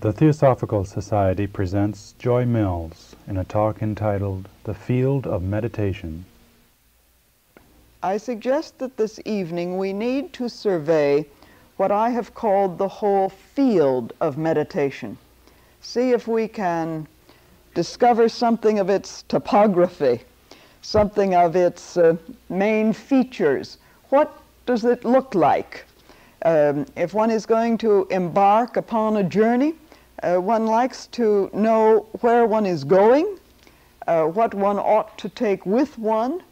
The Theosophical Society presents Joy Mills in a talk entitled The Field of Meditation. I suggest that this evening we need to survey what I have called the whole field of meditation. See if we can discover something of its topography, something of its uh, main features. What does it look like? Um, if one is going to embark upon a journey, uh, one likes to know where one is going, uh, what one ought to take with one,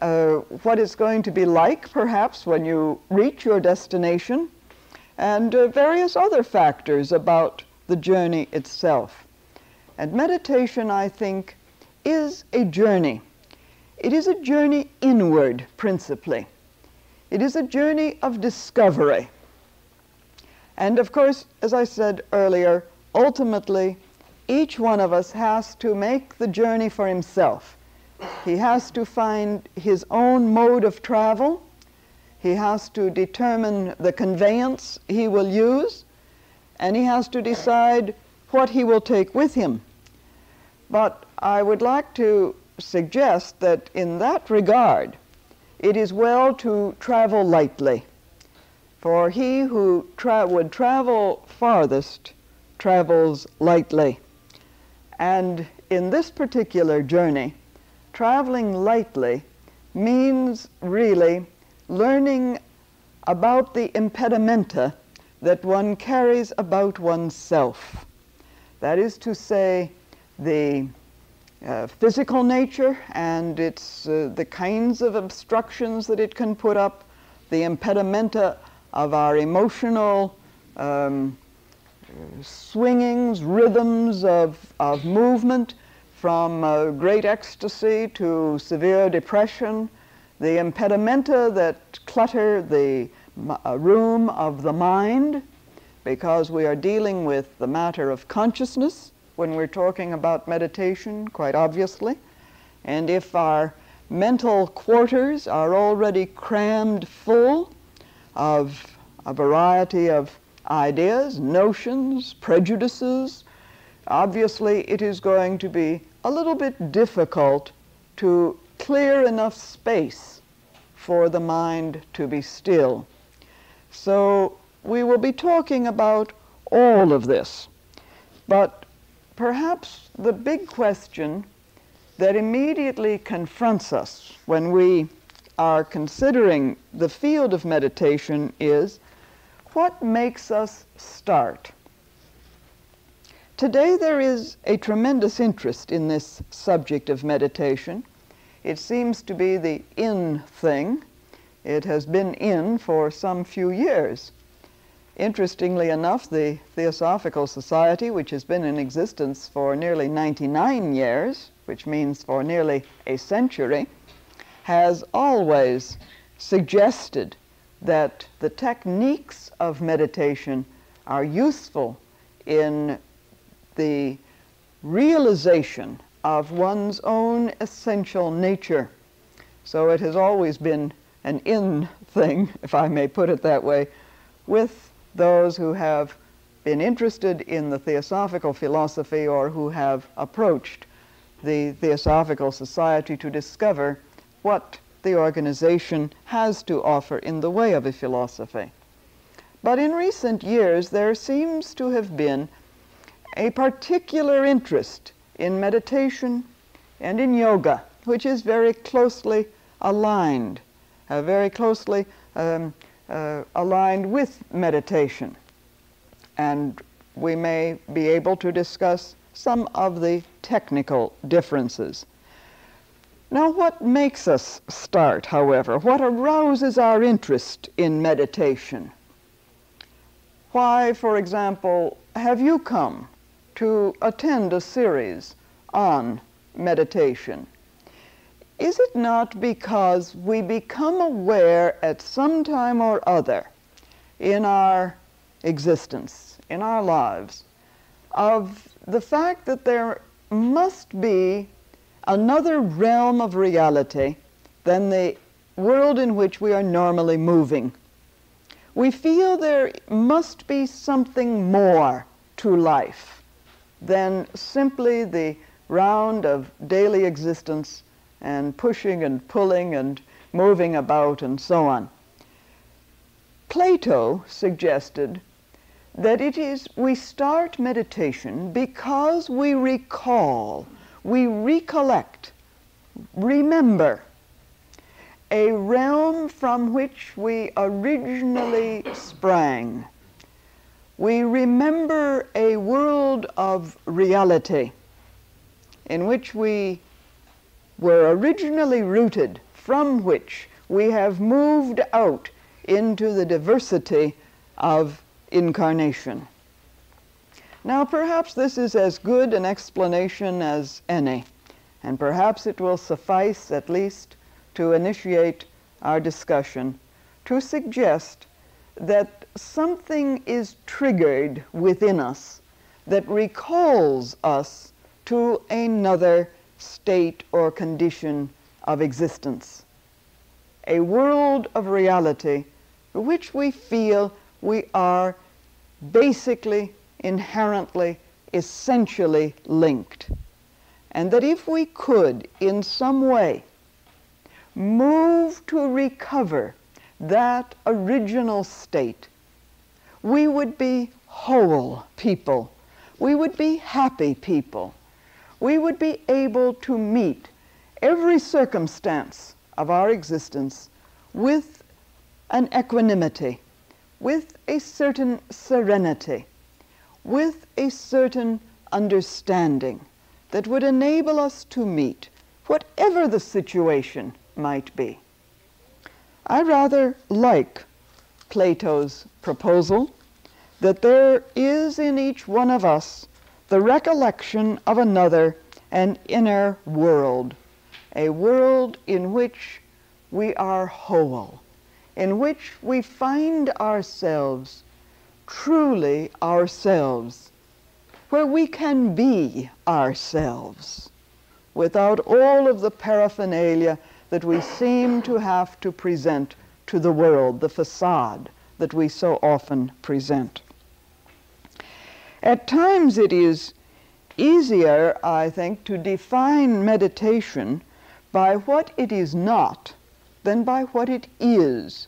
uh, what it's going to be like, perhaps, when you reach your destination, and uh, various other factors about the journey itself. And meditation, I think, is a journey. It is a journey inward, principally. It is a journey of discovery. And of course, as I said earlier, ultimately, each one of us has to make the journey for himself. He has to find his own mode of travel. He has to determine the conveyance he will use, and he has to decide what he will take with him. But I would like to suggest that in that regard, it is well to travel lightly. For he who tra- would travel farthest travels lightly. And in this particular journey, traveling lightly means really learning about the impedimenta that one carries about oneself. That is to say, the uh, physical nature and its, uh, the kinds of obstructions that it can put up, the impedimenta of our emotional um, swingings, rhythms of, of movement, from uh, great ecstasy to severe depression, the impedimenta that clutter the uh, room of the mind, because we are dealing with the matter of consciousness when we're talking about meditation, quite obviously. And if our mental quarters are already crammed full of a variety of ideas, notions, prejudices, obviously it is going to be a little bit difficult to clear enough space for the mind to be still. So we will be talking about all of this. But perhaps the big question that immediately confronts us when we are considering the field of meditation is what makes us start? Today there is a tremendous interest in this subject of meditation. It seems to be the in thing. It has been in for some few years. Interestingly enough, the Theosophical Society, which has been in existence for nearly 99 years, which means for nearly a century, has always suggested that the techniques of meditation are useful in the realization of one's own essential nature. So it has always been an in thing, if I may put it that way, with those who have been interested in the theosophical philosophy or who have approached the Theosophical Society to discover what the organization has to offer in the way of a philosophy. But in recent years, there seems to have been a particular interest in meditation and in yoga, which is very closely aligned, uh, very closely um, uh, aligned with meditation. And we may be able to discuss some of the technical differences. Now, what makes us start, however? What arouses our interest in meditation? Why, for example, have you come to attend a series on meditation? Is it not because we become aware at some time or other in our existence, in our lives, of the fact that there must be another realm of reality than the world in which we are normally moving. We feel there must be something more to life than simply the round of daily existence and pushing and pulling and moving about and so on. Plato suggested that it is we start meditation because we recall, we recollect, remember a realm from which we originally sprang. We remember a world of reality in which we were originally rooted, from which we have moved out into the diversity of incarnation. Now, perhaps this is as good an explanation as any, and perhaps it will suffice at least to initiate our discussion to suggest that something is triggered within us that recalls us to another state or condition of existence. A world of reality which we feel we are basically, inherently, essentially linked. And that if we could, in some way, move to recover that original state, we would be whole people. We would be happy people. We would be able to meet every circumstance of our existence with an equanimity, with a certain serenity, with a certain understanding that would enable us to meet whatever the situation might be. I rather like Plato's proposal that there is in each one of us the recollection of another, an inner world, a world in which we are whole, in which we find ourselves truly ourselves, where we can be ourselves without all of the paraphernalia that we seem to have to present to the world, the facade that we so often present. At times it is easier, I think, to define meditation by what it is not than by what it is.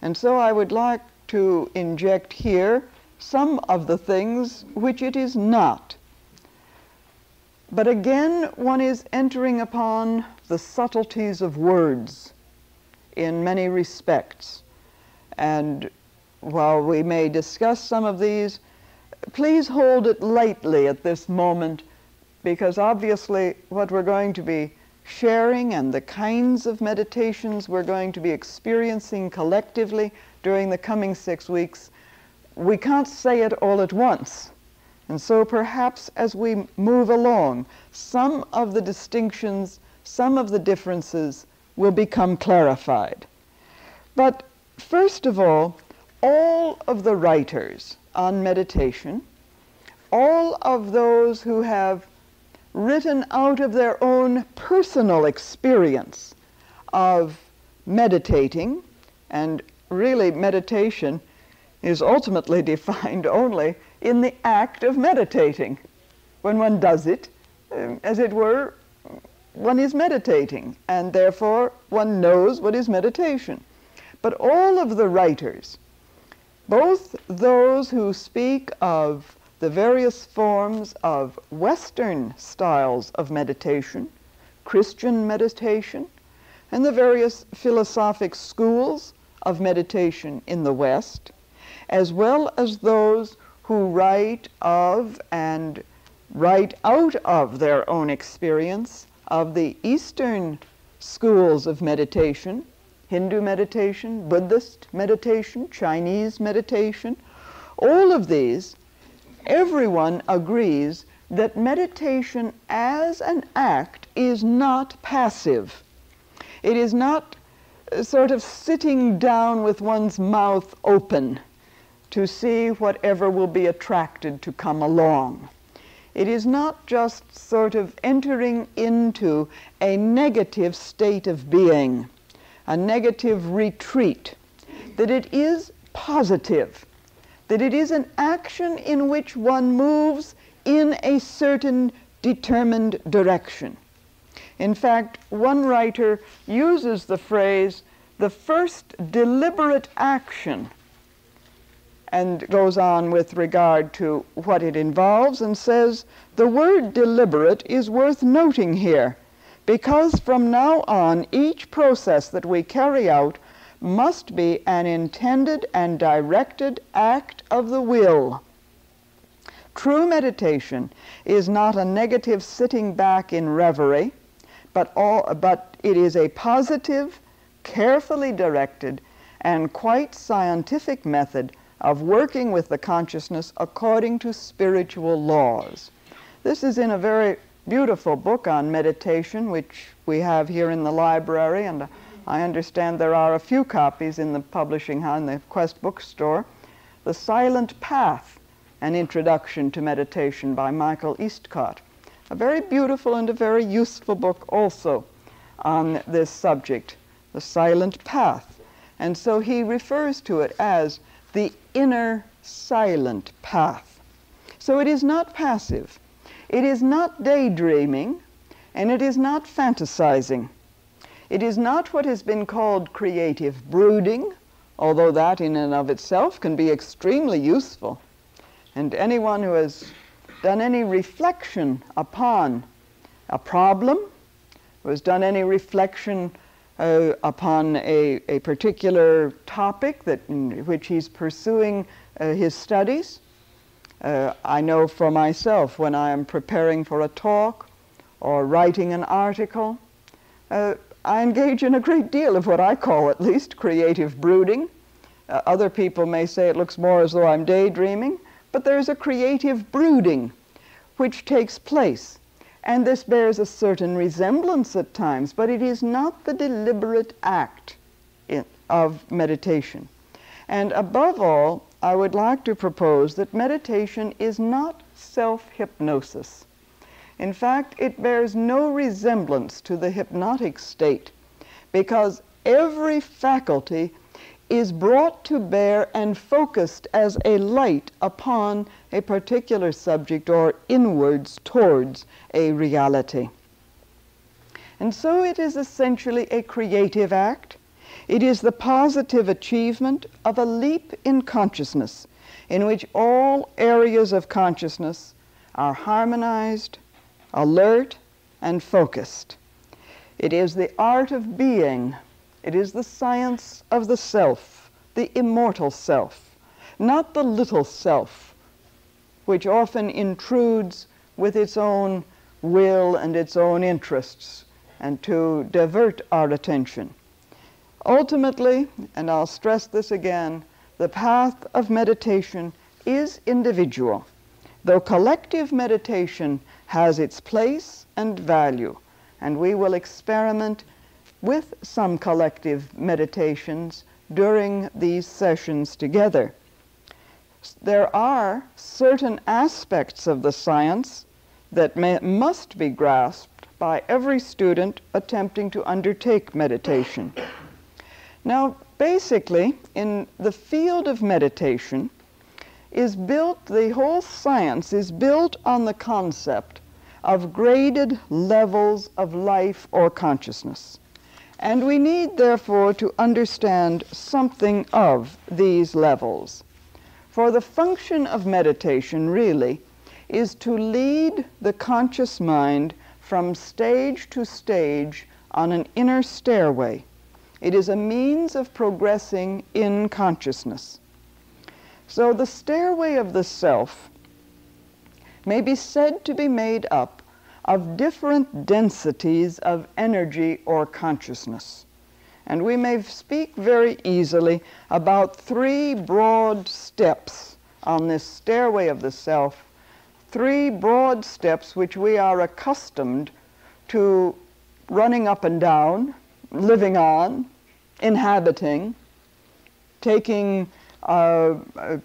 And so I would like to inject here some of the things which it is not. But again, one is entering upon the subtleties of words in many respects. And while we may discuss some of these, please hold it lightly at this moment because obviously what we're going to be sharing and the kinds of meditations we're going to be experiencing collectively during the coming six weeks, we can't say it all at once. And so perhaps as we move along, some of the distinctions, some of the differences will become clarified. But first of all, all of the writers on meditation, all of those who have written out of their own personal experience of meditating, and really meditation is ultimately defined only in the act of meditating. When one does it, um, as it were, one is meditating, and therefore one knows what is meditation. But all of the writers, both those who speak of the various forms of Western styles of meditation, Christian meditation, and the various philosophic schools of meditation in the West, as well as those who write of and write out of their own experience of the Eastern schools of meditation, Hindu meditation, Buddhist meditation, Chinese meditation, all of these, everyone agrees that meditation as an act is not passive. It is not uh, sort of sitting down with one's mouth open to see whatever will be attracted to come along. It is not just sort of entering into a negative state of being, a negative retreat, that it is positive, that it is an action in which one moves in a certain determined direction. In fact, one writer uses the phrase, the first deliberate action, and goes on with regard to what it involves and says, the word deliberate is worth noting here because from now on, each process that we carry out must be an intended and directed act of the will. True meditation is not a negative sitting back in reverie, but, all, but it is a positive, carefully directed, and quite scientific method of working with the consciousness according to spiritual laws. This is in a very beautiful book on meditation, which we have here in the library, and I understand there are a few copies in the publishing house, in the Quest bookstore. The Silent Path An Introduction to Meditation by Michael Eastcott. A very beautiful and a very useful book also on this subject, The Silent Path. And so he refers to it as the inner silent path. So it is not passive. It is not daydreaming, and it is not fantasizing. It is not what has been called creative brooding, although that in and of itself can be extremely useful. And anyone who has done any reflection upon a problem, who has done any reflection uh, upon a, a particular topic that, in which he's pursuing uh, his studies, uh, I know for myself when I am preparing for a talk or writing an article, uh, I engage in a great deal of what I call, at least, creative brooding. Uh, other people may say it looks more as though I'm daydreaming, but there's a creative brooding which takes place. And this bears a certain resemblance at times, but it is not the deliberate act in, of meditation. And above all, I would like to propose that meditation is not self hypnosis. In fact, it bears no resemblance to the hypnotic state because every faculty is brought to bear and focused as a light upon a particular subject or inwards towards a reality. And so it is essentially a creative act it is the positive achievement of a leap in consciousness in which all areas of consciousness are harmonized, alert, and focused. It is the art of being. It is the science of the self, the immortal self, not the little self, which often intrudes with its own will and its own interests and to divert our attention. Ultimately, and I'll stress this again, the path of meditation is individual, though collective meditation has its place and value, and we will experiment with some collective meditations during these sessions together. There are certain aspects of the science that may, must be grasped by every student attempting to undertake meditation. Now, basically, in the field of meditation, is built, the whole science is built on the concept of graded levels of life or consciousness. And we need, therefore, to understand something of these levels. For the function of meditation, really, is to lead the conscious mind from stage to stage on an inner stairway it is a means of progressing in consciousness. So the stairway of the self may be said to be made up of different densities of energy or consciousness. And we may speak very easily about three broad steps on this stairway of the self, three broad steps which we are accustomed to running up and down, living on, inhabiting, taking uh, uh,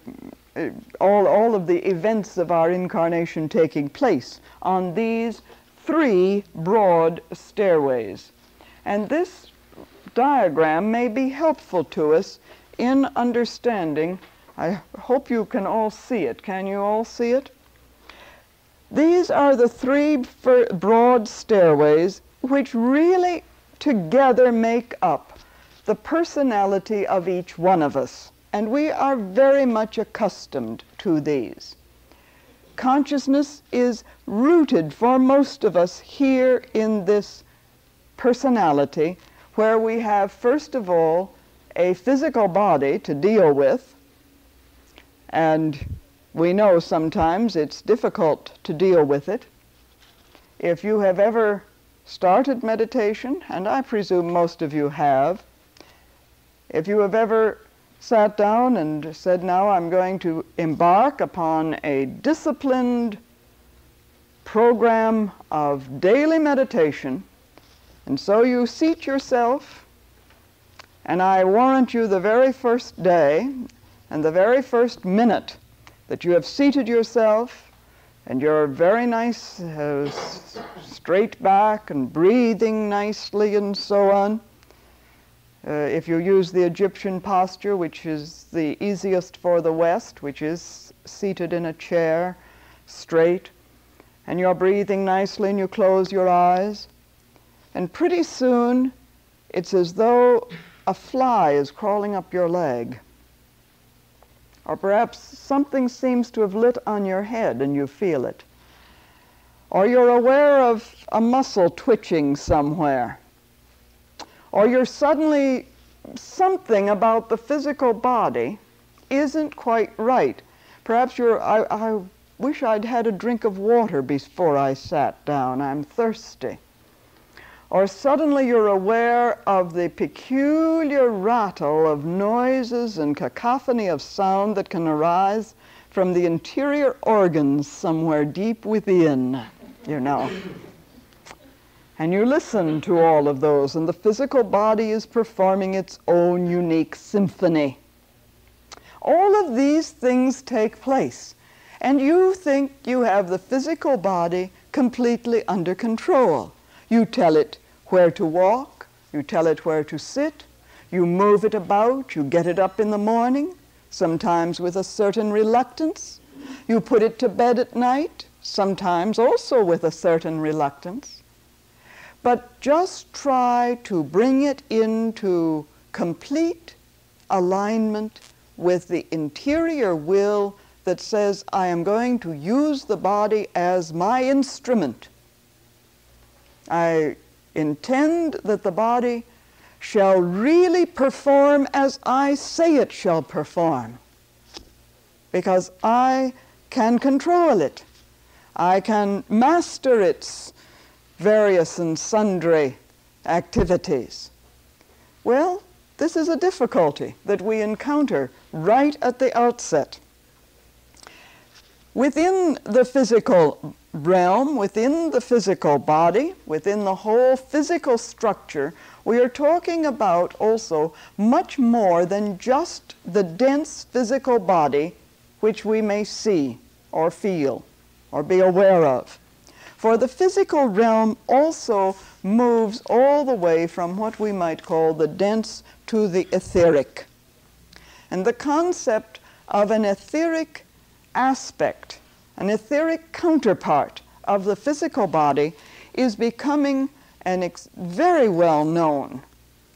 Uh, all, all of the events of our incarnation taking place on these three broad stairways. And this diagram may be helpful to us in understanding I hope you can all see it. Can you all see it? These are the three broad stairways which really together make up the personality of each one of us. And we are very much accustomed to these. Consciousness is rooted for most of us here in this personality, where we have, first of all, a physical body to deal with, and we know sometimes it's difficult to deal with it. If you have ever started meditation, and I presume most of you have, if you have ever sat down and said, Now I'm going to embark upon a disciplined program of daily meditation, and so you seat yourself, and I warrant you the very first day and the very first minute that you have seated yourself and you're very nice, uh, straight back and breathing nicely and so on. Uh, if you use the Egyptian posture, which is the easiest for the West, which is seated in a chair, straight, and you're breathing nicely and you close your eyes, and pretty soon it's as though a fly is crawling up your leg. Or perhaps something seems to have lit on your head and you feel it. Or you're aware of a muscle twitching somewhere. Or you're suddenly, something about the physical body isn't quite right. Perhaps you're, I, I wish I'd had a drink of water before I sat down. I'm thirsty or suddenly you're aware of the peculiar rattle of noises and cacophony of sound that can arise from the interior organs somewhere deep within, you know. And you listen to all of those, and the physical body is performing its own unique symphony. All of these things take place, and you think you have the physical body completely under control. You tell it where to walk, you tell it where to sit, you move it about, you get it up in the morning, sometimes with a certain reluctance. You put it to bed at night, sometimes also with a certain reluctance. But just try to bring it into complete alignment with the interior will that says, I am going to use the body as my instrument. I intend that the body shall really perform as I say it shall perform. Because I can control it. I can master its various and sundry activities. Well, this is a difficulty that we encounter right at the outset. Within the physical realm, within the physical body, within the whole physical structure, we are talking about also much more than just the dense physical body which we may see or feel or be aware of. For the physical realm also moves all the way from what we might call the dense to the etheric. And the concept of an etheric aspect an etheric counterpart of the physical body is becoming an very well known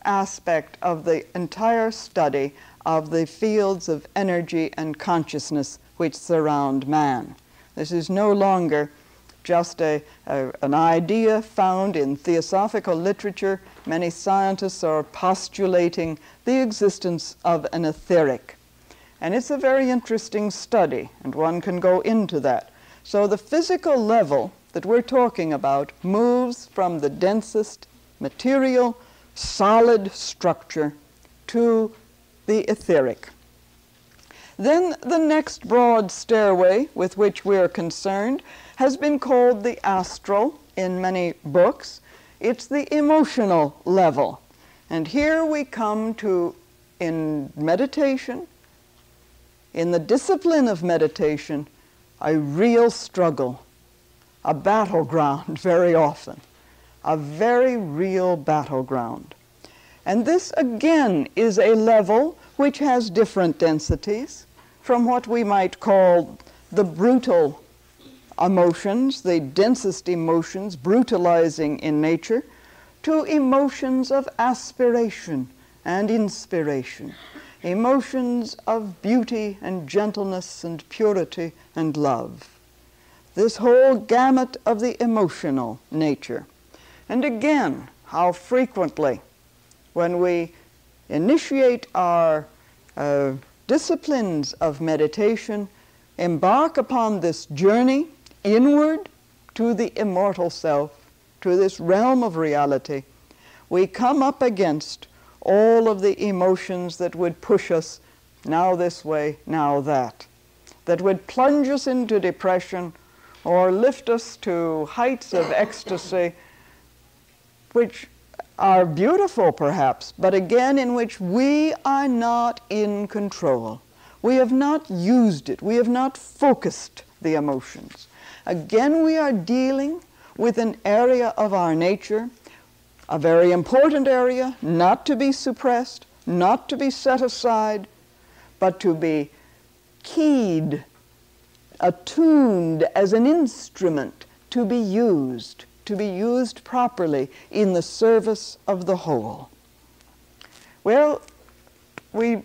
aspect of the entire study of the fields of energy and consciousness which surround man. This is no longer just a, a, an idea found in theosophical literature. Many scientists are postulating the existence of an etheric. And it's a very interesting study, and one can go into that. So the physical level that we're talking about moves from the densest material, solid structure to the etheric. Then the next broad stairway with which we're concerned has been called the astral in many books. It's the emotional level. And here we come to, in meditation, in the discipline of meditation, a real struggle, a battleground very often, a very real battleground. And this again is a level which has different densities, from what we might call the brutal emotions, the densest emotions, brutalizing in nature, to emotions of aspiration and inspiration, emotions of beauty and gentleness and purity and love. This whole gamut of the emotional nature. And again, how frequently, when we initiate our uh, disciplines of meditation, embark upon this journey inward to the immortal self, to this realm of reality, we come up against all of the emotions that would push us now this way, now that, that would plunge us into depression or lift us to heights of ecstasy, which are beautiful perhaps, but again in which we are not in control. We have not used it, we have not focused the emotions. Again, we are dealing with an area of our nature, a very important area, not to be suppressed, not to be set aside, but to be keyed, attuned as an instrument to be used, to be used properly in the service of the whole. Well, we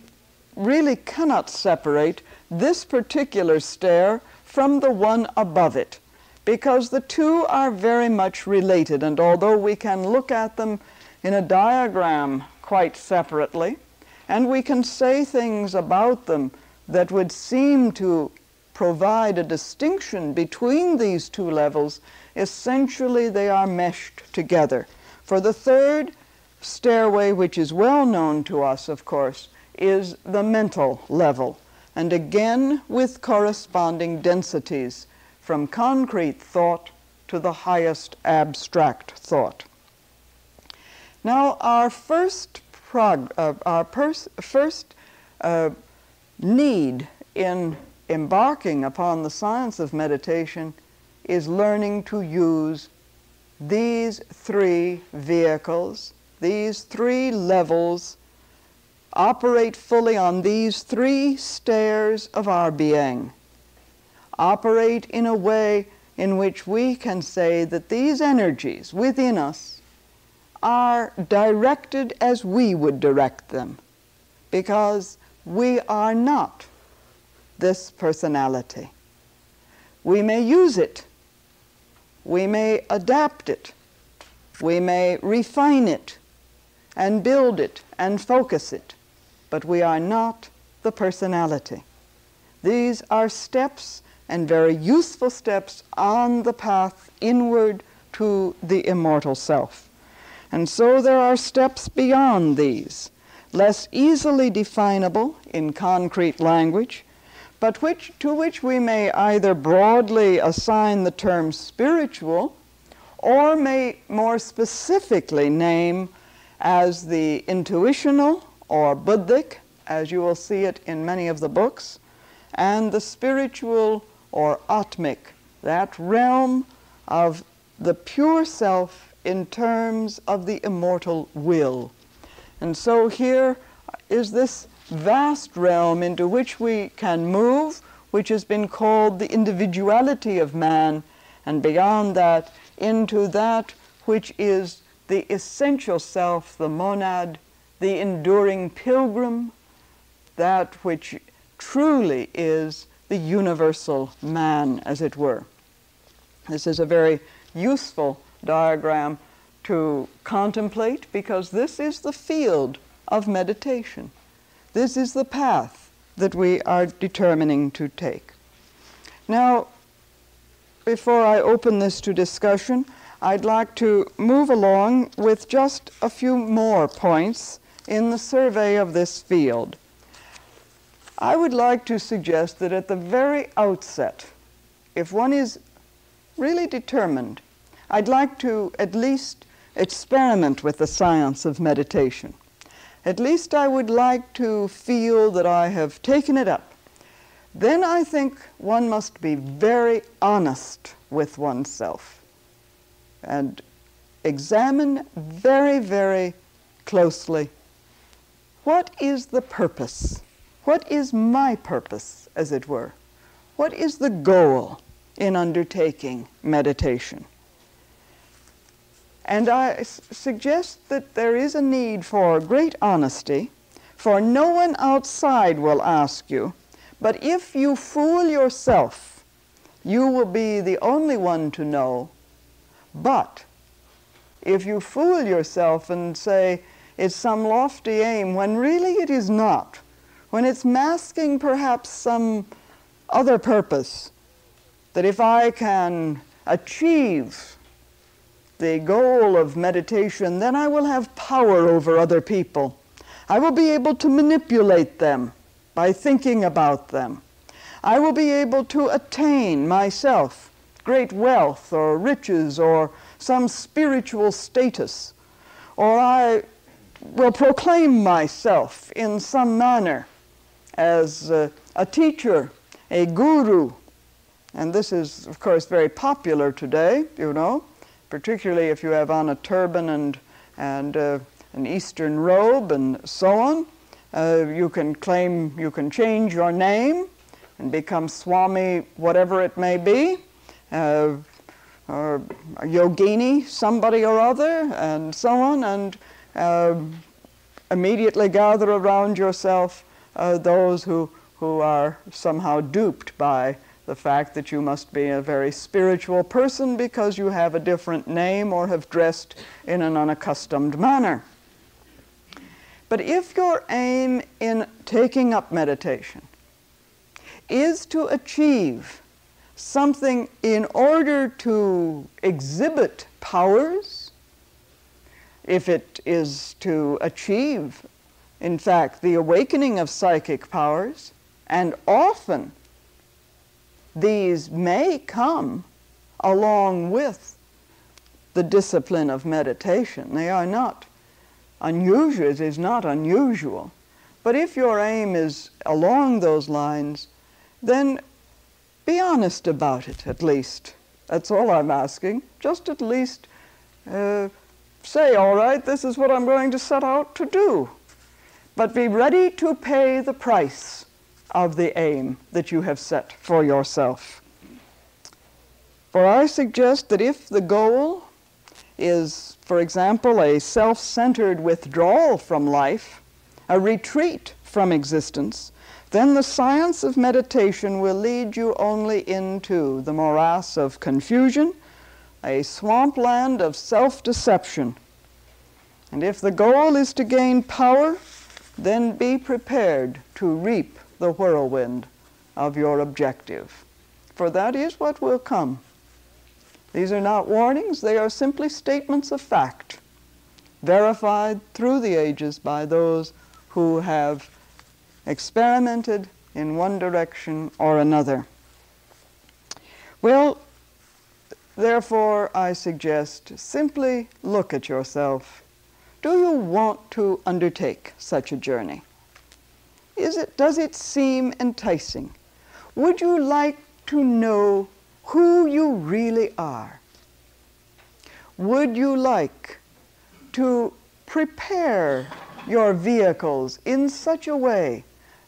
really cannot separate this particular stair from the one above it because the two are very much related and although we can look at them in a diagram quite separately and we can say things about them that would seem to provide a distinction between these two levels, essentially they are meshed together. For the third stairway, which is well known to us, of course, is the mental level, and again with corresponding densities from concrete thought to the highest abstract thought. Now, our first, prog- uh, our pers- first uh, need in embarking upon the science of meditation is learning to use these three vehicles, these three levels operate fully on these three stairs of our being. Operate in a way in which we can say that these energies within us are directed as we would direct them, because we are not this personality. We may use it, we may adapt it, we may refine it and build it and focus it but we are not the personality. These are steps and very useful steps on the path inward to the immortal self. And so there are steps beyond these, less easily definable in concrete language, but which, to which we may either broadly assign the term spiritual or may more specifically name as the intuitional or Buddhic, as you will see it in many of the books, and the spiritual or Atmic, that realm of the pure self in terms of the immortal will. And so here is this vast realm into which we can move, which has been called the individuality of man, and beyond that, into that which is the essential self, the monad, the enduring pilgrim, that which truly is the universal man, as it were. This is a very useful diagram to contemplate because this is the field of meditation. This is the path that we are determining to take. Now, before I open this to discussion, I'd like to move along with just a few more points in the survey of this field. I would like to suggest that at the very outset, if one is really determined, I'd like to at least experiment with the science of meditation. At least I would like to feel that I have taken it up. Then I think one must be very honest with oneself and examine very, very closely what is the purpose? What is my purpose as it were? What is the goal in undertaking meditation? And I suggest that there is a need for great honesty, for no one outside will ask you, but if you fool yourself, you will be the only one to know. But if you fool yourself and say it's some lofty aim when really it is not, when it's masking perhaps some other purpose, that if I can achieve the goal of meditation, then I will have power over other people. I will be able to manipulate them by thinking about them. I will be able to attain myself great wealth or riches or some spiritual status. Or I will proclaim myself in some manner as uh, a teacher, a guru. And this is, of course, very popular today, you know particularly if you have on a turban and, and uh, an Eastern robe and so on. Uh, you can claim, you can change your name and become Swami, whatever it may be, uh, or Yogini, somebody or other, and so on, and uh, immediately gather around yourself uh, those who, who are somehow duped by the fact that you must be a very spiritual person because you have a different name or have dressed in an unaccustomed manner. But if your aim in taking up meditation is to achieve something in order to exhibit powers, if it is to achieve, in fact, the awakening of psychic powers, and often these may come along with the discipline of meditation. They are not unusual, it is not unusual. But if your aim is along those lines, then be honest about it at least. That's all I'm asking. Just at least uh, say, all right, this is what I'm going to set out to do. But be ready to pay the price of the aim that you have set for yourself. For I suggest that if the goal is, for example, a self centered withdrawal from life, a retreat from existence, then the science of meditation will lead you only into the morass of confusion, a swampland of self deception. And if the goal is to gain power, then be prepared to reap the whirlwind of your objective. For that is what will come. These are not warnings, they are simply statements of fact, verified through the ages by those who have experimented in one direction or another. Well, therefore, I suggest simply look at yourself. Do you want to undertake such a journey? Is it, does it seem enticing? Would you like to know who you really are? Would you like to prepare your vehicles in such a way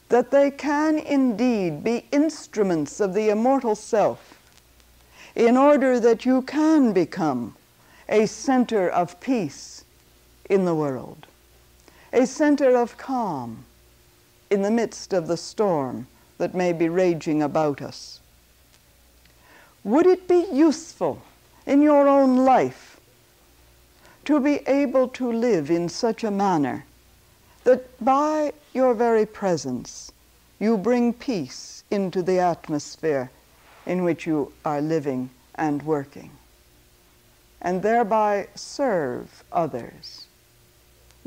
that they can indeed be instruments of the immortal self in order that you can become a center of peace in the world, a center of calm in the midst of the storm that may be raging about us? Would it be useful in your own life to be able to live in such a manner that by your very presence you bring peace into the atmosphere in which you are living and working, and thereby serve others?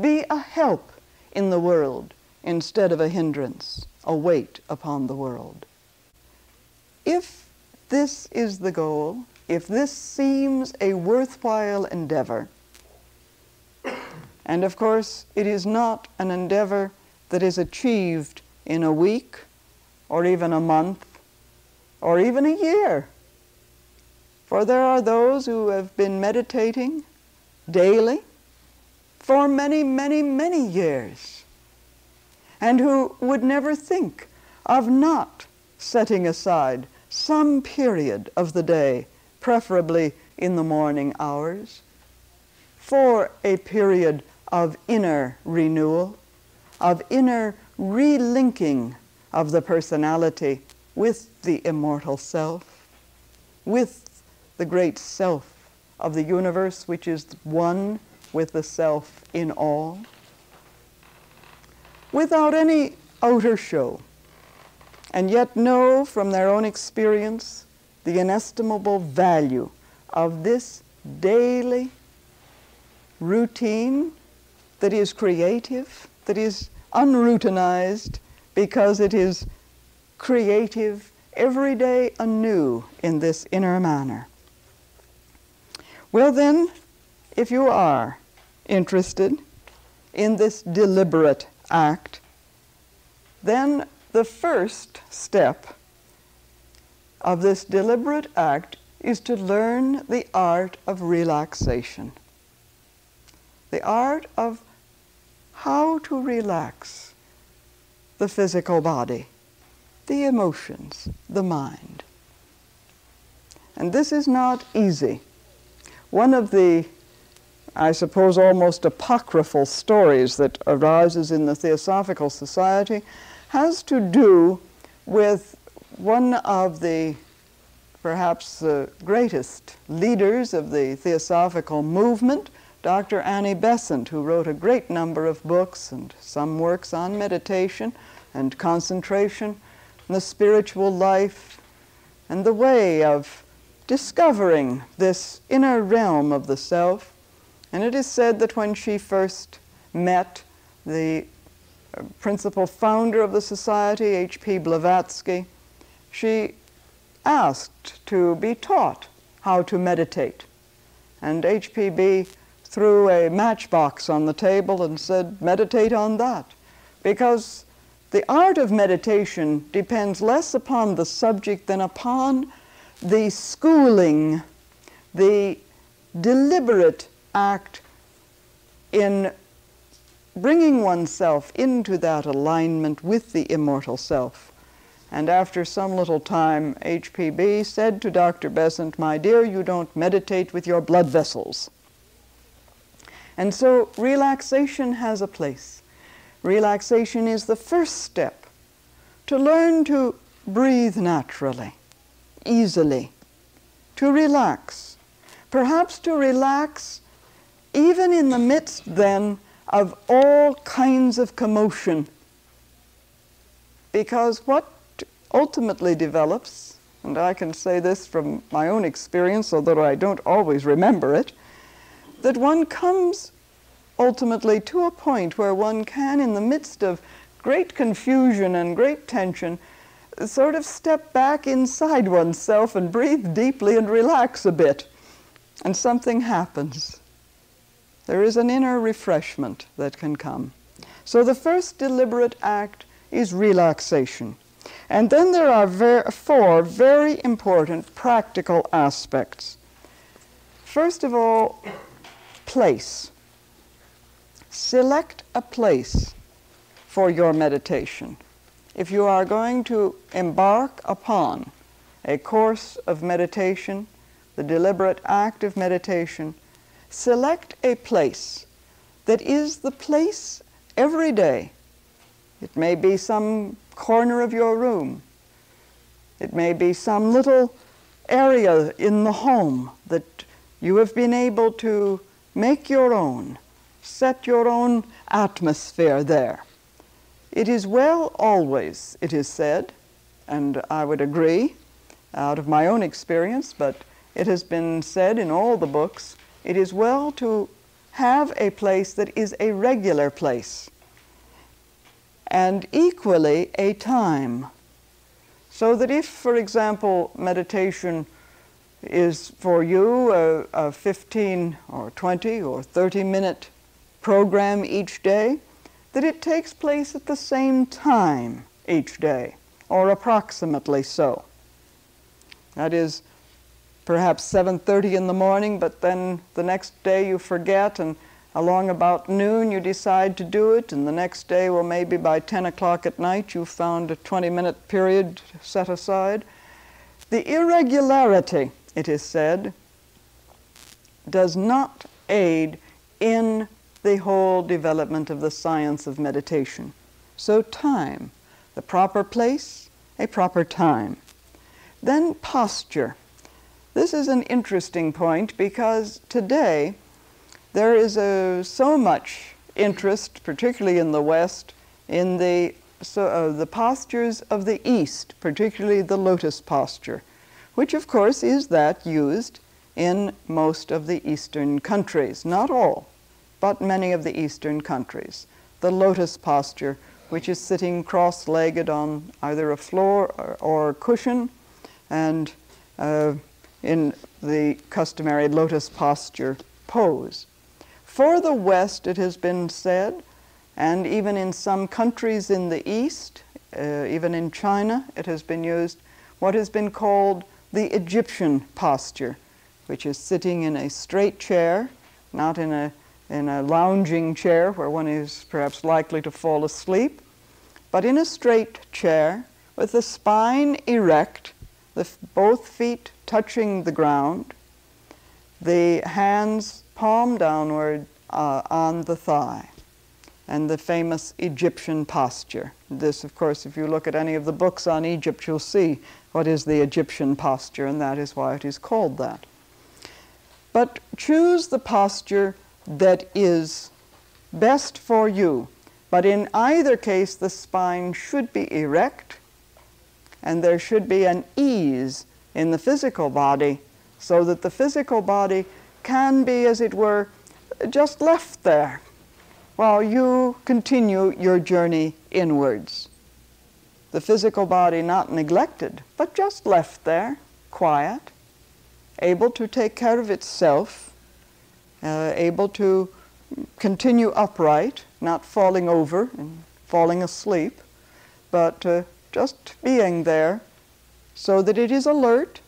Be a help in the world instead of a hindrance, a weight upon the world. If this is the goal, if this seems a worthwhile endeavor, and of course it is not an endeavor that is achieved in a week or even a month or even a year. For there are those who have been meditating daily for many, many, many years and who would never think of not setting aside some period of the day, preferably in the morning hours, for a period of inner renewal, of inner relinking of the personality with the immortal self, with the great self of the universe, which is one with the self in all, without any outer show, and yet know from their own experience the inestimable value of this daily routine that is creative, that is unroutinized, because it is creative every day anew in this inner manner. Well, then, if you are interested in this deliberate act, then the first step of this deliberate act is to learn the art of relaxation. The art of how to relax the physical body, the emotions, the mind. And this is not easy. One of the, I suppose, almost apocryphal stories that arises in the Theosophical Society has to do with one of the perhaps the greatest leaders of the Theosophical movement, Dr. Annie Besant, who wrote a great number of books and some works on meditation and concentration, and the spiritual life, and the way of discovering this inner realm of the self. And it is said that when she first met the uh, principal founder of the society, H.P. Blavatsky, she asked to be taught how to meditate. And HPB threw a matchbox on the table and said, meditate on that. Because the art of meditation depends less upon the subject than upon the schooling, the deliberate act in bringing oneself into that alignment with the immortal self. And after some little time, HPB said to Dr. Besant, My dear, you don't meditate with your blood vessels. And so relaxation has a place. Relaxation is the first step to learn to breathe naturally, easily, to relax. Perhaps to relax even in the midst then of all kinds of commotion. Because what ultimately develops, and I can say this from my own experience, although I don't always remember it, that one comes ultimately to a point where one can, in the midst of great confusion and great tension, sort of step back inside oneself and breathe deeply and relax a bit. And something happens. There is an inner refreshment that can come. So the first deliberate act is relaxation. And then there are ver four very important practical aspects. First of all, place. Select a place for your meditation. If you are going to embark upon a course of meditation, the deliberate act of meditation, select a place that is the place every day. It may be some corner of your room. It may be some little area in the home that you have been able to make your own, set your own atmosphere there. It is well always, it is said, and I would agree out of my own experience, but it has been said in all the books, it is well to have a place that is a regular place and equally a time. So that if, for example, meditation is for you a, a 15 or 20 or 30 minute program each day, that it takes place at the same time each day, or approximately so. That is perhaps 7.30 in the morning, but then the next day you forget, and along about noon you decide to do it, and the next day, well, maybe by 10 o'clock at night, you've found a 20 minute period set aside. The irregularity, it is said, does not aid in the whole development of the science of meditation. So, time, the proper place, a proper time. Then, posture. This is an interesting point because today there is a, so much interest, particularly in the West, in the, so, uh, the postures of the East, particularly the lotus posture, which, of course, is that used in most of the Eastern countries. Not all, but many of the Eastern countries. The lotus posture, which is sitting cross legged on either a floor or, or cushion, and uh, in the customary lotus posture pose. For the West, it has been said, and even in some countries in the East, uh, even in China, it has been used, what has been called the Egyptian posture, which is sitting in a straight chair, not in a, in a lounging chair where one is perhaps likely to fall asleep, but in a straight chair with the spine erect, the, both feet touching the ground, the hands palm downward uh, on the thigh, and the famous Egyptian posture. This, of course, if you look at any of the books on Egypt, you'll see what is the Egyptian posture, and that is why it is called that. But choose the posture that is best for you. But in either case, the spine should be erect and there should be an ease in the physical body so that the physical body can be, as it were, just left there while you continue your journey inwards. The physical body not neglected, but just left there, quiet, able to take care of itself, uh, able to continue upright, not falling over and falling asleep, but uh, just being there so that it is alert,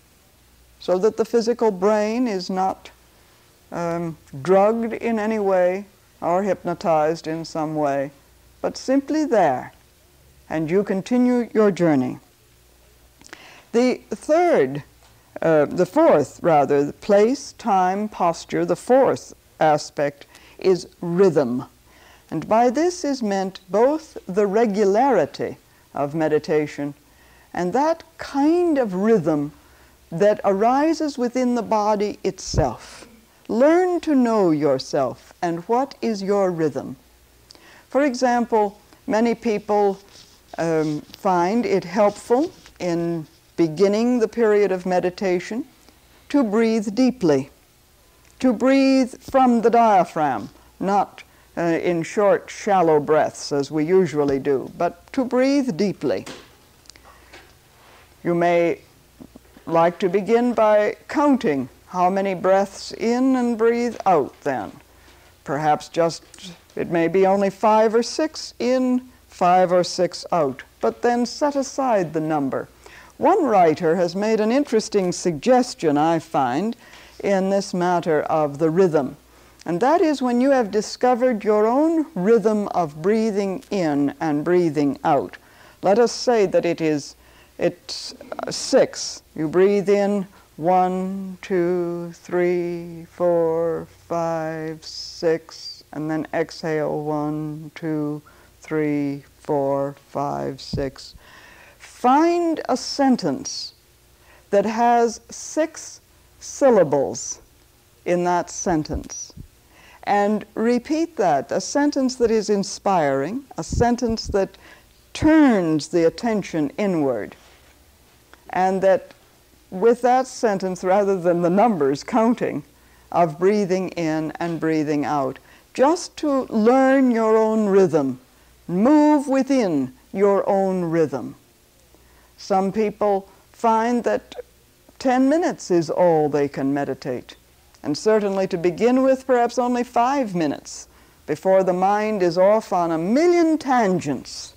so that the physical brain is not um, drugged in any way or hypnotized in some way, but simply there, and you continue your journey. The third uh, the fourth, rather, the place, time, posture, the fourth aspect is rhythm. And by this is meant both the regularity of meditation and that kind of rhythm that arises within the body itself. Learn to know yourself and what is your rhythm. For example, many people um, find it helpful in beginning the period of meditation, to breathe deeply, to breathe from the diaphragm, not uh, in short, shallow breaths as we usually do, but to breathe deeply. You may like to begin by counting how many breaths in and breathe out then. Perhaps just, it may be only five or six in, five or six out, but then set aside the number one writer has made an interesting suggestion, I find, in this matter of the rhythm. And that is when you have discovered your own rhythm of breathing in and breathing out. Let us say that it is it's uh, six. You breathe in. One, two, three, four, five, six, and then exhale. One, two, three, four, five, six. Find a sentence that has six syllables in that sentence. And repeat that. A sentence that is inspiring, a sentence that turns the attention inward, and that with that sentence, rather than the numbers counting of breathing in and breathing out, just to learn your own rhythm, move within your own rhythm. Some people find that 10 minutes is all they can meditate. And certainly to begin with, perhaps only five minutes before the mind is off on a million tangents,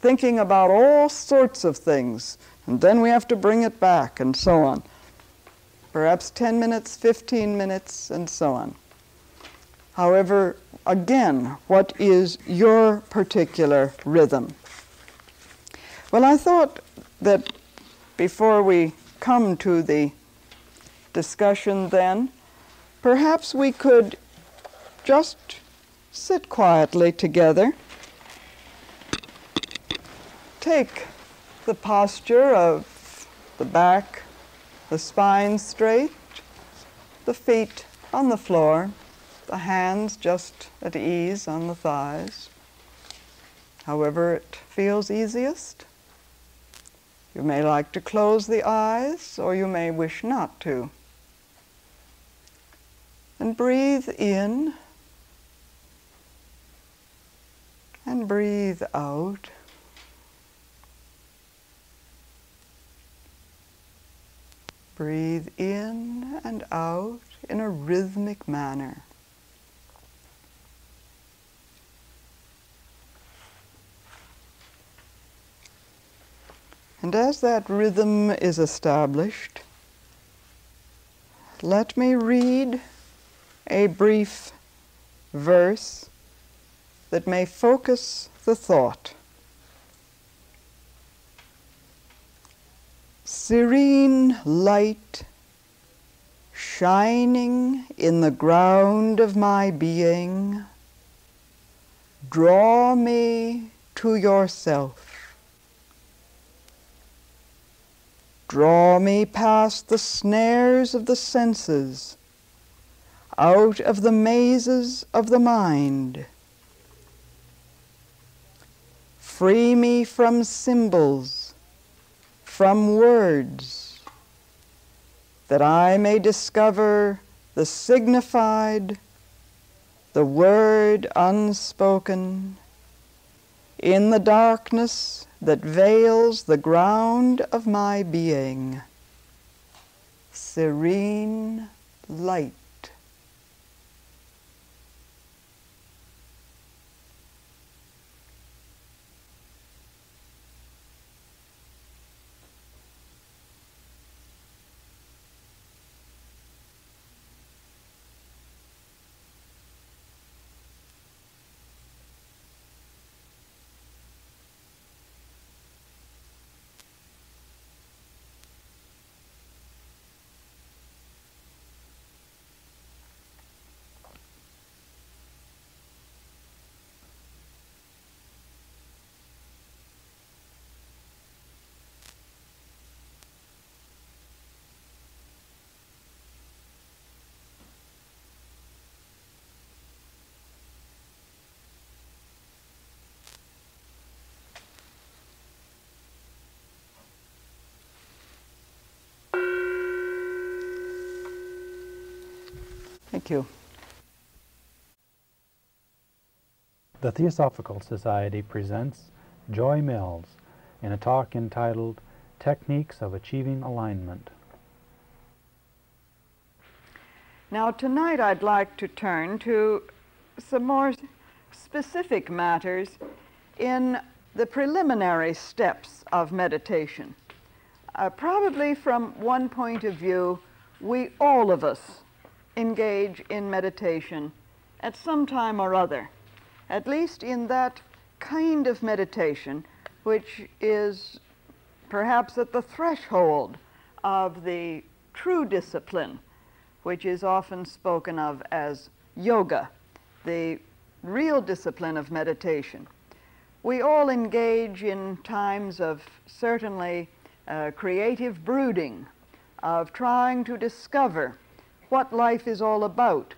thinking about all sorts of things. And then we have to bring it back and so on. Perhaps 10 minutes, 15 minutes, and so on. However, again, what is your particular rhythm? Well, I thought that before we come to the discussion then, perhaps we could just sit quietly together. Take the posture of the back, the spine straight, the feet on the floor, the hands just at ease on the thighs, however it feels easiest. You may like to close the eyes, or you may wish not to. And breathe in and breathe out. Breathe in and out in a rhythmic manner. And as that rhythm is established, let me read a brief verse that may focus the thought. Serene light shining in the ground of my being, draw me to yourself. Draw me past the snares of the senses, out of the mazes of the mind. Free me from symbols, from words, that I may discover the signified, the word unspoken, in the darkness that veils the ground of my being. Serene light. Thank you. The Theosophical Society presents Joy Mills in a talk entitled Techniques of Achieving Alignment. Now, tonight I'd like to turn to some more specific matters in the preliminary steps of meditation. Uh, probably from one point of view, we all of us engage in meditation at some time or other, at least in that kind of meditation which is perhaps at the threshold of the true discipline, which is often spoken of as yoga, the real discipline of meditation. We all engage in times of certainly uh, creative brooding, of trying to discover what life is all about,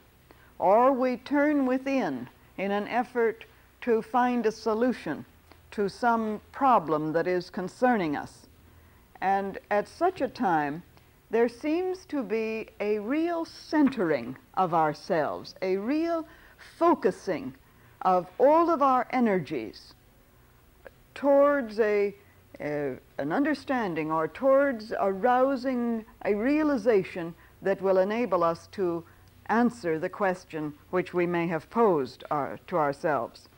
or we turn within in an effort to find a solution to some problem that is concerning us. And at such a time, there seems to be a real centering of ourselves, a real focusing of all of our energies towards a, a, an understanding or towards arousing a realization that will enable us to answer the question which we may have posed our, uh, to ourselves.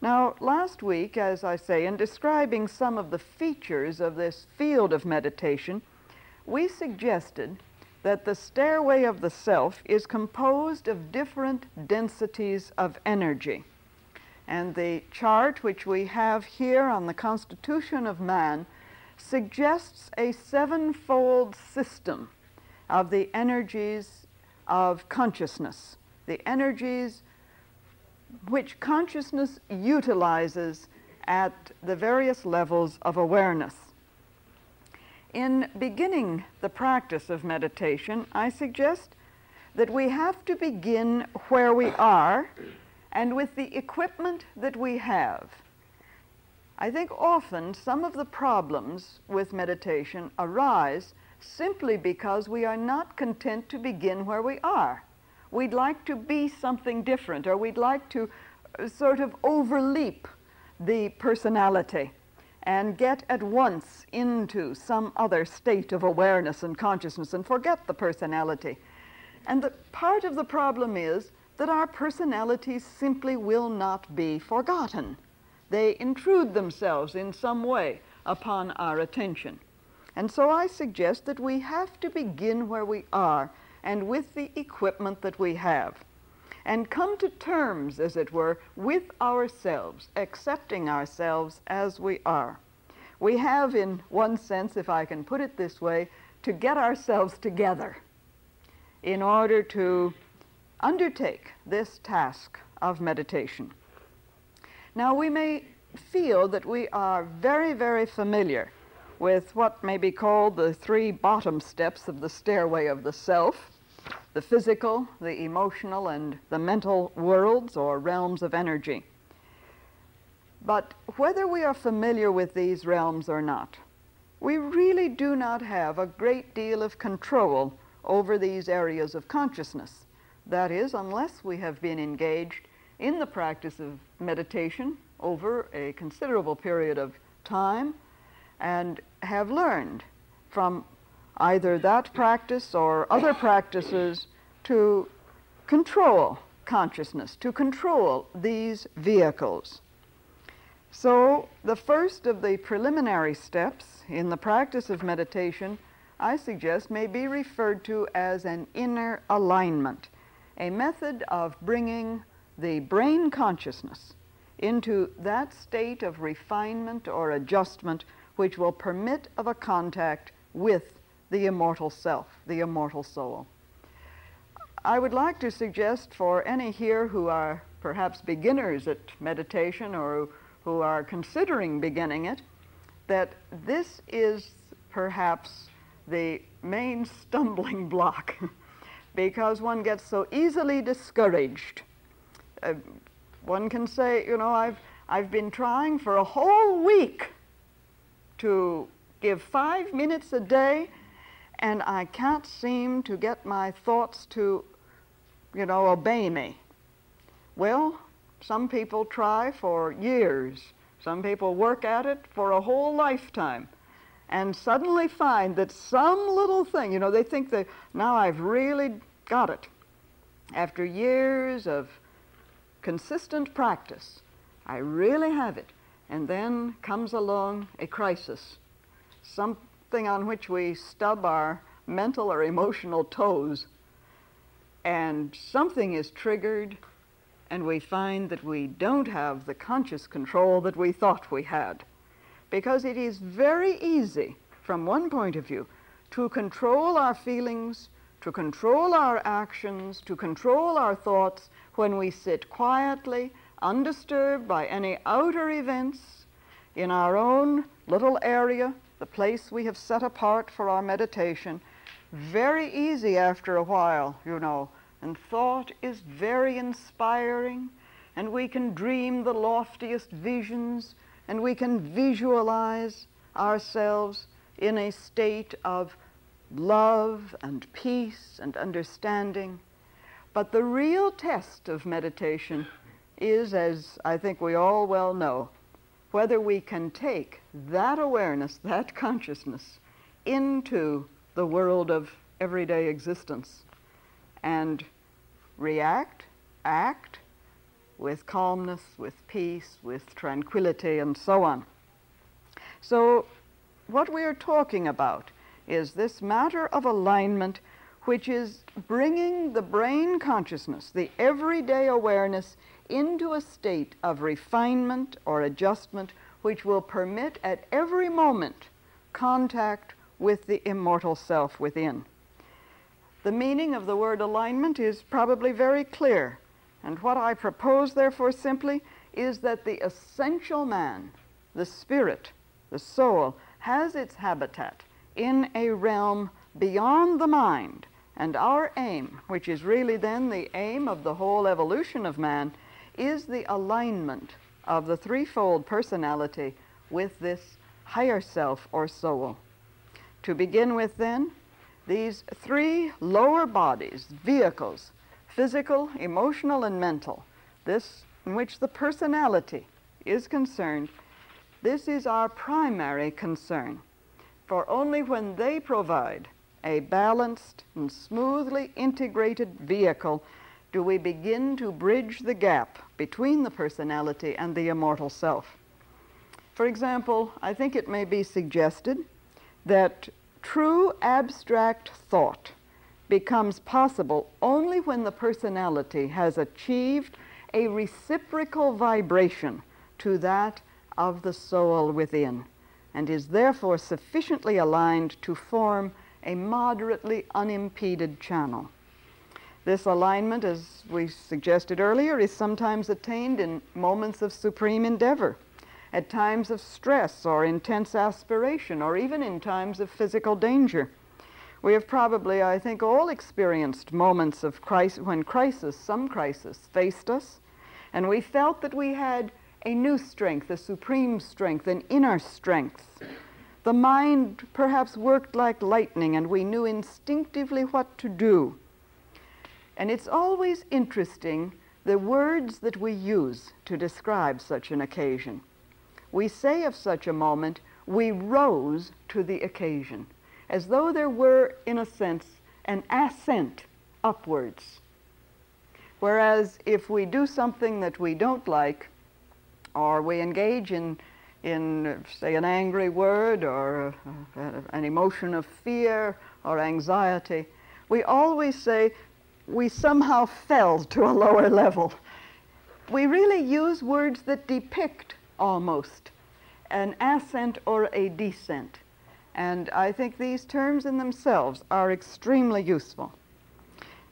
Now, last week, as I say, in describing some of the features of this field of meditation, we suggested that the stairway of the self is composed of different densities of energy. And the chart which we have here on the Constitution of Man suggests a sevenfold system of the energies of consciousness, the energies which consciousness utilizes at the various levels of awareness. In beginning the practice of meditation, I suggest that we have to begin where we are and with the equipment that we have. I think often some of the problems with meditation arise simply because we are not content to begin where we are. We'd like to be something different, or we'd like to uh, sort of overleap the personality and get at once into some other state of awareness and consciousness and forget the personality. And the part of the problem is that our personalities simply will not be forgotten. They intrude themselves in some way upon our attention. And so I suggest that we have to begin where we are and with the equipment that we have and come to terms, as it were, with ourselves, accepting ourselves as we are. We have, in one sense, if I can put it this way, to get ourselves together in order to undertake this task of meditation. Now, we may feel that we are very, very familiar with what may be called the three bottom steps of the stairway of the self the physical, the emotional, and the mental worlds or realms of energy. But whether we are familiar with these realms or not, we really do not have a great deal of control over these areas of consciousness. That is, unless we have been engaged in the practice of meditation over a considerable period of time and have learned from either that practice or other practices to control consciousness, to control these vehicles. So, the first of the preliminary steps in the practice of meditation, I suggest, may be referred to as an inner alignment, a method of bringing the brain consciousness into that state of refinement or adjustment which will permit of a contact with the immortal self, the immortal soul. I would like to suggest for any here who are perhaps beginners at meditation or who are considering beginning it that this is perhaps the main stumbling block because one gets so easily discouraged. Uh, one can say, you know, I've, I've been trying for a whole week to give five minutes a day and I can't seem to get my thoughts to, you know, obey me. Well, some people try for years. Some people work at it for a whole lifetime and suddenly find that some little thing, you know, they think that now I've really got it. After years of consistent practice, I really have it. And then comes along a crisis, something on which we stub our mental or emotional toes, and something is triggered, and we find that we don't have the conscious control that we thought we had. Because it is very easy, from one point of view, to control our feelings, to control our actions, to control our thoughts when we sit quietly, undisturbed by any outer events, in our own little area the place we have set apart for our meditation, very easy after a while, you know, and thought is very inspiring, and we can dream the loftiest visions, and we can visualize ourselves in a state of love and peace and understanding. But the real test of meditation is, as I think we all well know, whether we can take that awareness, that consciousness, into the world of everyday existence and react, act with calmness, with peace, with tranquility, and so on. So, what we are talking about is this matter of alignment which is bringing the brain consciousness, the everyday awareness, into a state of refinement or adjustment which will permit at every moment contact with the immortal self within. The meaning of the word alignment is probably very clear, and what I propose, therefore, simply is that the essential man, the spirit, the soul, has its habitat in a realm beyond the mind. And our aim, which is really then the aim of the whole evolution of man, is the alignment of the threefold personality with this higher self or soul. To begin with, then, these three lower bodies, vehicles, physical, emotional, and mental, this in which the personality is concerned, this is our primary concern. For only when they provide a balanced and smoothly integrated vehicle do we begin to bridge the gap between the personality and the immortal self. For example, I think it may be suggested that true abstract thought becomes possible only when the personality has achieved a reciprocal vibration to that of the soul within and is therefore sufficiently aligned to form a moderately unimpeded channel. This alignment, as we suggested earlier, is sometimes attained in moments of supreme endeavor, at times of stress or intense aspiration, or even in times of physical danger. We have probably, I think, all experienced moments of crisis, when crisis, some crisis, faced us, and we felt that we had a new strength, a supreme strength, an inner strength. The mind perhaps worked like lightning, and we knew instinctively what to do. And it's always interesting the words that we use to describe such an occasion. We say of such a moment, we rose to the occasion as though there were, in a sense, an ascent upwards. Whereas if we do something that we don't like, or we engage in, in say, an angry word or uh, an emotion of fear or anxiety, we always say we somehow fell to a lower level. We really use words that depict almost an ascent or a descent. And I think these terms in themselves are extremely useful.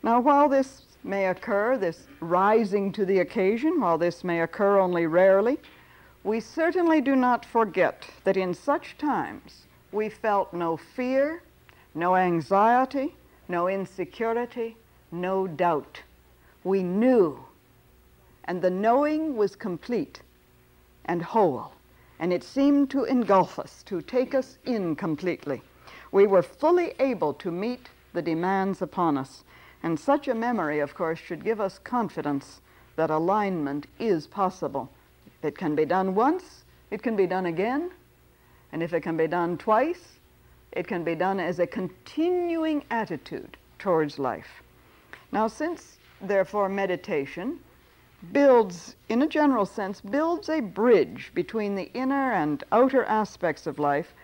Now, while this may occur, this rising to the occasion, while this may occur only rarely, we certainly do not forget that in such times we felt no fear, no anxiety, no insecurity, no doubt. We knew, and the knowing was complete and whole and it seemed to engulf us, to take us in completely. We were fully able to meet the demands upon us. And such a memory, of course, should give us confidence that alignment is possible. It can be done once, it can be done again. And if it can be done twice, it can be done as a continuing attitude towards life. Now, since, therefore, meditation builds, in a general sense, builds a bridge between the inner and outer aspects of life.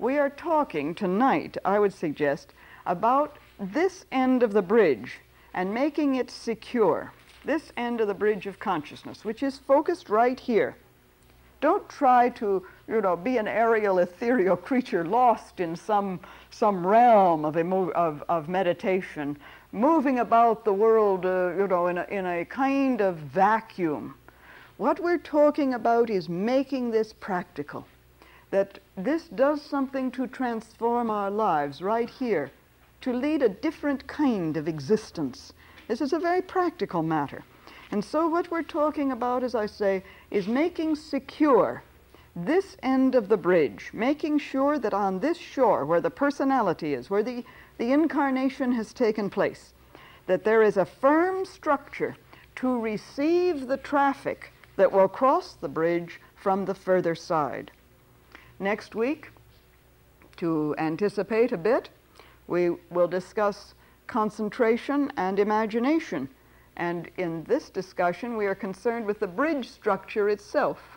We are talking tonight, I would suggest, about this end of the bridge and making it secure. This end of the bridge of consciousness, which is focused right here. Don't try to, you know, be an aerial, ethereal creature lost in some, some realm of, emo- of, of meditation moving about the world, uh, you know, in a, in a kind of vacuum. What we're talking about is making this practical, that this does something to transform our lives right here, to lead a different kind of existence. This is a very practical matter. And so, what we're talking about, as I say, is making secure this end of the bridge, making sure that on this shore, where the personality is, where the the incarnation has taken place, that there is a firm structure to receive the traffic that will cross the bridge from the further side. Next week, to anticipate a bit, we will discuss concentration and imagination. And in this discussion, we are concerned with the bridge structure itself.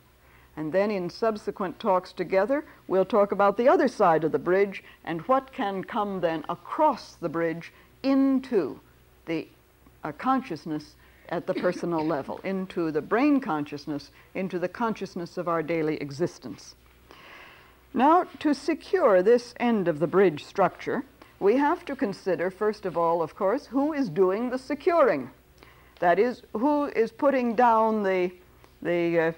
And then in subsequent talks together, we'll talk about the other side of the bridge and what can come then across the bridge into the uh, consciousness at the personal level, into the brain consciousness, into the consciousness of our daily existence. Now, to secure this end of the bridge structure, we have to consider, first of all, of course, who is doing the securing. That is, who is putting down the, the uh,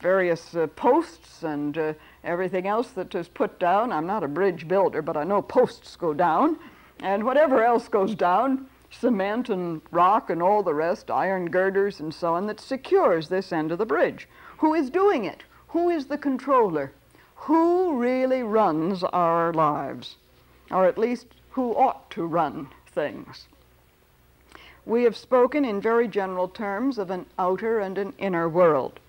various uh, posts and uh, everything else that is put down. I'm not a bridge builder, but I know posts go down. And whatever else goes down, cement and rock and all the rest, iron girders and so on, that secures this end of the bridge. Who is doing it? Who is the controller? Who really runs our lives? Or at least who ought to run things? We have spoken in very general terms of an outer and an inner world.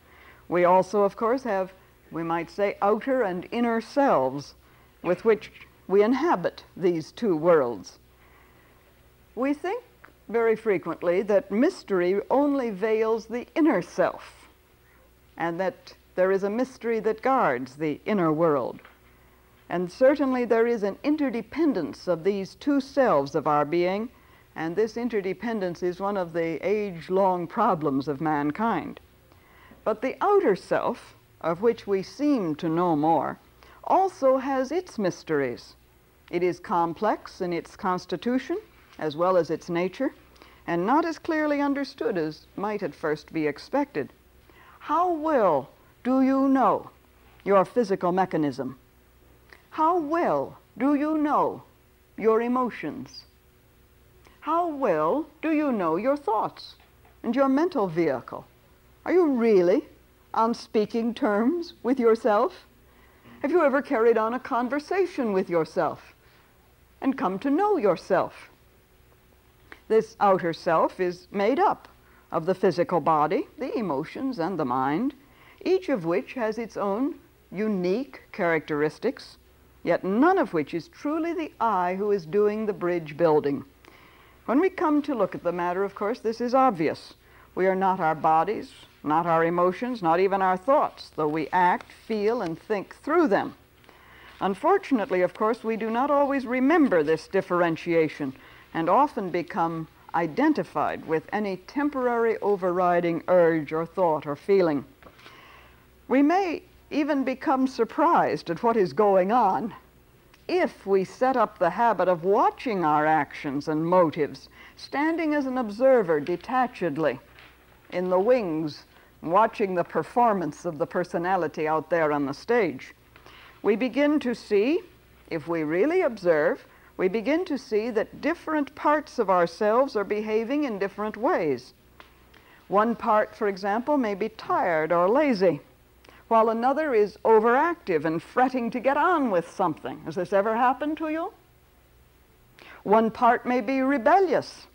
We also, of course, have, we might say, outer and inner selves with which we inhabit these two worlds. We think very frequently that mystery only veils the inner self, and that there is a mystery that guards the inner world. And certainly there is an interdependence of these two selves of our being, and this interdependence is one of the age long problems of mankind. But the outer self, of which we seem to know more, also has its mysteries. It is complex in its constitution as well as its nature, and not as clearly understood as might at first be expected. How well do you know your physical mechanism? How well do you know your emotions? How well do you know your thoughts and your mental vehicle? Are you really on speaking terms with yourself? Have you ever carried on a conversation with yourself and come to know yourself? This outer self is made up of the physical body, the emotions, and the mind, each of which has its own unique characteristics, yet none of which is truly the I who is doing the bridge building. When we come to look at the matter, of course, this is obvious. We are not our bodies, not our emotions, not even our thoughts, though we act, feel, and think through them. Unfortunately, of course, we do not always remember this differentiation and often become identified with any temporary overriding urge or thought or feeling. We may even become surprised at what is going on if we set up the habit of watching our actions and motives, standing as an observer detachedly in the wings, watching the performance of the personality out there on the stage. We begin to see, if we really observe, we begin to see that different parts of ourselves are behaving in different ways. One part, for example, may be tired or lazy, while another is overactive and fretting to get on with something. Has this ever happened to you? One part may be rebellious,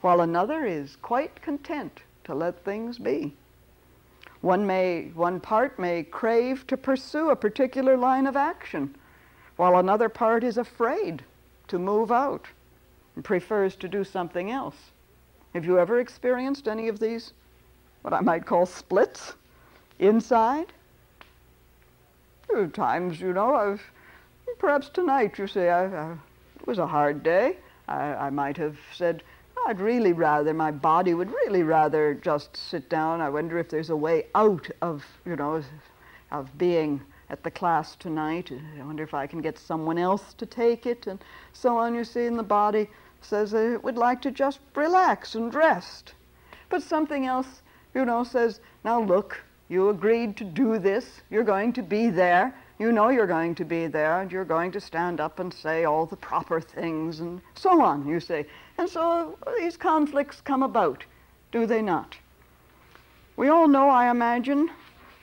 while another is quite content to let things be. One, may, one part may crave to pursue a particular line of action, while another part is afraid to move out and prefers to do something else. Have you ever experienced any of these, what I might call splits, inside? There are times, you know, I've, perhaps tonight, you say, I, I, it was a hard day. I, I might have said, I'd really rather, my body would really rather just sit down. I wonder if there's a way out of, you know, of being at the class tonight. I wonder if I can get someone else to take it and so on. You see, and the body says it would like to just relax and rest. But something else, you know, says, now look, you agreed to do this. You're going to be there. You know you're going to be there, and you're going to stand up and say all the proper things, and so on, you see. And so these conflicts come about, do they not? We all know, I imagine,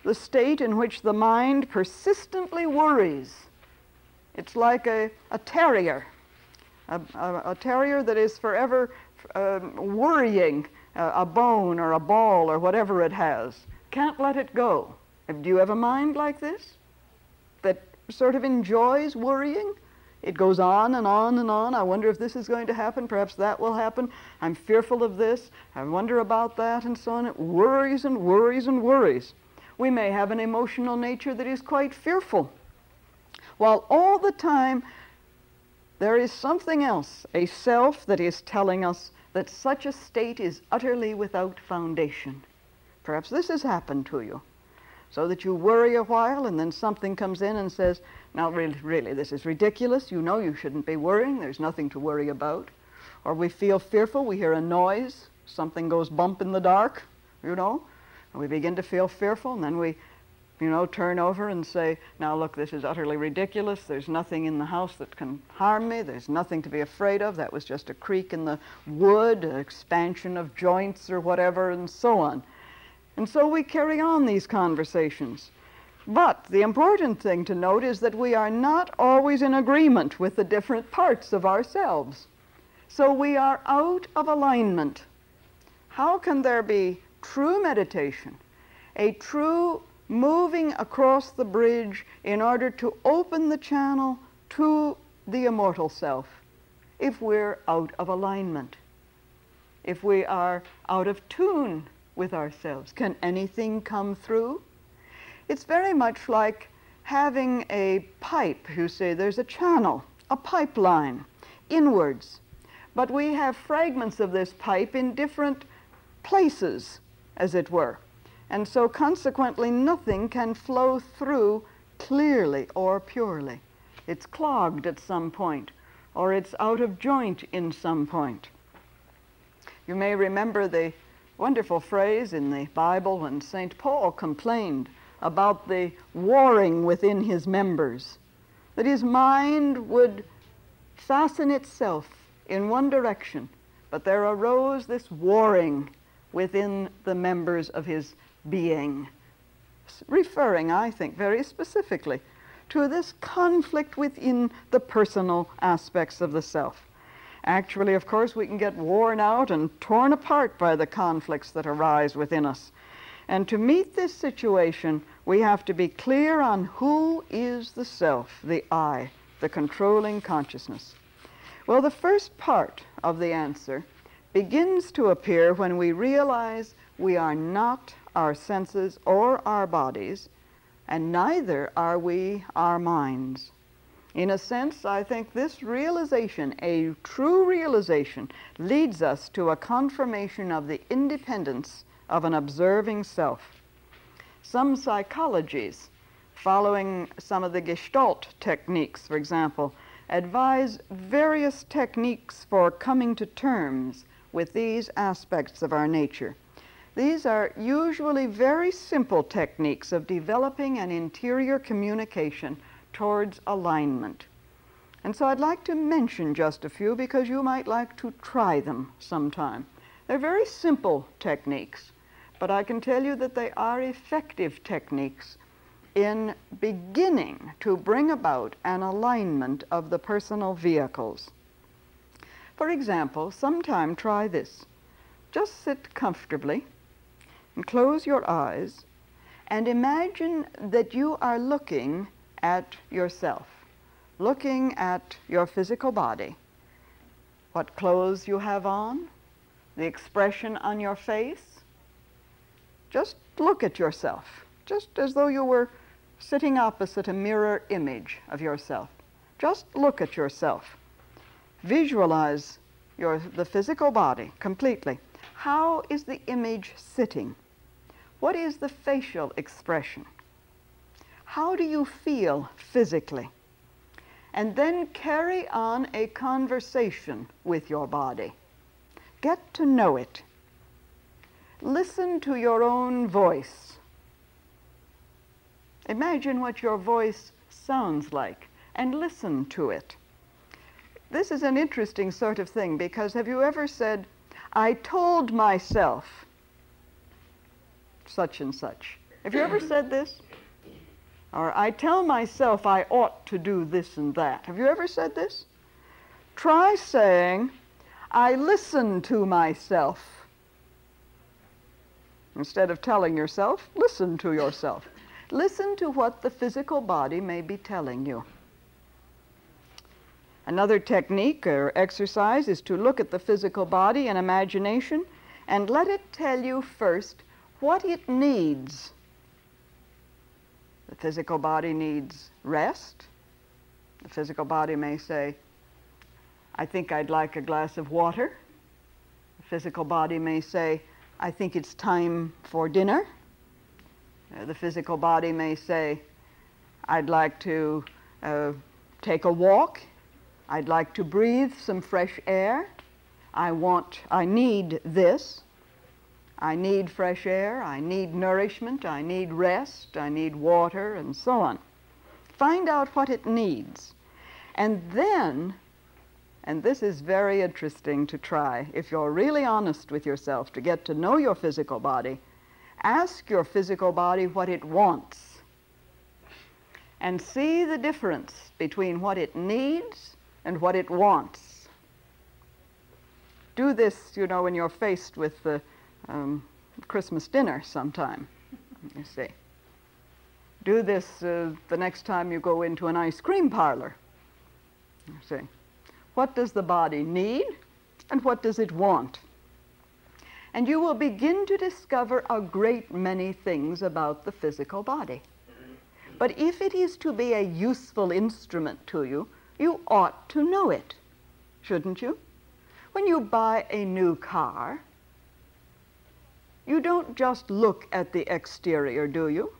the state in which the mind persistently worries. It's like a, a terrier, a, a, a, terrier that is forever uh, worrying uh, a bone or a ball or whatever it has. Can't let it go. Do you have a mind like this? That sort of enjoys worrying? It goes on and on and on. I wonder if this is going to happen. Perhaps that will happen. I'm fearful of this. I wonder about that and so on. It worries and worries and worries we may have an emotional nature that is quite fearful. While all the time There is something else, a self that is telling us that such a state is utterly without foundation. Perhaps this has happened to you. So that you worry a while and then something comes in and says, now really, really, this is ridiculous. You know you shouldn't be worrying. There's nothing to worry about. Or we feel fearful. We hear a noise. Something goes bump in the dark, you know. And we begin to feel fearful and then we you know, turn over and say, now look, this is utterly ridiculous. There's nothing in the house that can harm me. There's nothing to be afraid of. That was just a creak in the wood, expansion of joints or whatever, and so on. And so we carry on these conversations. But the important thing to note is that we are not always in agreement with the different parts of ourselves. So we are out of alignment. How can there be true meditation, a true moving across the bridge in order to open the channel to the immortal self if we're out of alignment, if we are out of tune with ourselves. Can anything come through? It's very much like having a pipe. You say there's a channel, a pipeline inwards, but we have fragments of this pipe in different places, as it were. And so consequently, nothing can flow through clearly or purely. It's clogged at some point, or it's out of joint in some point. You may remember the wonderful phrase in the Bible when St. Paul complained about the warring within his members, that his mind would fasten itself in one direction, but there arose this warring within the members of his being, referring, I think, very specifically to this conflict within the personal aspects of the self. Actually, of course, we can get worn out and torn apart by the conflicts that arise within us. And to meet this situation, we have to be clear on who is the self, the I, the controlling consciousness. Well, the first part of the answer begins to appear when we realize we are not our senses or our bodies, and neither are we our minds. In a sense, I think this realization, a true realization, leads us to a confirmation of the independence of an observing self. Some psychologies, following some of the Gestalt techniques, for example, advise various techniques for coming to terms with these aspects of our nature. These are usually very simple techniques of developing an interior communication towards alignment. And so I'd like to mention just a few because you might like to try them sometime. They're very simple techniques, but I can tell you that they are effective techniques in beginning to bring about an alignment of the personal vehicles. For example, sometime try this. Just sit comfortably and close your eyes and imagine that you are looking at yourself, looking at your physical body, what clothes you have on, the expression on your face. Just look at yourself, just as though you were sitting opposite a mirror image of yourself. Just look at yourself. Visualize your, the physical body completely. How is the image sitting? What is the facial expression? How do you feel physically? And then carry on a conversation with your body. Get to know it. Listen to your own voice. Imagine what your voice sounds like and listen to it. This is an interesting sort of thing because have you ever said, I told myself such and such. Have you ever said this? Or I tell myself I ought to do this and that. Have you ever said this? Try saying, I listen to myself. Instead of telling yourself, listen to yourself. Listen to what the physical body may be telling you. Another technique or exercise is to look at the physical body in imagination and let it tell you first what it needs. The physical body needs rest. The physical body may say, I think I'd like a glass of water. The physical body may say, I think it's time for dinner. Uh, the physical body may say, I'd like to uh, take a walk. I'd like to breathe some fresh air. I want, I need this. I need fresh air. I need nourishment. I need rest. I need water, and so on. Find out what it needs. And then and this is very interesting to try. If you're really honest with yourself to get to know your physical body, ask your physical body what it wants and see the difference between what it needs and what it wants. Do this, you know, when you're faced with the um, Christmas dinner sometime, you see. Do this uh, the next time you go into an ice cream parlor, you see. What does the body need and what does it want? And you will begin to discover a great many things about the physical body. But if it is to be a useful instrument to you, you ought to know it, shouldn't you? When you buy a new car, you don't just look at the exterior, do you?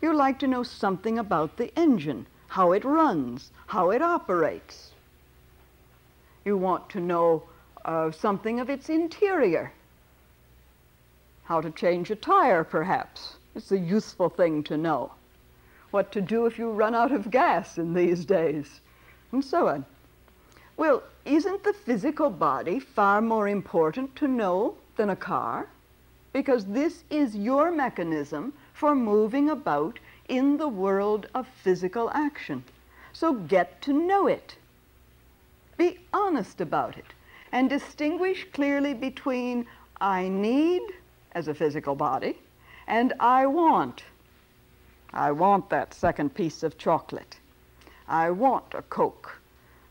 You like to know something about the engine, how it runs, how it operates. You want to know uh, something of its interior. How to change a tire, perhaps. It's a useful thing to know. What to do if you run out of gas in these days, and so on. Well, isn't the physical body far more important to know than a car? Because this is your mechanism for moving about in the world of physical action. So get to know it. Be honest about it and distinguish clearly between I need as a physical body and I want. I want that second piece of chocolate. I want a Coke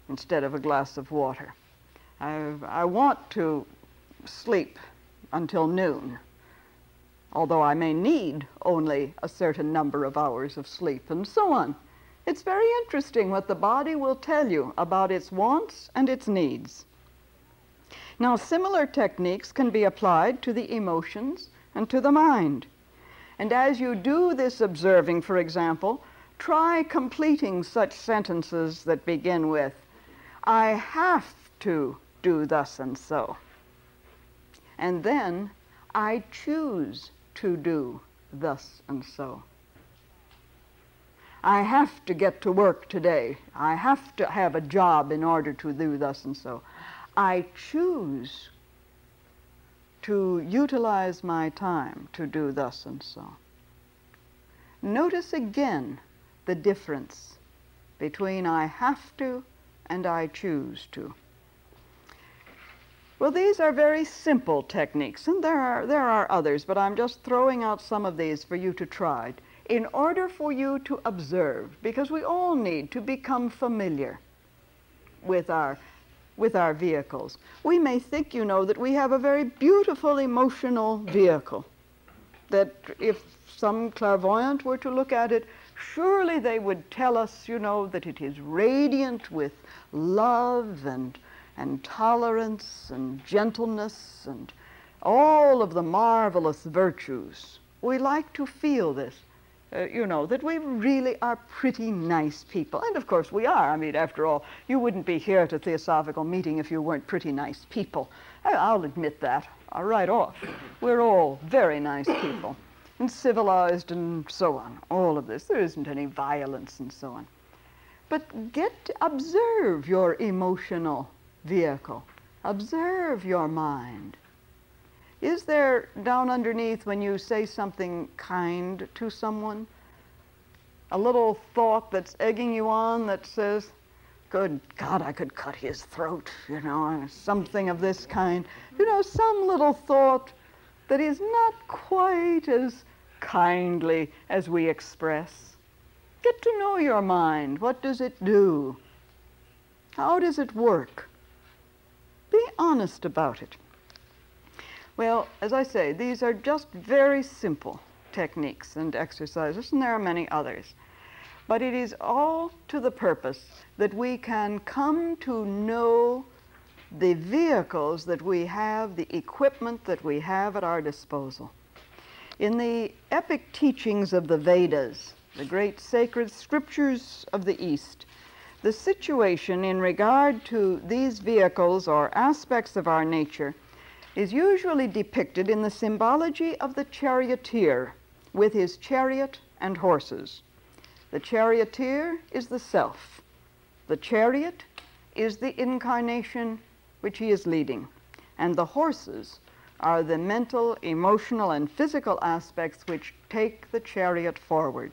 instead of a glass of water. I, I want to sleep until noon, although I may need only a certain number of hours of sleep, and so on. It's very interesting what the body will tell you about its wants and its needs. Now, similar techniques can be applied to the emotions and to the mind. And as you do this observing, for example, try completing such sentences that begin with, I have to do thus and so. And then, I choose to do thus and so. I have to get to work today. I have to have a job in order to do thus and so. I choose to utilize my time to do thus and so. Notice again the difference between I have to and I choose to. Well, these are very simple techniques, and there are, there are others, but I'm just throwing out some of these for you to try in order for you to observe, because we all need to become familiar with our, with our vehicles. We may think, you know, that we have a very beautiful emotional vehicle, that if some clairvoyant were to look at it, surely they would tell us, you know, that it is radiant with love and, and tolerance and gentleness and all of the marvelous virtues. We like to feel this uh, you know, that we really are pretty nice people. And of course we are. I mean, after all, you wouldn't be here at a theosophical meeting if you weren't pretty nice people. I'll admit that right off. We're all very nice people and civilized and so on. All of this. There isn't any violence and so on. But get to observe your emotional vehicle. Observe your mind. Is there down underneath when you say something kind to someone, a little thought that's egging you on that says, good God, I could cut his throat, you know, something of this kind. You know, some little thought that is not quite as kindly as we express. Get to know your mind. What does it do? How does it work? Be honest about it. Well, as I say, these are just very simple techniques and exercises, and there are many others. but it is all to the purpose that we can come to know the vehicles that we have, the equipment that we have at our disposal. In the epic teachings of the Vedas, the great sacred scriptures of the East, the situation in regard to these vehicles or aspects of our nature is usually depicted in the symbology of the charioteer with his chariot and horses. The charioteer is the self. The chariot is the incarnation which he is leading. And the horses are the mental, emotional, and physical aspects which take the chariot forward.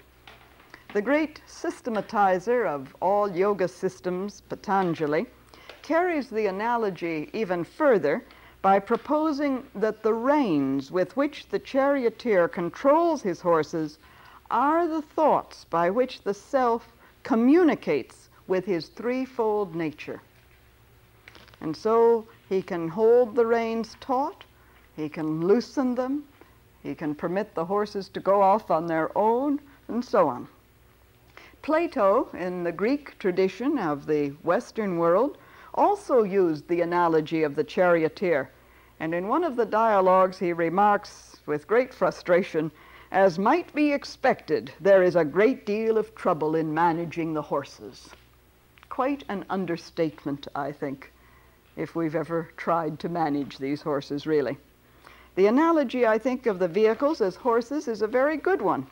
The great systematizer of all yoga systems, Patanjali, carries the analogy even further by proposing that the reins with which the charioteer controls his horses are the thoughts by which the self communicates with his threefold nature. And so he can hold the reins taut, he can loosen them, he can permit the horses to go off on their own, and so on. Plato, in the Greek tradition of the Western world, also used the analogy of the charioteer. And in one of the dialogues, he remarks with great frustration as might be expected, there is a great deal of trouble in managing the horses. Quite an understatement, I think, if we've ever tried to manage these horses, really. The analogy, I think, of the vehicles as horses is a very good one.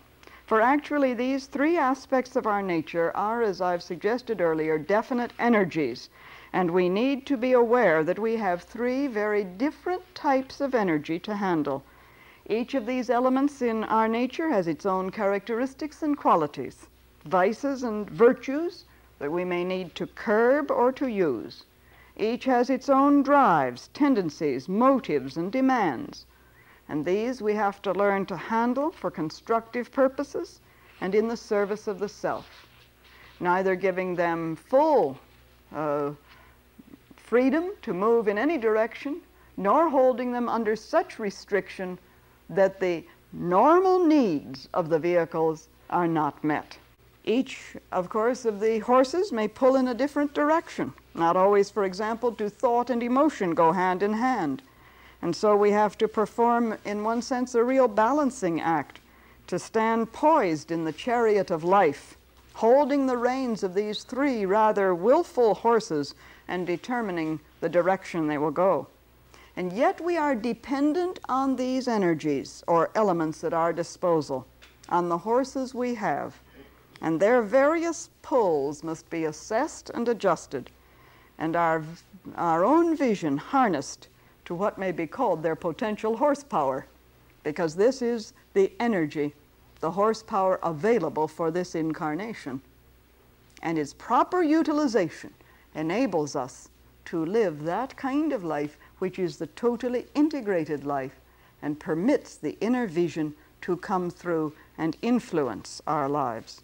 For actually, these three aspects of our nature are, as I've suggested earlier, definite energies. And we need to be aware that we have three very different types of energy to handle. Each of these elements in our nature has its own characteristics and qualities, vices and virtues that we may need to curb or to use. Each has its own drives, tendencies, motives, and demands. And these we have to learn to handle for constructive purposes and in the service of the self, neither giving them full uh, freedom to move in any direction, nor holding them under such restriction that the normal needs of the vehicles are not met. Each, of course, of the horses may pull in a different direction. Not always, for example, do thought and emotion go hand in hand. And so we have to perform, in one sense, a real balancing act to stand poised in the chariot of life, holding the reins of these three rather willful horses and determining the direction they will go. And yet we are dependent on these energies or elements at our disposal, on the horses we have. And their various pulls must be assessed and adjusted, and our, our own vision harnessed to what may be called their potential horsepower, because this is the energy, the horsepower available for this incarnation. And its proper utilization enables us to live that kind of life which is the totally integrated life and permits the inner vision to come through and influence our lives.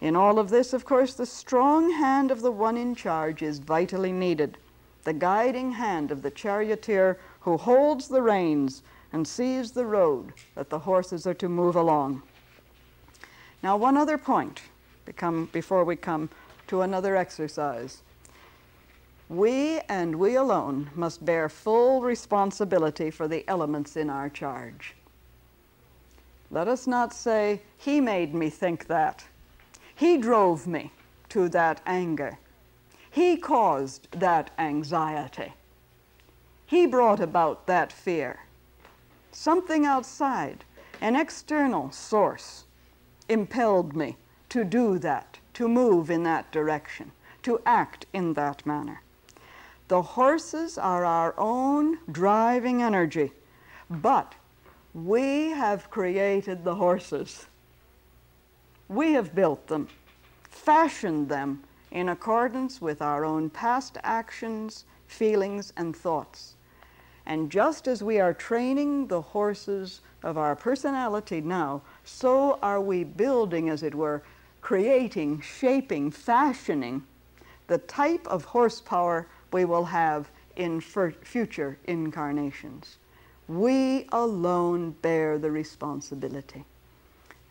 In all of this, of course, the strong hand of the one in charge is vitally needed. The guiding hand of the charioteer who holds the reins and sees the road that the horses are to move along. Now, one other point before we come to another exercise. We and we alone must bear full responsibility for the elements in our charge. Let us not say, He made me think that. He drove me to that anger. He caused that anxiety. He brought about that fear. Something outside, an external source, impelled me to do that, to move in that direction, to act in that manner. The horses are our own driving energy, but we have created the horses. We have built them, fashioned them in accordance with our own past actions, feelings, and thoughts. And just as we are training the horses of our personality now, so are we building, as it were, creating, shaping, fashioning the type of horsepower we will have in future incarnations. We alone bear the responsibility.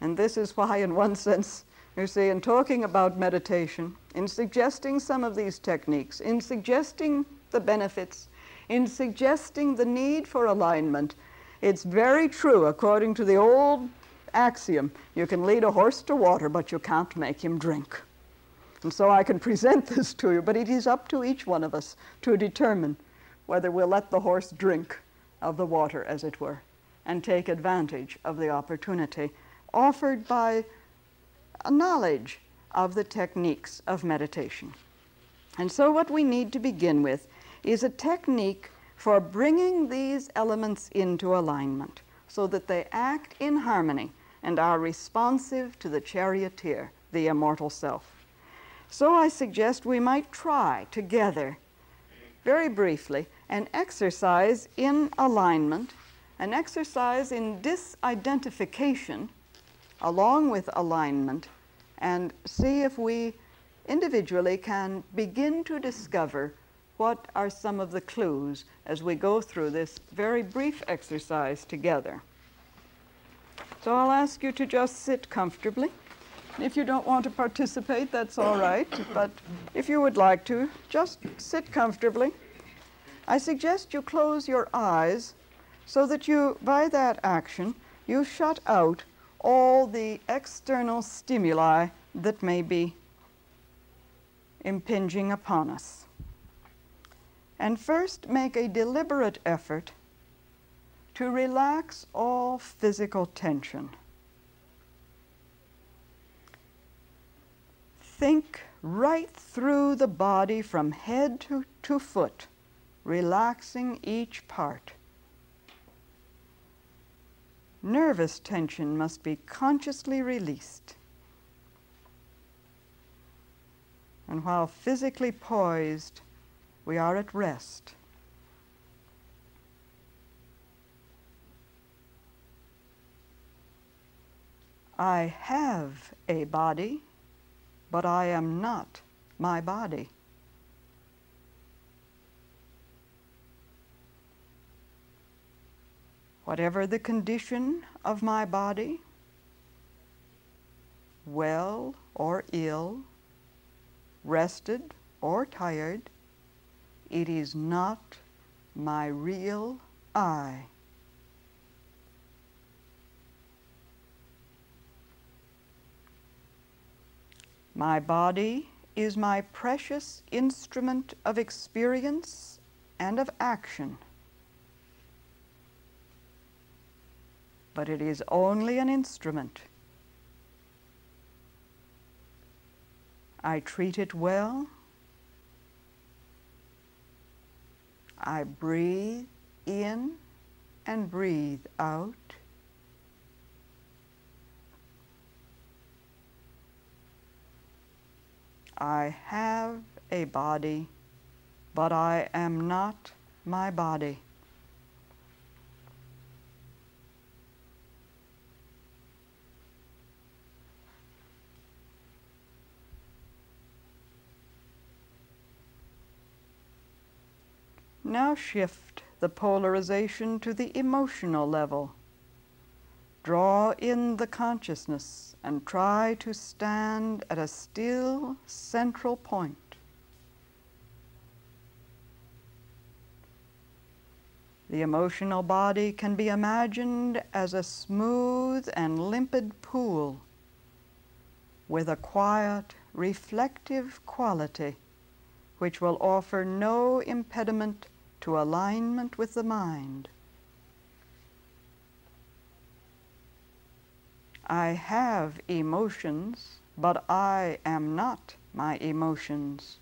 And this is why, in one sense, You see, in talking about meditation, in suggesting some of these techniques, in suggesting the benefits, in suggesting the need for alignment, it's very true, according to the old axiom you can lead a horse to water, but you can't make him drink. And so I can present this to you, but it is up to each one of us to determine whether we'll let the horse drink of the water, as it were, and take advantage of the opportunity offered by knowledge of the techniques of meditation. And so, what we need to begin with is a technique for bringing these elements into alignment so that they act in harmony and are responsive to the charioteer, the immortal self. So, I suggest we might try together, very briefly, an exercise in alignment, an exercise in disidentification along with alignment and see if we individually can begin to discover what are some of the clues as we go through this very brief exercise together. So I'll ask you to just sit comfortably. If you don't want to participate, that's all right, but if you would like to, just sit comfortably. I suggest you close your eyes so that you, by that action, you shut out all the external stimuli that may be impinging upon us. And first, make a deliberate effort to relax all physical tension. Think right through the body from head to, to foot, relaxing each part. Nervous tension must be consciously released. And while physically poised, we are at rest. I have a body, but I am not my body. Whatever the condition of my body, well or ill, rested or tired, it is not my real I. My body is my precious instrument of experience and of action. But it is only an instrument. I treat it well. I breathe in and breathe out. I have a body, but I am not my body. Now shift the polarization to the emotional level. Draw in the consciousness and try to stand at a still central point. The emotional body can be imagined as a smooth and limpid pool with a quiet, reflective quality which will offer no impediment to alignment with the mind. I have emotions, but I am not my emotions.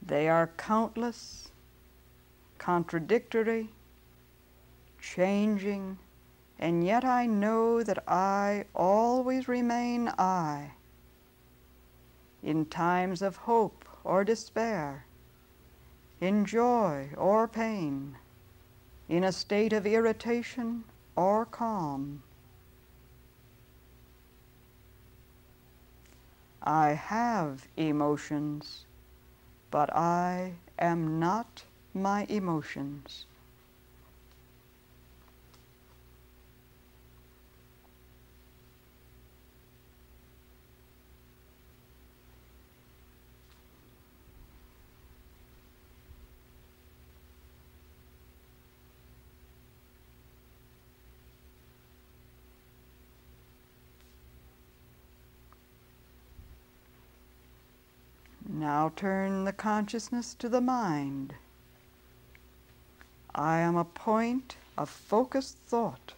They are countless, contradictory, changing, and yet I know that I always remain I in times of hope or despair, in joy or pain, in a state of irritation or calm. I have emotions, but I am not my emotions. Now turn the consciousness to the mind. I am a point of focused thought.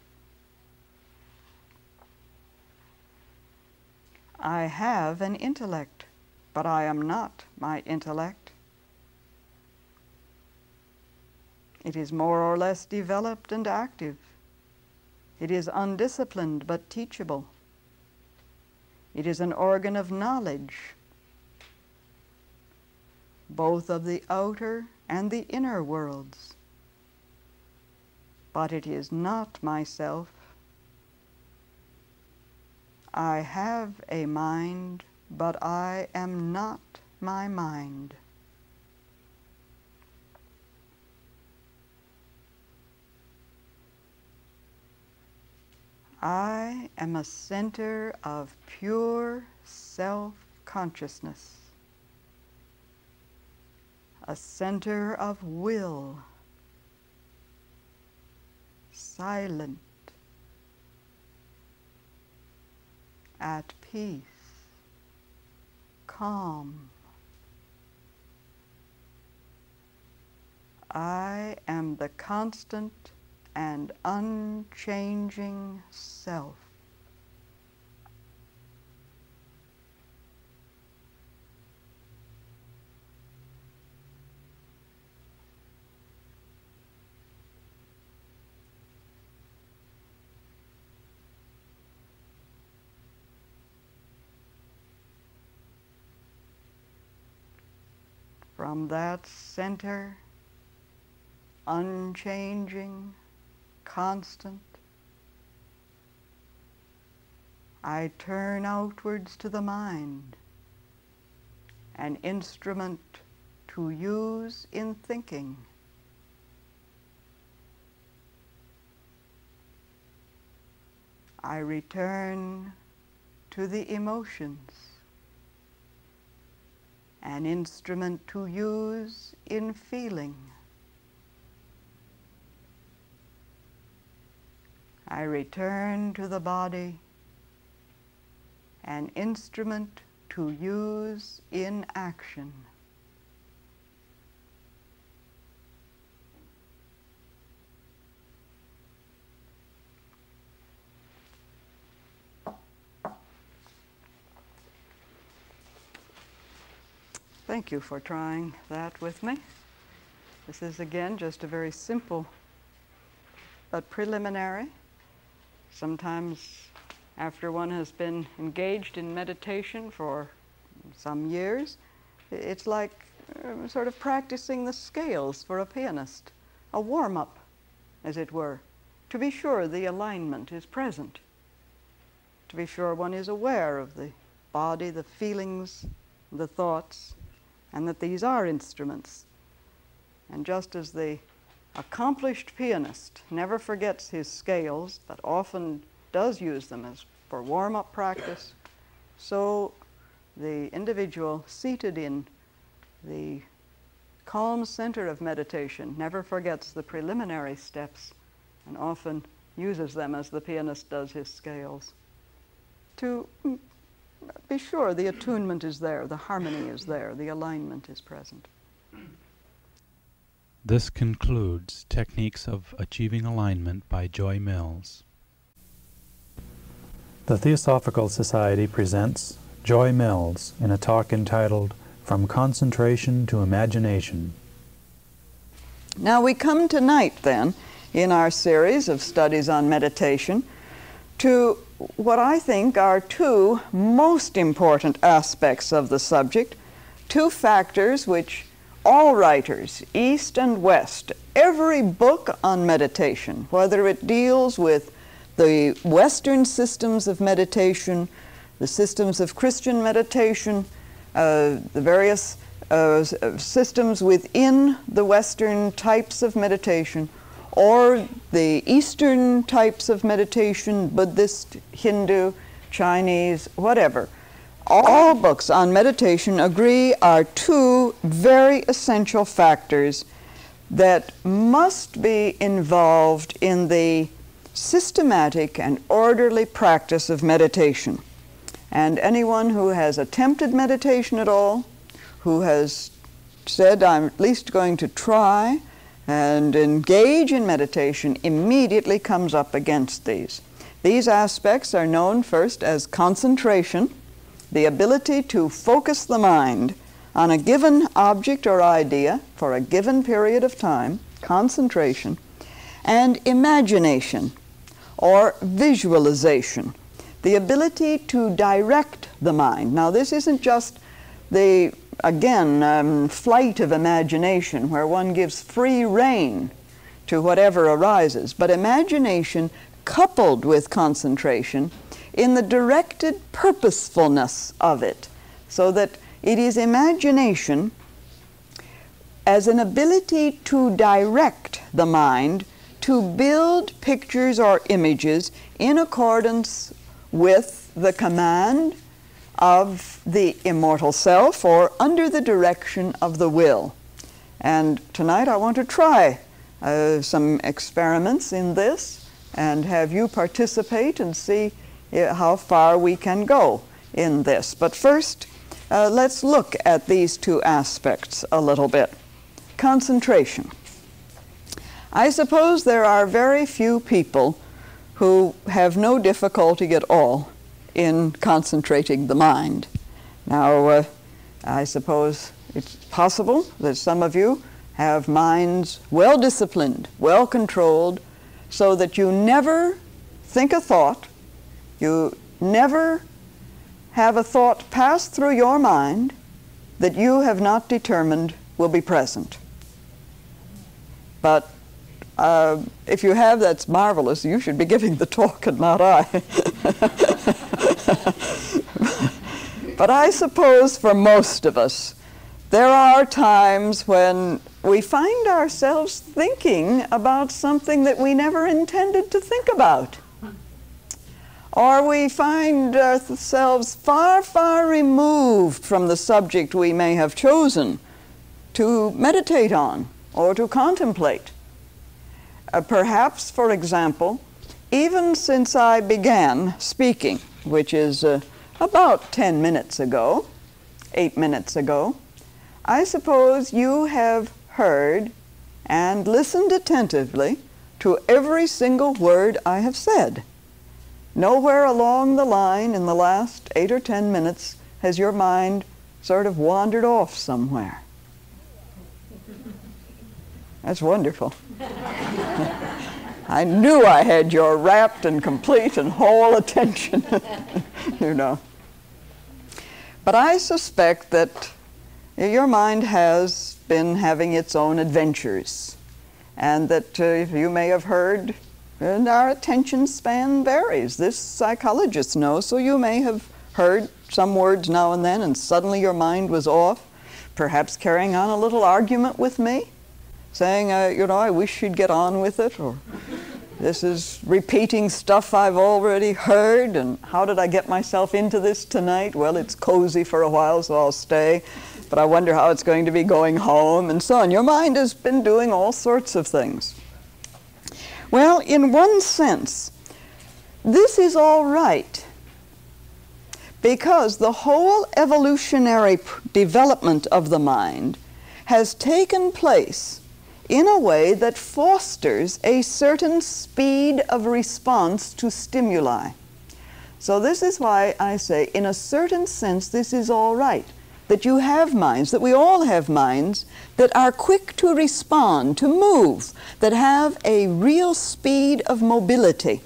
I have an intellect, but I am not my intellect. It is more or less developed and active. It is undisciplined but teachable. It is an organ of knowledge, both of the outer and the inner worlds. But it is not myself. I have a mind, but I am not my mind. I am a center of pure self consciousness, a center of will, silent, at peace, calm. I am the constant and unchanging self. From that center, unchanging, constant. I turn outwards to the mind, an instrument to use in thinking. I return to the emotions, an instrument to use in feeling. I return to the body, an instrument to use in action. Thank you for trying that with me. This is again just a very simple but preliminary Sometimes, after one has been engaged in meditation for some years, it's like uh, sort of practicing the scales for a pianist, a warm up, as it were, to be sure the alignment is present, to be sure one is aware of the body, the feelings, the thoughts, and that these are instruments. And just as the accomplished pianist never forgets his scales, but often does use them as for warm-up practice. So the individual seated in the calm center of meditation never forgets the preliminary steps and often uses them as the pianist does his scales to be sure the attunement is there, the harmony is there, the alignment is present. This concludes Techniques of Achieving Alignment by Joy Mills. The Theosophical Society presents Joy Mills in a talk entitled From Concentration to Imagination. Now we come tonight then in our series of studies on meditation to what I think are two most important aspects of the subject, two factors which all writers, East and West, every book on meditation, whether it deals with the Western systems of meditation, the systems of Christian meditation, uh, the various uh, systems within the Western types of meditation, or the Eastern types of meditation, Buddhist, Hindu, Chinese, whatever all books on meditation agree are two very essential factors that must be involved in the systematic and orderly practice of meditation. And anyone who has attempted meditation at all, who has said, I'm at least going to try and engage in meditation immediately comes up against these. These aspects are known first as concentration, the ability to focus the mind on a given object or idea for a given period of time, concentration, and imagination or visualization, the ability to direct the mind. Now, this isn't just the again, um, flight of imagination, where one gives free rein to whatever arises, but imagination coupled with concentration in the directed purposefulness of it, so that it is imagination as an ability to direct the mind to build pictures or images in accordance with the command of the immortal self or under the direction of the will. And tonight I want to try uh, some experiments in this and have you participate and see uh, how far we can go in this. But first, uh, let's look at these two aspects a little bit. Concentration. I suppose there are very few people who have no difficulty at all in concentrating the mind. Now, uh, I suppose it's possible that some of you have minds well disciplined, well controlled, so that you never think a thought, you never have a thought pass through your mind that you have not determined will be present. But uh, if you have, that's marvelous. You should be giving the talk and not I. but I suppose for most of us, there are times when we find ourselves thinking about something that we never intended to think about. Or we find ourselves far, far removed from the subject we may have chosen to meditate on or to contemplate. Uh, perhaps, for example, even since I began speaking, which is uh, about 10 minutes ago, eight minutes ago, I suppose you have heard and listened attentively to every single word I have said. Nowhere along the line in the last eight or ten minutes has your mind sort of wandered off somewhere. That's wonderful. I knew I had your rapt and complete and whole attention, you know. But I suspect that your mind has been having its own adventures, and that uh, you may have heard, and our attention span varies. This psychologist knows, so you may have heard some words now and then, and suddenly your mind was off, perhaps carrying on a little argument with me saying, uh, you know, I wish you'd get on with it, or this is repeating stuff I've already heard, and how did I get myself into this tonight? Well, it's cozy for a while, so I'll stay, but I wonder how it's going to be going home, and so on. Your mind has been doing all sorts of things. Well, in one sense, this is all right because the whole evolutionary development of the mind has taken place in a way that fosters a certain speed of response to stimuli. So, this is why I say, in a certain sense, this is all right. That you have minds, that we all have minds that are quick to respond, to move, that have a real speed of mobility.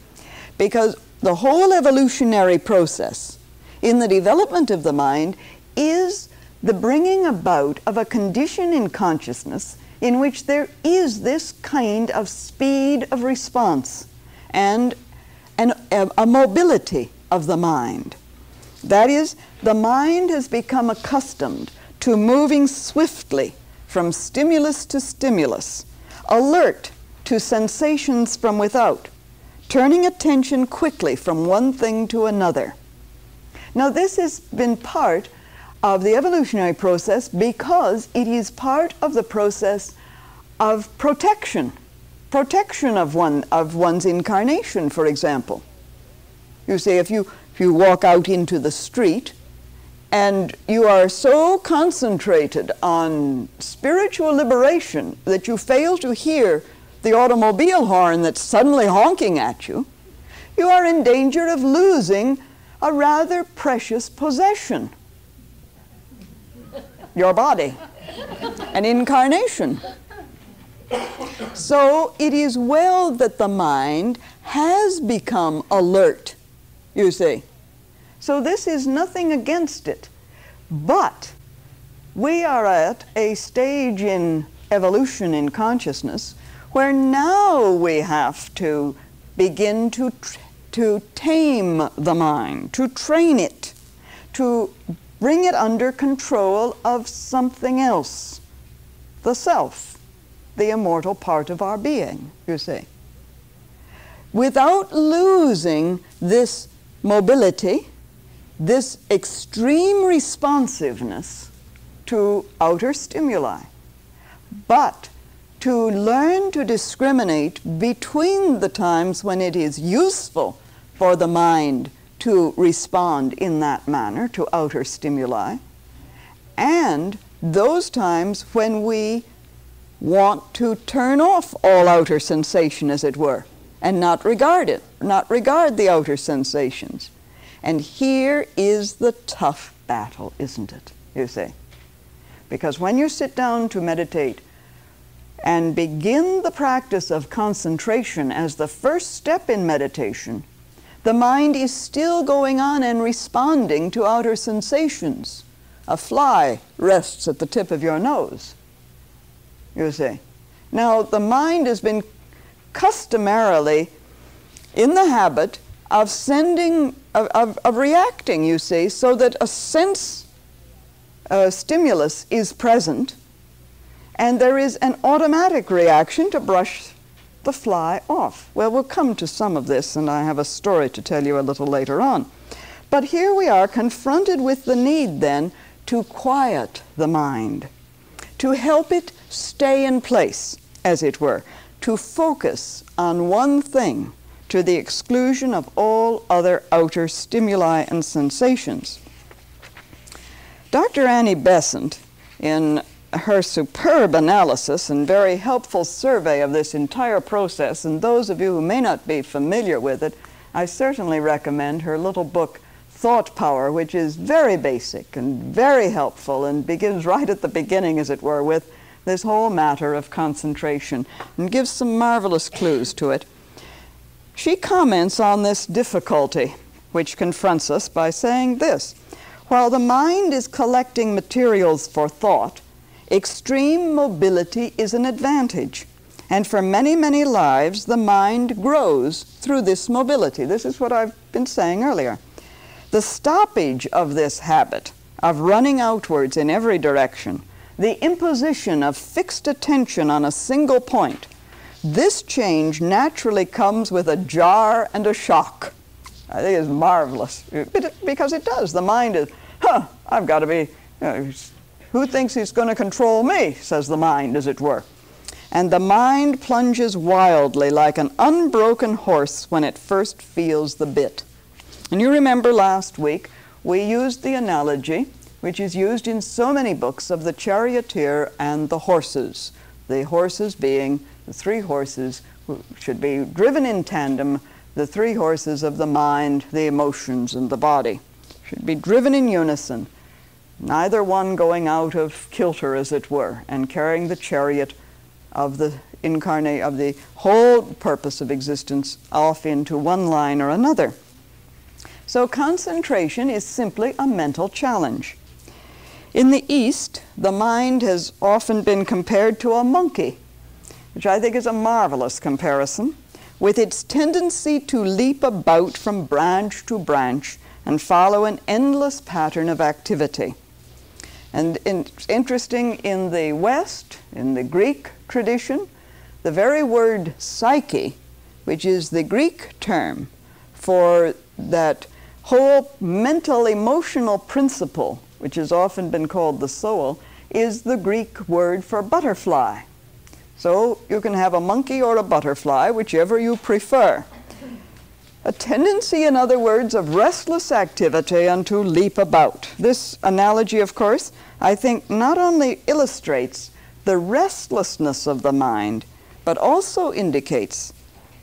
Because the whole evolutionary process in the development of the mind is the bringing about of a condition in consciousness in which there is this kind of speed of response and an, a, a mobility of the mind. That is, the mind has become accustomed to moving swiftly from stimulus to stimulus, alert to sensations from without, turning attention quickly from one thing to another. Now, this has been part of the evolutionary process because it is part of the process of protection, protection of, one, of one's incarnation, for example. You see, if you, if you walk out into the street and you are so concentrated on spiritual liberation that you fail to hear the automobile horn that's suddenly honking at you, you are in danger of losing a rather precious possession your body, an incarnation. So it is well that the mind has become alert, you see. So this is nothing against it. But we are at a stage in evolution in consciousness where now we have to begin to, to tame the mind, to train it, to bring it under control of something else, the self, the immortal part of our being, you see. Without losing this mobility, this extreme responsiveness to outer stimuli, but to learn to discriminate between the times when it is useful for the mind to respond in that manner to outer stimuli, and those times when we want to turn off all outer sensation, as it were, and not regard it, not regard the outer sensations. And here is the tough battle, isn't it? You see. Because when you sit down to meditate and begin the practice of concentration as the first step in meditation, the mind is still going on and responding to outer sensations. A fly rests at the tip of your nose, you see. Now, the mind has been customarily in the habit of sending, of, of, of reacting, you see, so that a sense uh, stimulus is present and there is an automatic reaction to brush the fly off. Well, we'll come to some of this, and I have a story to tell you a little later on. But here we are confronted with the need then to quiet the mind, to help it stay in place, as it were, to focus on one thing to the exclusion of all other outer stimuli and sensations. Dr. Annie Besant, in her superb analysis and very helpful survey of this entire process, and those of you who may not be familiar with it, I certainly recommend her little book, Thought Power, which is very basic and very helpful and begins right at the beginning, as it were, with this whole matter of concentration and gives some marvelous clues to it. She comments on this difficulty which confronts us by saying this While the mind is collecting materials for thought, Extreme mobility is an advantage. And for many, many lives, the mind grows through this mobility. This is what I've been saying earlier. The stoppage of this habit of running outwards in every direction, the imposition of fixed attention on a single point, this change naturally comes with a jar and a shock. I think it's marvelous because it does. The mind is, huh, I've got to be you know, who thinks he's going to control me? says the mind, as it were. And the mind plunges wildly like an unbroken horse when it first feels the bit. And you remember last week we used the analogy, which is used in so many books, of the charioteer and the horses. The horses being the three horses who should be driven in tandem, the three horses of the mind, the emotions, and the body should be driven in unison neither one going out of kilter, as it were, and carrying the chariot of the incarnate of the whole purpose of existence off into one line or another. So concentration is simply a mental challenge. In the East, the mind has often been compared to a monkey, which I think is a marvelous comparison, with its tendency to leap about from branch to branch and follow an endless pattern of activity. And interesting in the West, in the Greek tradition, the very word psyche, which is the Greek term for that whole mental emotional principle, which has often been called the soul, is the Greek word for butterfly. So you can have a monkey or a butterfly, whichever you prefer. A tendency, in other words, of restless activity and to leap about. This analogy, of course, I think not only illustrates the restlessness of the mind, but also indicates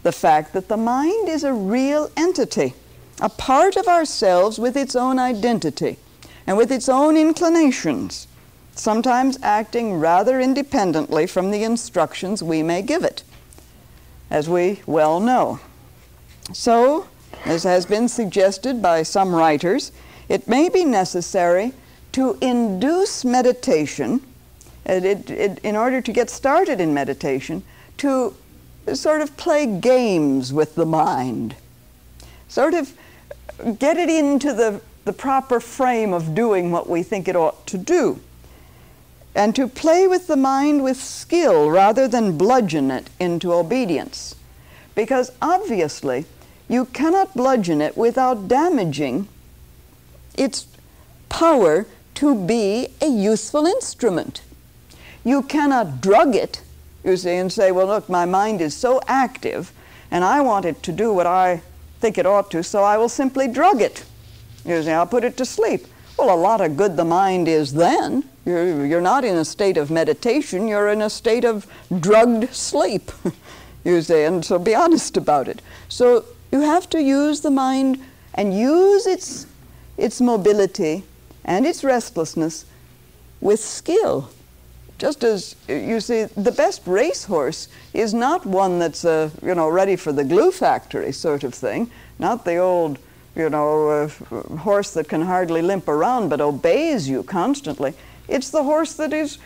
the fact that the mind is a real entity, a part of ourselves with its own identity and with its own inclinations, sometimes acting rather independently from the instructions we may give it, as we well know. So, as has been suggested by some writers, it may be necessary to induce meditation, it, it, in order to get started in meditation, to sort of play games with the mind, sort of get it into the, the proper frame of doing what we think it ought to do, and to play with the mind with skill rather than bludgeon it into obedience. Because obviously, you cannot bludgeon it without damaging its power to be a useful instrument. You cannot drug it, you see, and say, well, look, my mind is so active and I want it to do what I think it ought to, so I will simply drug it. You see, I'll put it to sleep. Well, a lot of good the mind is then. You're, you're not in a state of meditation, you're in a state of drugged sleep, you see, and so be honest about it. So you have to use the mind and use its, its mobility and its restlessness with skill. Just as you see, the best racehorse is not one that's uh, you know ready for the glue factory sort of thing, not the old you know uh, horse that can hardly limp around but obeys you constantly. It's the horse that is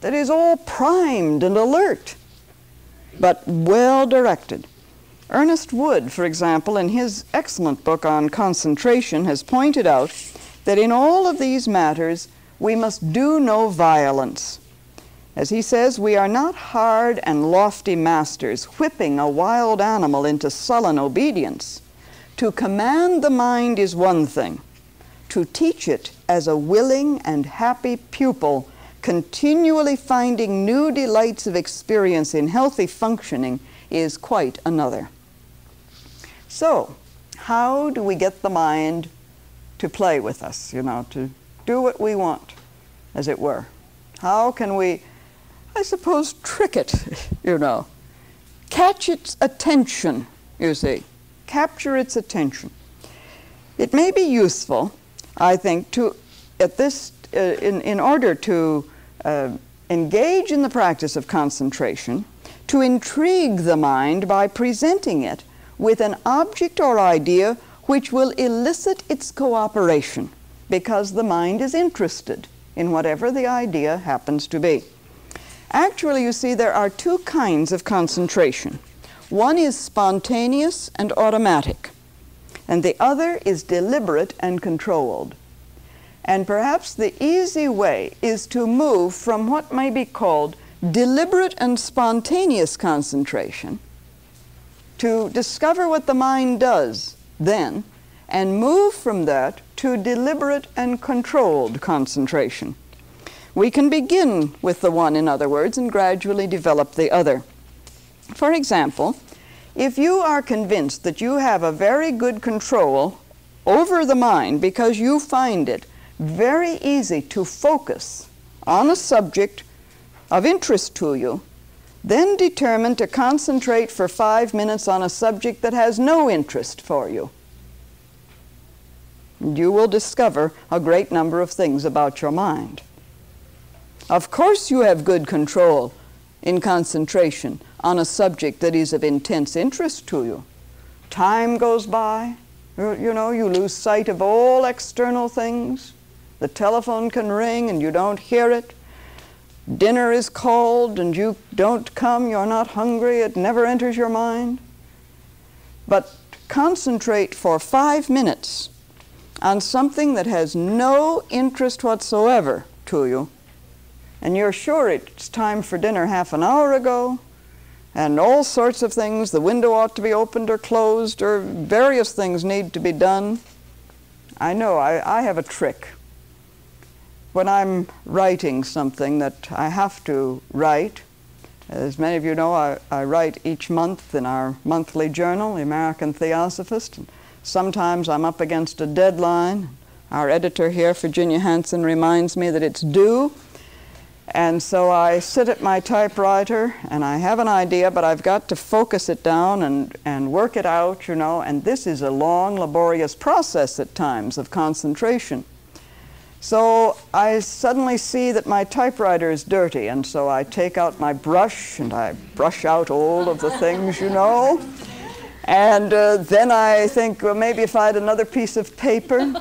that is all primed and alert, but well directed. Ernest Wood, for example, in his excellent book on concentration, has pointed out that in all of these matters we must do no violence. As he says, we are not hard and lofty masters, whipping a wild animal into sullen obedience. To command the mind is one thing, to teach it as a willing and happy pupil, continually finding new delights of experience in healthy functioning, is quite another. So, how do we get the mind to play with us, you know, to do what we want, as it were? How can we, I suppose, trick it, you know? Catch its attention, you see. Capture its attention. It may be useful, I think, to, at this, uh, in, in order to uh, engage in the practice of concentration, to intrigue the mind by presenting it with an object or idea which will elicit its cooperation because the mind is interested in whatever the idea happens to be. Actually, you see, there are two kinds of concentration. One is spontaneous and automatic, and the other is deliberate and controlled. And perhaps the easy way is to move from what may be called deliberate and spontaneous concentration to discover what the mind does then and move from that to deliberate and controlled concentration. We can begin with the one, in other words, and gradually develop the other. For example, if you are convinced that you have a very good control over the mind because you find it very easy to focus on a subject of interest to you, then determine to concentrate for five minutes on a subject that has no interest for you. You will discover a great number of things about your mind. Of course, you have good control in concentration on a subject that is of intense interest to you. Time goes by, you know, you lose sight of all external things. The telephone can ring and you don't hear it dinner is called and you don't come, you're not hungry, it never enters your mind. But concentrate for five minutes on something that has no interest whatsoever to you, and you're sure it's time for dinner half an hour ago, and all sorts of things, the window ought to be opened or closed, or various things need to be done. I know, I, I have a trick when I'm writing something that I have to write, As many of you know, I, I write each month in our monthly journal, The American Theosophist. And sometimes I'm up against a deadline. Our editor here, Virginia Hanson, reminds me that it's due. And so I sit at my typewriter and I have an idea, but I've got to focus it down and, and work it out, you know. And this is a long, laborious process at times of concentration. So I suddenly see that my typewriter is dirty, and so I take out my brush and I brush out all of the things, you know. And uh, then I think, well, maybe if I had another piece of paper.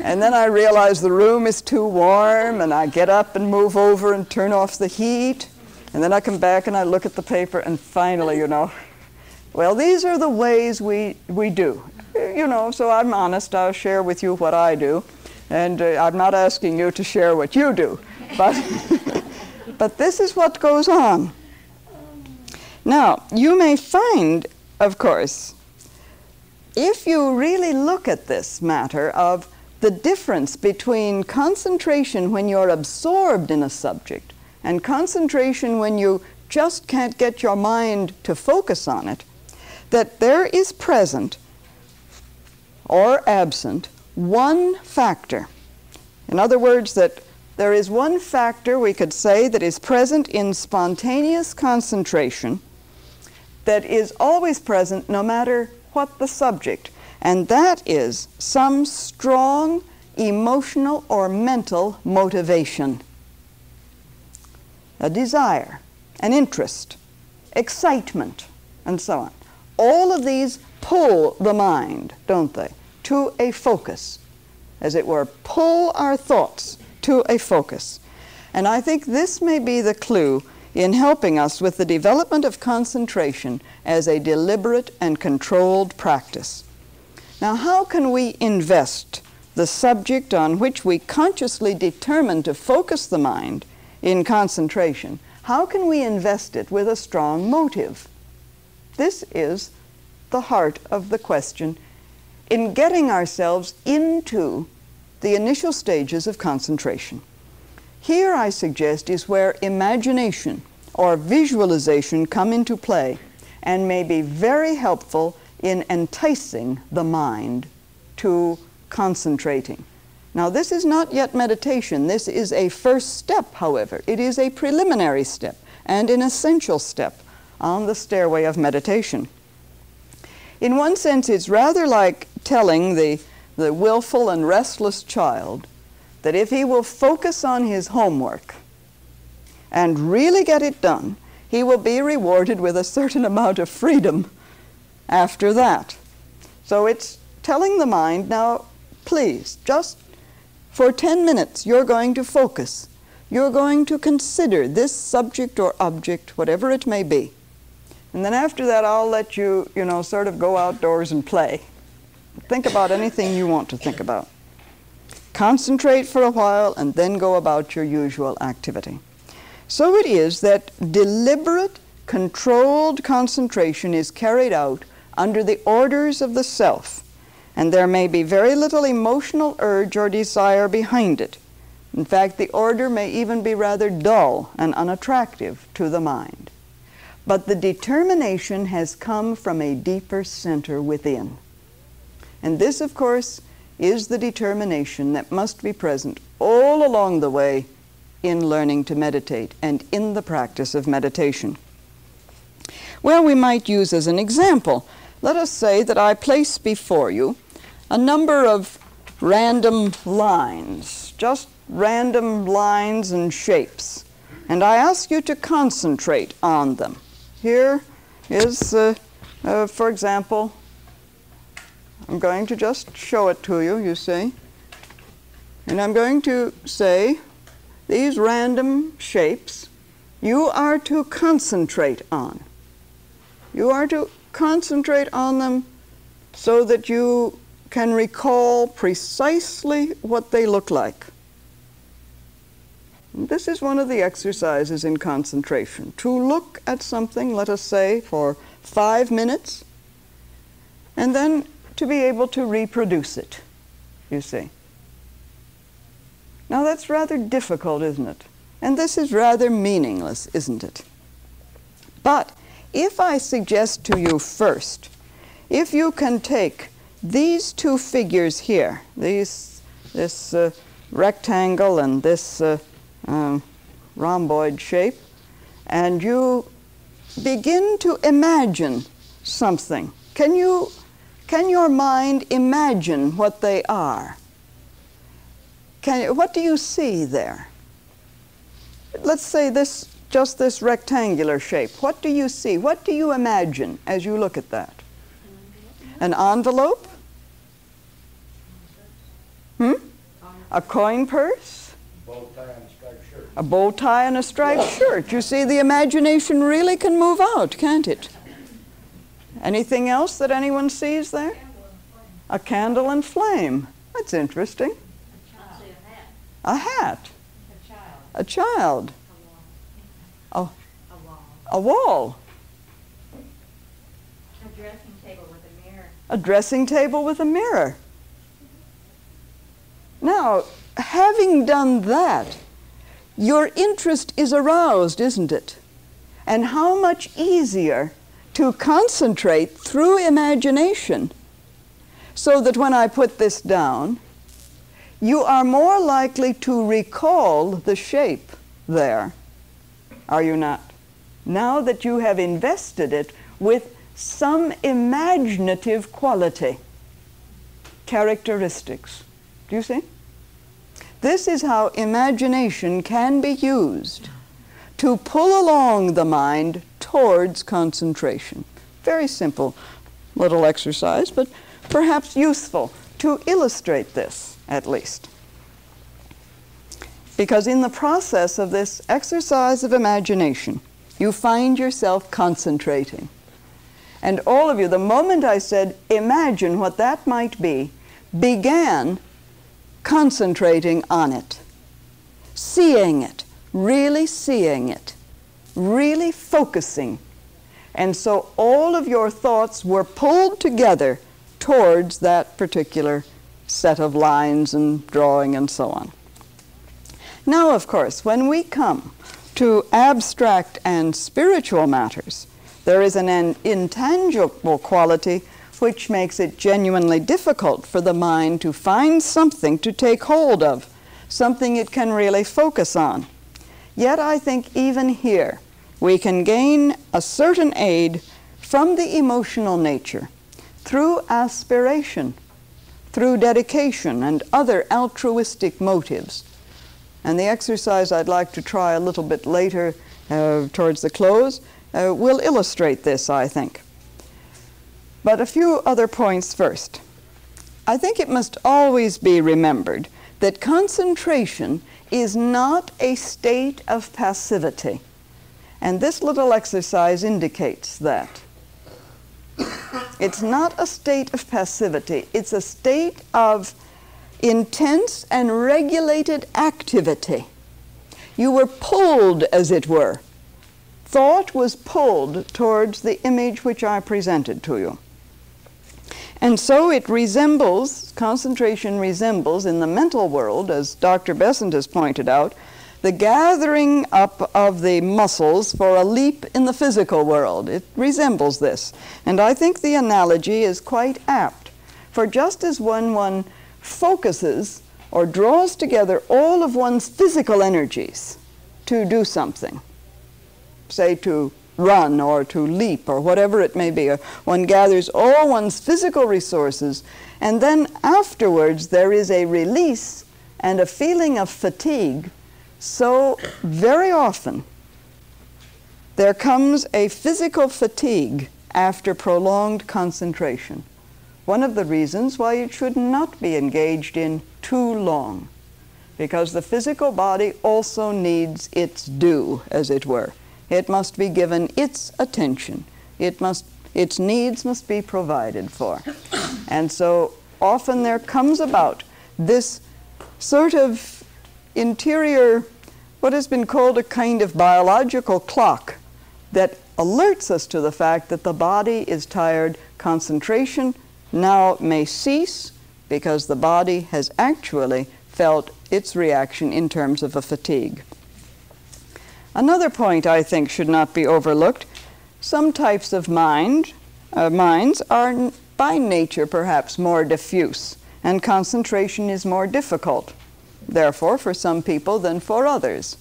And then I realize the room is too warm, and I get up and move over and turn off the heat. And then I come back and I look at the paper, and finally, you know, well, these are the ways we, we do. You know, so I'm honest, I'll share with you what I do. And uh, I'm not asking you to share what you do, but, but this is what goes on. Now, you may find, of course, if you really look at this matter of the difference between concentration when you're absorbed in a subject and concentration when you just can't get your mind to focus on it, that there is present or absent one factor. In other words, that there is one factor we could say that is present in spontaneous concentration that is always present no matter what the subject, and that is some strong emotional or mental motivation. A desire, an interest, excitement, and so on. All of these pull the mind, don't they? To a focus, as it were, pull our thoughts to a focus. And I think this may be the clue in helping us with the development of concentration as a deliberate and controlled practice. Now, how can we invest the subject on which we consciously determine to focus the mind in concentration? How can we invest it with a strong motive? This is the heart of the question in getting ourselves into the initial stages of concentration. Here, I suggest, is where imagination or visualization come into play and may be very helpful in enticing the mind to concentrating. Now, this is not yet meditation. This is a first step, however. It is a preliminary step and an essential step on the stairway of meditation. In one sense, it's rather like telling the, the willful and restless child that if he will focus on his homework and really get it done, he will be rewarded with a certain amount of freedom after that. So it's telling the mind, now, please, just for 10 minutes, you're going to focus. You're going to consider this subject or object, whatever it may be. And then after that, I'll let you, you know, sort of go outdoors and play. Think about anything you want to think about. Concentrate for a while and then go about your usual activity. So it is that deliberate, controlled concentration is carried out under the orders of the self, and there may be very little emotional urge or desire behind it. In fact, the order may even be rather dull and unattractive to the mind. But the determination has come from a deeper center within. And this, of course, is the determination that must be present all along the way in learning to meditate and in the practice of meditation. Well, we might use as an example, let us say that I place before you a number of random lines, just random lines and shapes, and I ask you to concentrate on them. Here is, uh, uh, for example, I'm going to just show it to you, you see. And I'm going to say these random shapes you are to concentrate on. You are to concentrate on them so that you can recall precisely what they look like. This is one of the exercises in concentration. To look at something, let us say, for five minutes, and then to be able to reproduce it, you see. Now that's rather difficult, isn't it? And this is rather meaningless, isn't it? But if I suggest to you first, if you can take these two figures here, these, this uh, rectangle and this uh, um, rhomboid shape, and you begin to imagine something. Can you can your mind imagine what they are? Can, what do you see there? Let's say this just this rectangular shape. What do you see? What do you imagine as you look at that? An envelope? Hmm? A coin purse? A bow tie and a striped shirt. You see, the imagination really can move out, can't it? Anything else that anyone sees there? A candle and flame. That's interesting. A hat. A child. Oh. A wall. A dressing table with a mirror. A dressing table with a mirror. Now, having done that, your interest is aroused, isn't it? And how much easier to concentrate through imagination so that when I put this down, you are more likely to recall the shape there, are you not? Now that you have invested it with some imaginative quality, characteristics. Do you see? This is how imagination can be used to pull along the mind towards concentration. Very simple little exercise, but perhaps useful to illustrate this at least. Because in the process of this exercise of imagination, you find yourself concentrating. And all of you, the moment I said, imagine what that might be, began concentrating on it, seeing it, really seeing it, really focusing. And so all of your thoughts were pulled together towards that particular set of lines and drawing and so on. Now, of course, when we come to abstract and spiritual matters, there is an intangible quality which makes it genuinely difficult for the mind to find something to take hold of, something it can really focus on. Yet I think even here we can gain a certain aid from the emotional nature through aspiration, through dedication and other altruistic motives. And the exercise I'd like to try a little bit later uh, towards the close uh, will illustrate this, I think. But a few other points first. I think it must always be remembered that concentration is not a state of passivity. And this little exercise indicates that. It's not a state of passivity, it's a state of intense and regulated activity. You were pulled, as it were. Thought was pulled towards the image which I presented to you. And so it resembles, concentration resembles in the mental world, as Dr. Besant has pointed out, the gathering up of the muscles for a leap in the physical world. It resembles this. And I think the analogy is quite apt. For just as when one focuses or draws together all of one's physical energies to do something, say to run or to leap or whatever it may be. One gathers all one's physical resources, and then afterwards there is a release and a feeling of fatigue. So, very often, there comes a physical fatigue after prolonged concentration. One of the reasons why it should not be engaged in too long, because the physical body also needs its due, as it were. It must be given its attention. It must, its needs must be provided for. And so often there comes about this sort of interior, what has been called a kind of biological clock that alerts us to the fact that the body is tired. Concentration now may cease because the body has actually felt its reaction in terms of a fatigue. Another point I think should not be overlooked some types of mind, uh, minds are by nature perhaps more diffuse, and concentration is more difficult, therefore, for some people than for others.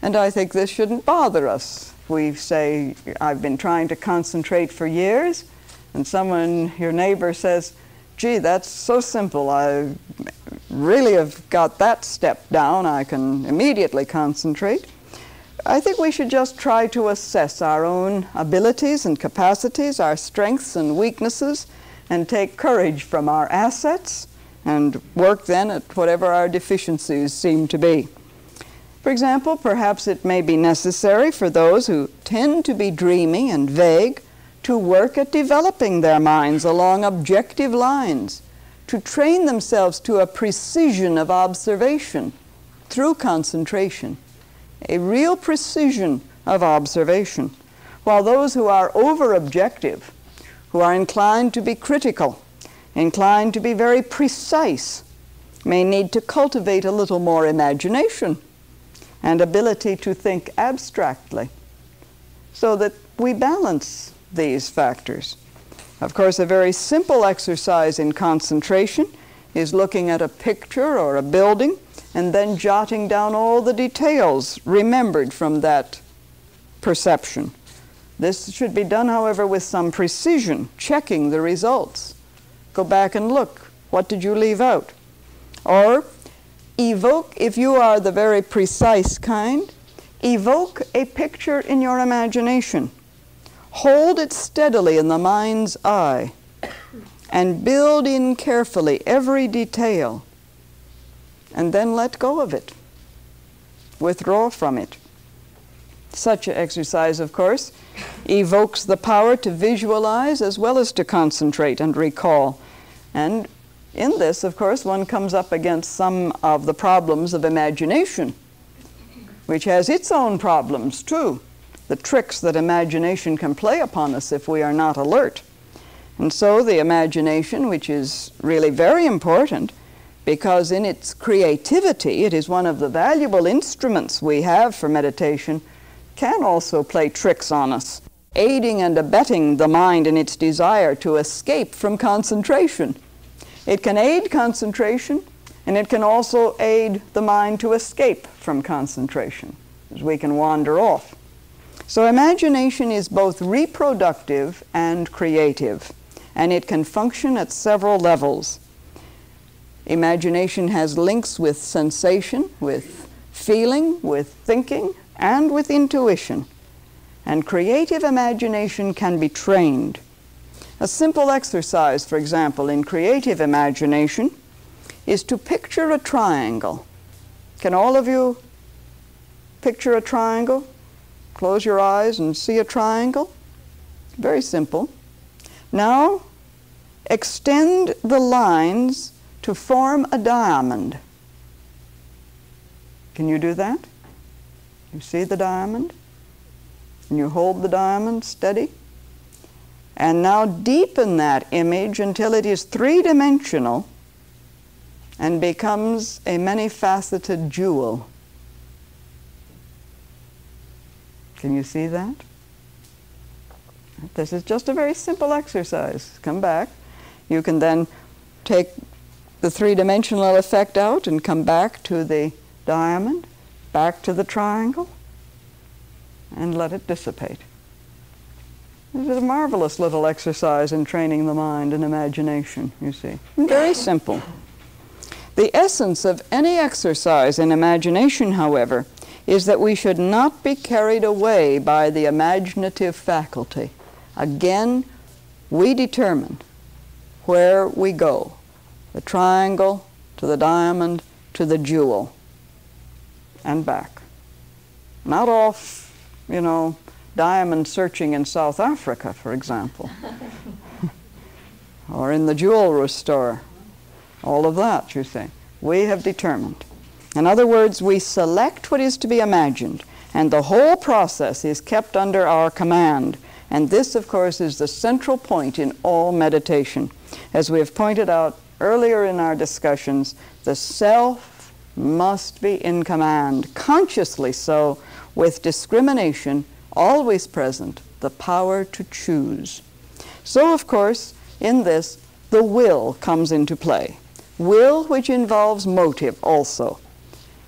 And I think this shouldn't bother us. We say, I've been trying to concentrate for years, and someone, your neighbor, says, gee, that's so simple. I really have got that step down. I can immediately concentrate. I think we should just try to assess our own abilities and capacities, our strengths and weaknesses, and take courage from our assets and work then at whatever our deficiencies seem to be. For example, perhaps it may be necessary for those who tend to be dreamy and vague to work at developing their minds along objective lines, to train themselves to a precision of observation through concentration, a real precision of observation, while those who are over objective, who are inclined to be critical, inclined to be very precise, may need to cultivate a little more imagination and ability to think abstractly so that we balance these factors. Of course, a very simple exercise in concentration is looking at a picture or a building and then jotting down all the details remembered from that perception. This should be done, however, with some precision, checking the results. Go back and look. What did you leave out? Or evoke, if you are the very precise kind, evoke a picture in your imagination Hold it steadily in the mind's eye and build in carefully every detail and then let go of it. Withdraw from it. Such an exercise, of course, evokes the power to visualize as well as to concentrate and recall. And in this, of course, one comes up against some of the problems of imagination, which has its own problems too the tricks that imagination can play upon us if we are not alert. And so the imagination, which is really very important, because in its creativity, it is one of the valuable instruments we have for meditation, can also play tricks on us, aiding and abetting the mind in its desire to escape from concentration. It can aid concentration, and it can also aid the mind to escape from concentration, as we can wander off. So imagination is both reproductive and creative, and it can function at several levels. Imagination has links with sensation, with feeling, with thinking, and with intuition. And creative imagination can be trained. A simple exercise, for example, in creative imagination is to picture a triangle. Can all of you picture a triangle? Close your eyes and see a triangle. Very simple. Now, extend the lines to form a diamond. Can you do that? You see the diamond? And you hold the diamond steady? And now deepen that image until it is three dimensional and becomes a many faceted jewel. Can you see that? This is just a very simple exercise. Come back. You can then take the three-dimensional effect out and come back to the diamond, back to the triangle, and let it dissipate. This is a marvelous little exercise in training the mind and imagination, you see. Very simple. The essence of any exercise in imagination, however, is that we should not be carried away by the imaginative faculty. Again, we determine where we go the triangle to the diamond to the jewel and back. Not off, you know, diamond searching in South Africa, for example, or in the jewelry store. All of that, you see. We have determined. In other words, we select what is to be imagined, and the whole process is kept under our command. And this, of course, is the central point in all meditation. As we have pointed out earlier in our discussions, the self must be in command, consciously so, with discrimination always present, the power to choose. So, of course, in this, the will comes into play. Will which involves motive also.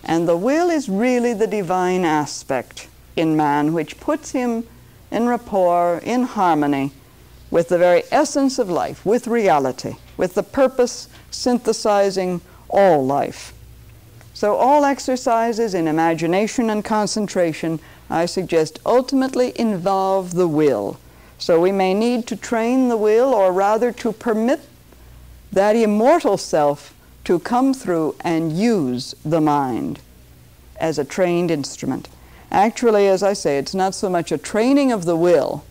And the will is really the divine aspect in man which puts him in rapport, in harmony with the very essence of life, with reality, with the purpose synthesizing all life. So, all exercises in imagination and concentration, I suggest, ultimately involve the will. So, we may need to train the will, or rather to permit that immortal self to come through and use the mind as a trained instrument. Actually, as I say, it's not so much a training of the will,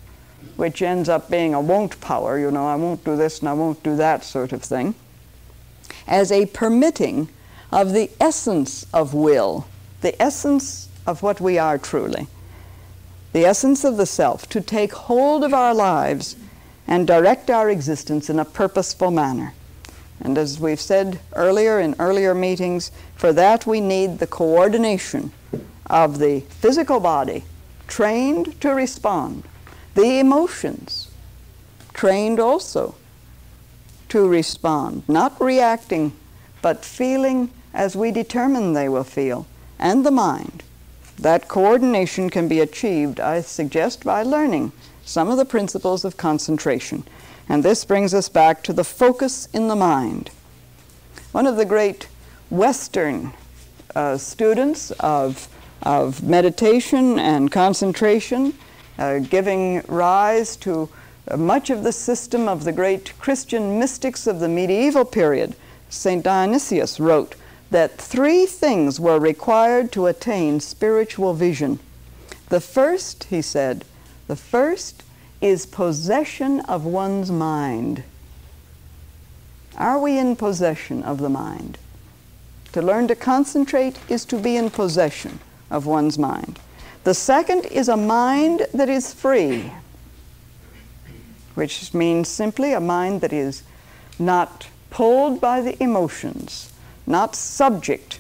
which ends up being a won't power, you know, I won't do this and I won't do that sort of thing, as a permitting of the essence of will, the essence of what we are truly, the essence of the self, to take hold of our lives and direct our existence in a purposeful manner. And as we've said earlier in earlier meetings, for that we need the coordination of the physical body trained to respond, the emotions trained also to respond, not reacting, but feeling as we determine they will feel, and the mind. That coordination can be achieved, I suggest, by learning some of the principles of concentration. And this brings us back to the focus in the mind. One of the great Western uh, students of, of meditation and concentration, uh, giving rise to much of the system of the great Christian mystics of the medieval period, St. Dionysius wrote that three things were required to attain spiritual vision. The first, he said, the first is possession of one's mind. Are we in possession of the mind? To learn to concentrate is to be in possession of one's mind. The second is a mind that is free, which means simply a mind that is not pulled by the emotions, not subject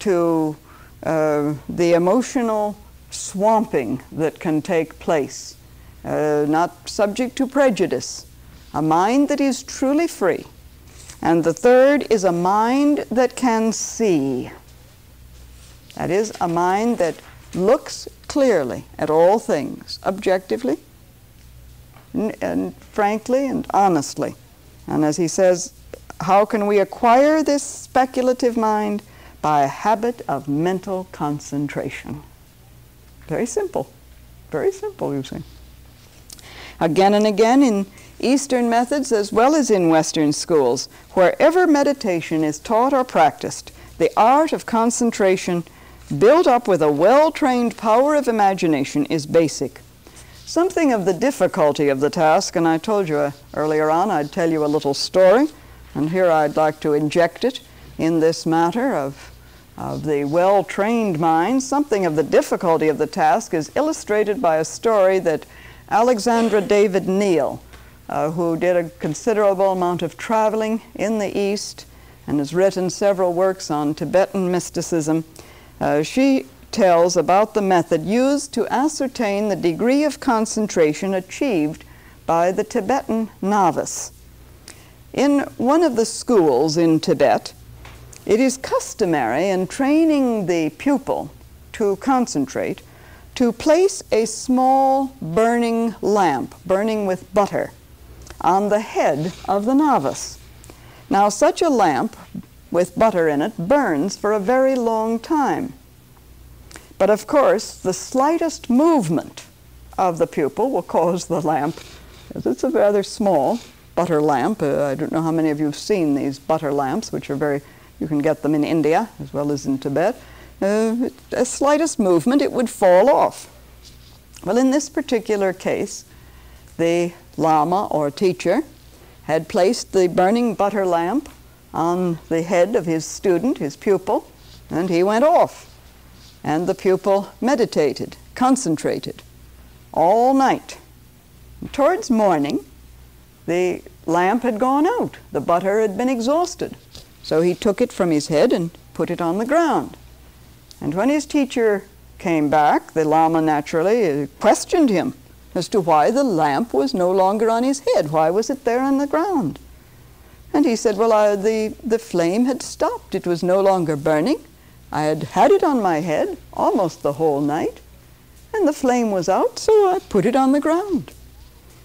to uh, the emotional swamping that can take place uh, not subject to prejudice, a mind that is truly free. And the third is a mind that can see. That is, a mind that looks clearly at all things, objectively, and, and frankly and honestly. And as he says, how can we acquire this speculative mind? By a habit of mental concentration. Very simple. Very simple, you see. Again and again in Eastern methods as well as in Western schools, wherever meditation is taught or practiced, the art of concentration, built up with a well trained power of imagination, is basic. Something of the difficulty of the task, and I told you uh, earlier on I'd tell you a little story, and here I'd like to inject it in this matter of, of the well trained mind. Something of the difficulty of the task is illustrated by a story that Alexandra David Néel, uh, who did a considerable amount of traveling in the East and has written several works on Tibetan mysticism. Uh, she tells about the method used to ascertain the degree of concentration achieved by the Tibetan novice. In one of the schools in Tibet, it is customary in training the pupil to concentrate to place a small burning lamp, burning with butter, on the head of the novice. Now, such a lamp with butter in it burns for a very long time. But of course, the slightest movement of the pupil will cause the lamp, as it's a rather small butter lamp. Uh, I don't know how many of you have seen these butter lamps, which are very, you can get them in India as well as in Tibet uh, a slightest movement, it would fall off. Well, in this particular case, the Lama or teacher had placed the burning butter lamp on the head of his student, his pupil, and he went off. And the pupil meditated, concentrated all night. And towards morning, the lamp had gone out. The butter had been exhausted. So he took it from his head and put it on the ground. And when his teacher came back, the Lama naturally questioned him. as to why the lamp was no longer on his head. Why was it there on the ground? And he said, Well, I, the, the flame had stopped. It was no longer burning. I had had it on my head almost the whole night, and the flame was out, so I put it on the ground.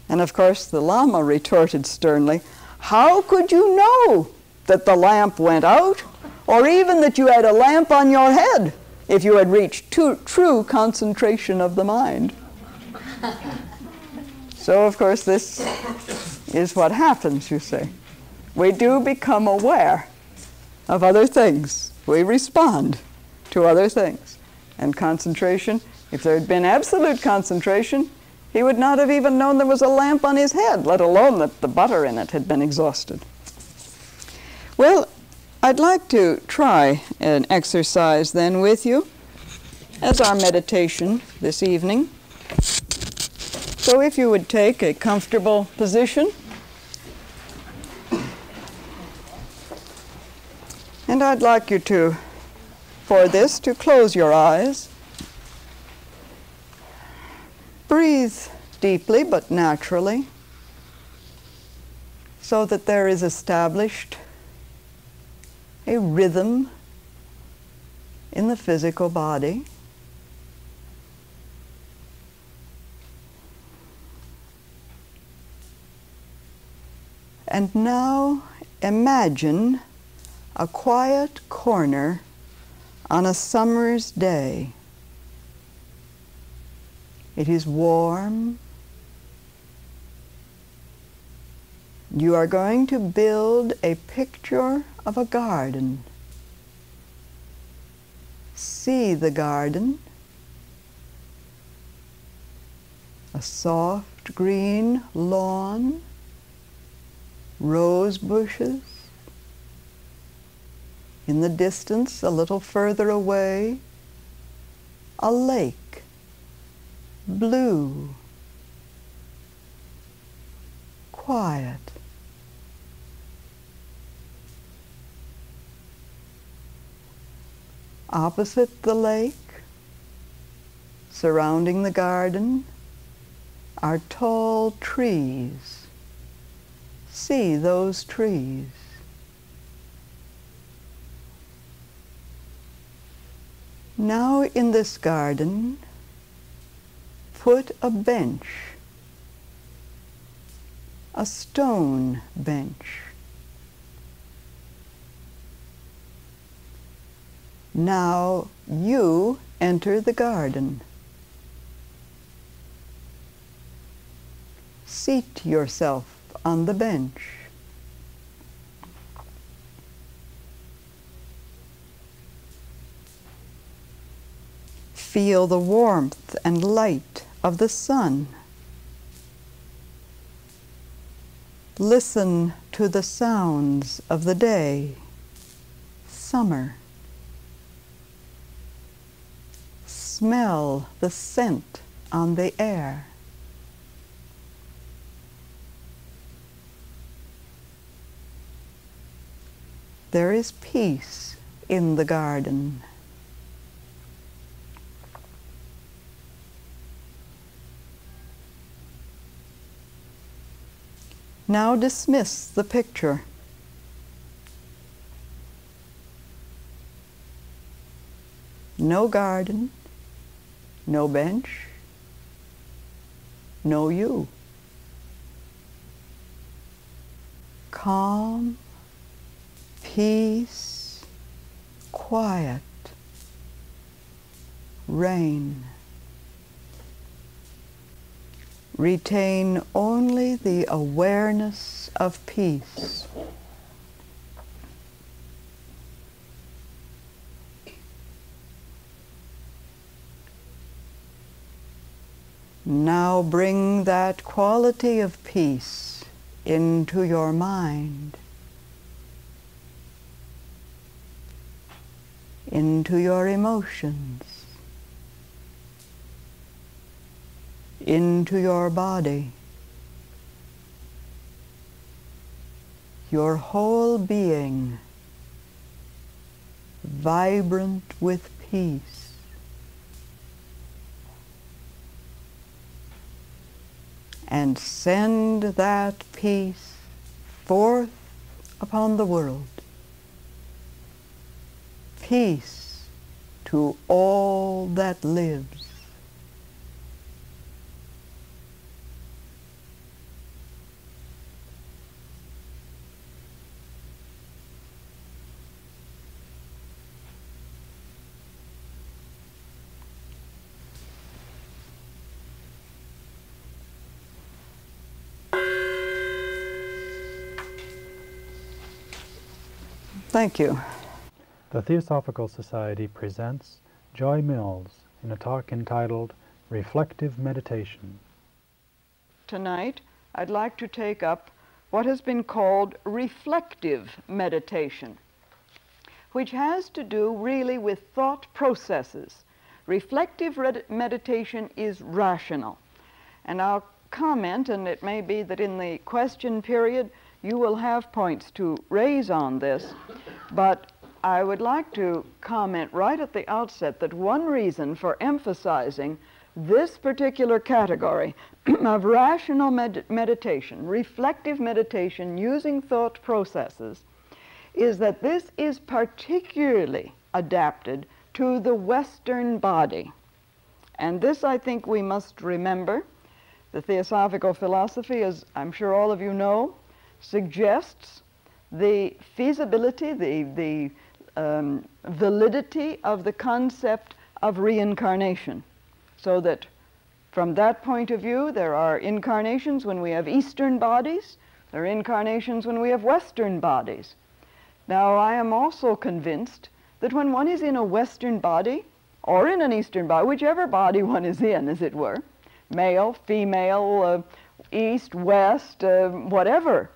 And of course, the Lama retorted sternly, How could you know that the lamp went out, or even that you had a lamp on your head, if you had reached true concentration of the mind? so, of course, this is what happens, you see. We do become aware of other things. We respond to other things. And concentration, if there had been absolute concentration, he would not have even known there was a lamp on his head, let alone that the butter in it had been exhausted. Well, I'd like to try an exercise then with you as our meditation this evening. So if you would take a comfortable position, and I'd like you to, for this, to close your eyes Breathe deeply but naturally so that there is established a rhythm in the physical body. And now imagine a quiet corner on a summer's day. It is warm. You are going to build a picture of a garden. See the garden. A soft green lawn, rose bushes. In the distance, a little further away, a lake blue, quiet. Opposite the lake, surrounding the garden, are tall trees. See those trees. Now in this garden, put a bench, a stone bench. Now you enter the garden. Seat yourself on the bench. Feel the warmth and light of the sun. Listen to the sounds of the day, summer. Smell the scent on the air. There is peace in the garden. Now dismiss the picture. No garden, no bench, no you. Calm, peace, quiet, rain. Retain only the awareness of peace. Now bring that quality of peace into your mind, into your emotions. Into your body. Your whole being vibrant with peace. and send that peace forth upon the world. Peace to all that lives. Thank you. The Theosophical Society presents Joy Mills in a talk entitled Reflective Meditation. Tonight, I'd like to take up what has been called reflective meditation, which has to do really with thought processes. Reflective meditation is rational. And I'll comment, and it may be that in the question period you will have points to raise on this, but I would like to comment right at the outset that one reason for emphasizing this particular category of rational med- meditation, reflective meditation using thought processes, is that this is particularly adapted to the Western body. And this I think we must remember. The Theosophical philosophy, as I'm sure all of you know, suggests the feasibility, the, the um, validity of the concept of reincarnation. So that from that point of view, there are incarnations when we have Eastern bodies, there are incarnations when we have Western bodies. Now, I am also convinced that when one is in a Western body, or in an Eastern body, whichever body one is in, as it were, male, female, uh, east, west, uh, whatever,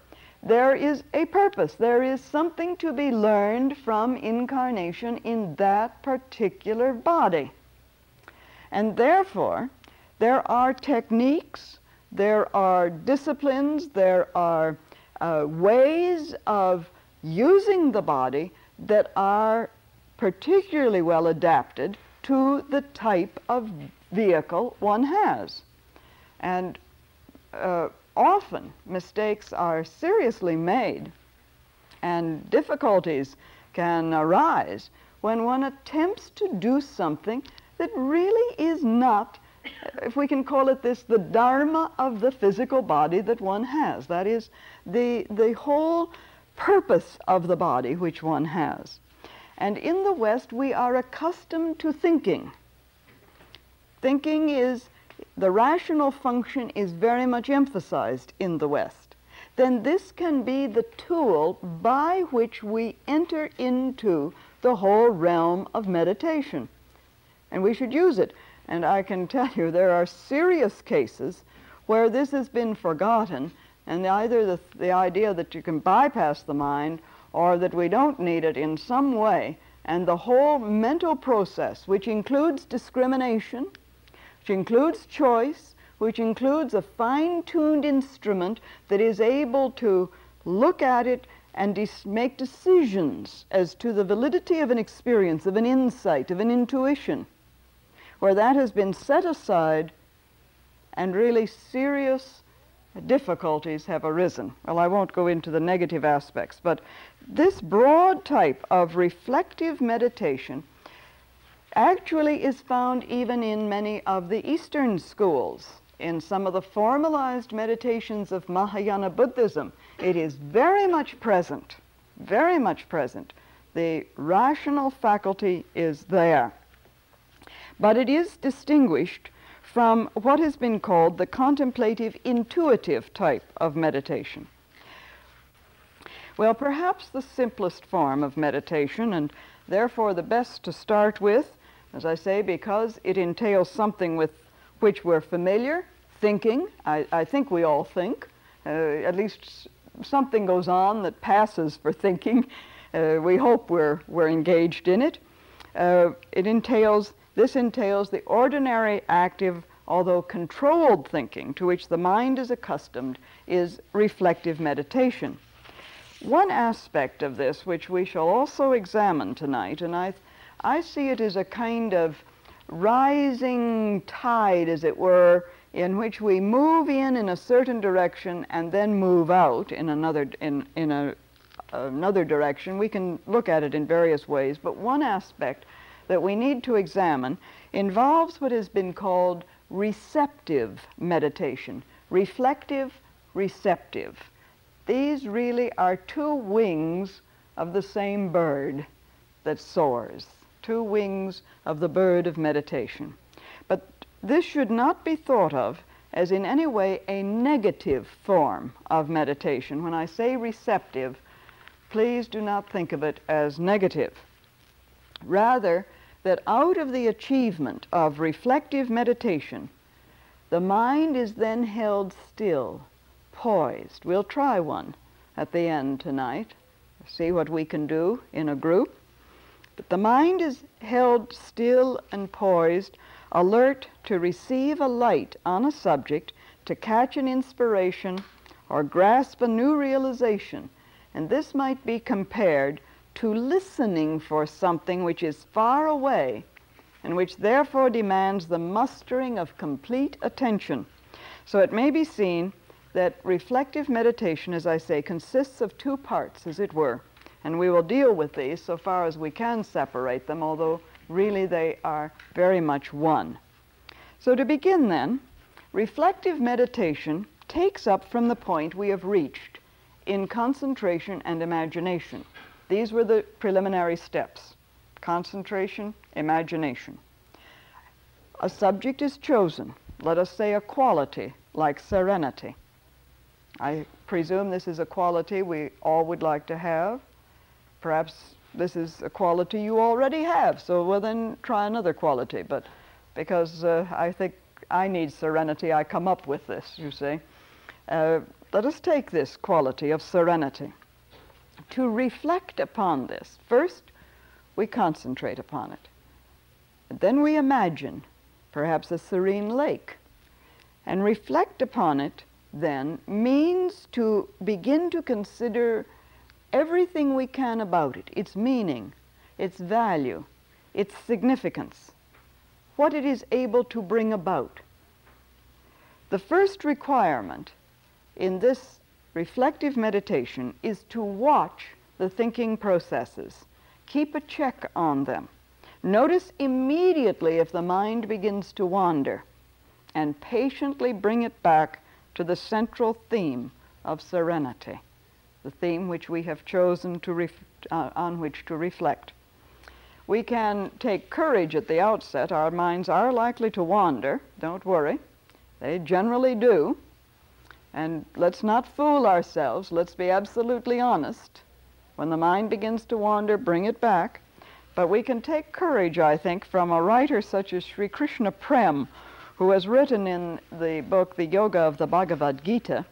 there is a purpose. There is something to be learned from incarnation in that particular body. And therefore, there are techniques, there are disciplines, there are uh, ways of using the body that are particularly well adapted to the type of vehicle one has. And uh, often mistakes are seriously made and difficulties can arise when one attempts to do something that really is not, if we can call it this, the dharma of the physical body that one has. That is, the, the whole purpose of the body which one has. And in the West, we are accustomed to thinking. Thinking is, the rational function is very much emphasized in the West. Then this can be the tool by which we enter into the whole realm of meditation. And we should use it. And I can tell you there are serious cases where this has been forgotten, and either the, the idea that you can bypass the mind or that we don't need it in some way, and the whole mental process, which includes discrimination, which includes choice, which includes a fine-tuned instrument that is able to look at it and make decisions as to the validity of an experience, of an insight, of an intuition, where that has been set aside and really serious difficulties have arisen. Well, I won't go into the negative aspects, but this broad type of reflective meditation actually is found even in many of the Eastern schools. In some of the formalized meditations of Mahayana Buddhism, it is very much present, very much present. The rational faculty is there. But it is distinguished from what has been called the contemplative intuitive type of meditation. Well, perhaps the simplest form of meditation, and therefore the best to start with, as I say, because it entails something with which we're familiar, thinking. I, I think we all think. Uh, at least something goes on that passes for thinking. Uh, we hope we're, we're engaged in it. Uh, it entails, this entails the ordinary active, although controlled thinking to which the mind is accustomed, is reflective meditation. One aspect of this, which we shall also examine tonight, and I, I see it as a kind of rising tide, as it were, in which we move in in a certain direction and then move out in another in, in a, another direction. We can look at it in various ways, but one aspect that we need to examine involves what has been called receptive meditation, reflective, receptive. These really are two wings of the same bird that soars, two wings of the bird of meditation. But this should not be thought of as in any way a negative form of meditation. When I say receptive, please do not think of it as negative. Rather, that out of the achievement of reflective meditation, the mind is then held still poised. We'll try one at the end tonight, see what we can do in a group. But the mind is held still and poised, alert to receive a light on a subject, to catch an inspiration, or grasp a new realization. And this might be compared to listening for something which is far away and which therefore demands the mustering of complete attention. So it may be seen that reflective meditation, as I say, consists of two parts, as it were. And we will deal with these so far as we can separate them, although really they are very much one. So to begin then, reflective meditation takes up from the point we have reached in concentration and imagination. These were the preliminary steps concentration, imagination. A subject is chosen, let us say a quality like serenity. I presume this is a quality we all would like to have. Perhaps this is a quality you already have, so well then try another quality. But because uh, I think I need serenity, I come up with this, you see. Uh, let us take this quality of serenity. To reflect upon this, first we concentrate upon it. Then we imagine perhaps a serene lake and reflect upon it then means to begin to consider everything we can about it its meaning, its value, its significance, what it is able to bring about. The first requirement in this reflective meditation is to watch the thinking processes, keep a check on them. Notice immediately if the mind begins to wander and patiently bring it back to the central theme of serenity, the theme which we have chosen to uh, on which to reflect. We can take courage at the outset. Our minds are likely to wander, don't worry. They generally do. And let's not fool ourselves. Let's be absolutely honest. When the mind begins to wander, bring it back. But we can take courage, I think, from a writer such as Sri Krishna Prem, who has written in the book The Yoga of the Bhagavad Gita,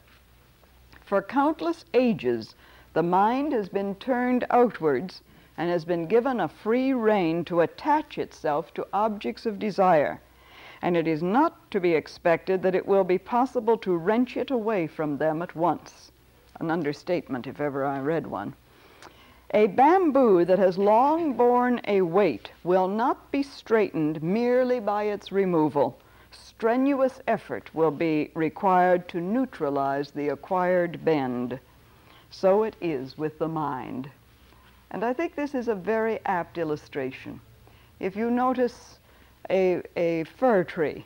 for countless ages the mind has been turned outwards and has been given a free rein to attach itself to objects of desire. And it is not to be expected that it will be possible to wrench it away from them at once. An understatement, if ever I read one. A bamboo that has long borne a weight will not be straightened merely by its removal strenuous effort will be required to neutralize the acquired bend. So it is with the mind. And I think this is a very apt illustration. If you notice a, a fir tree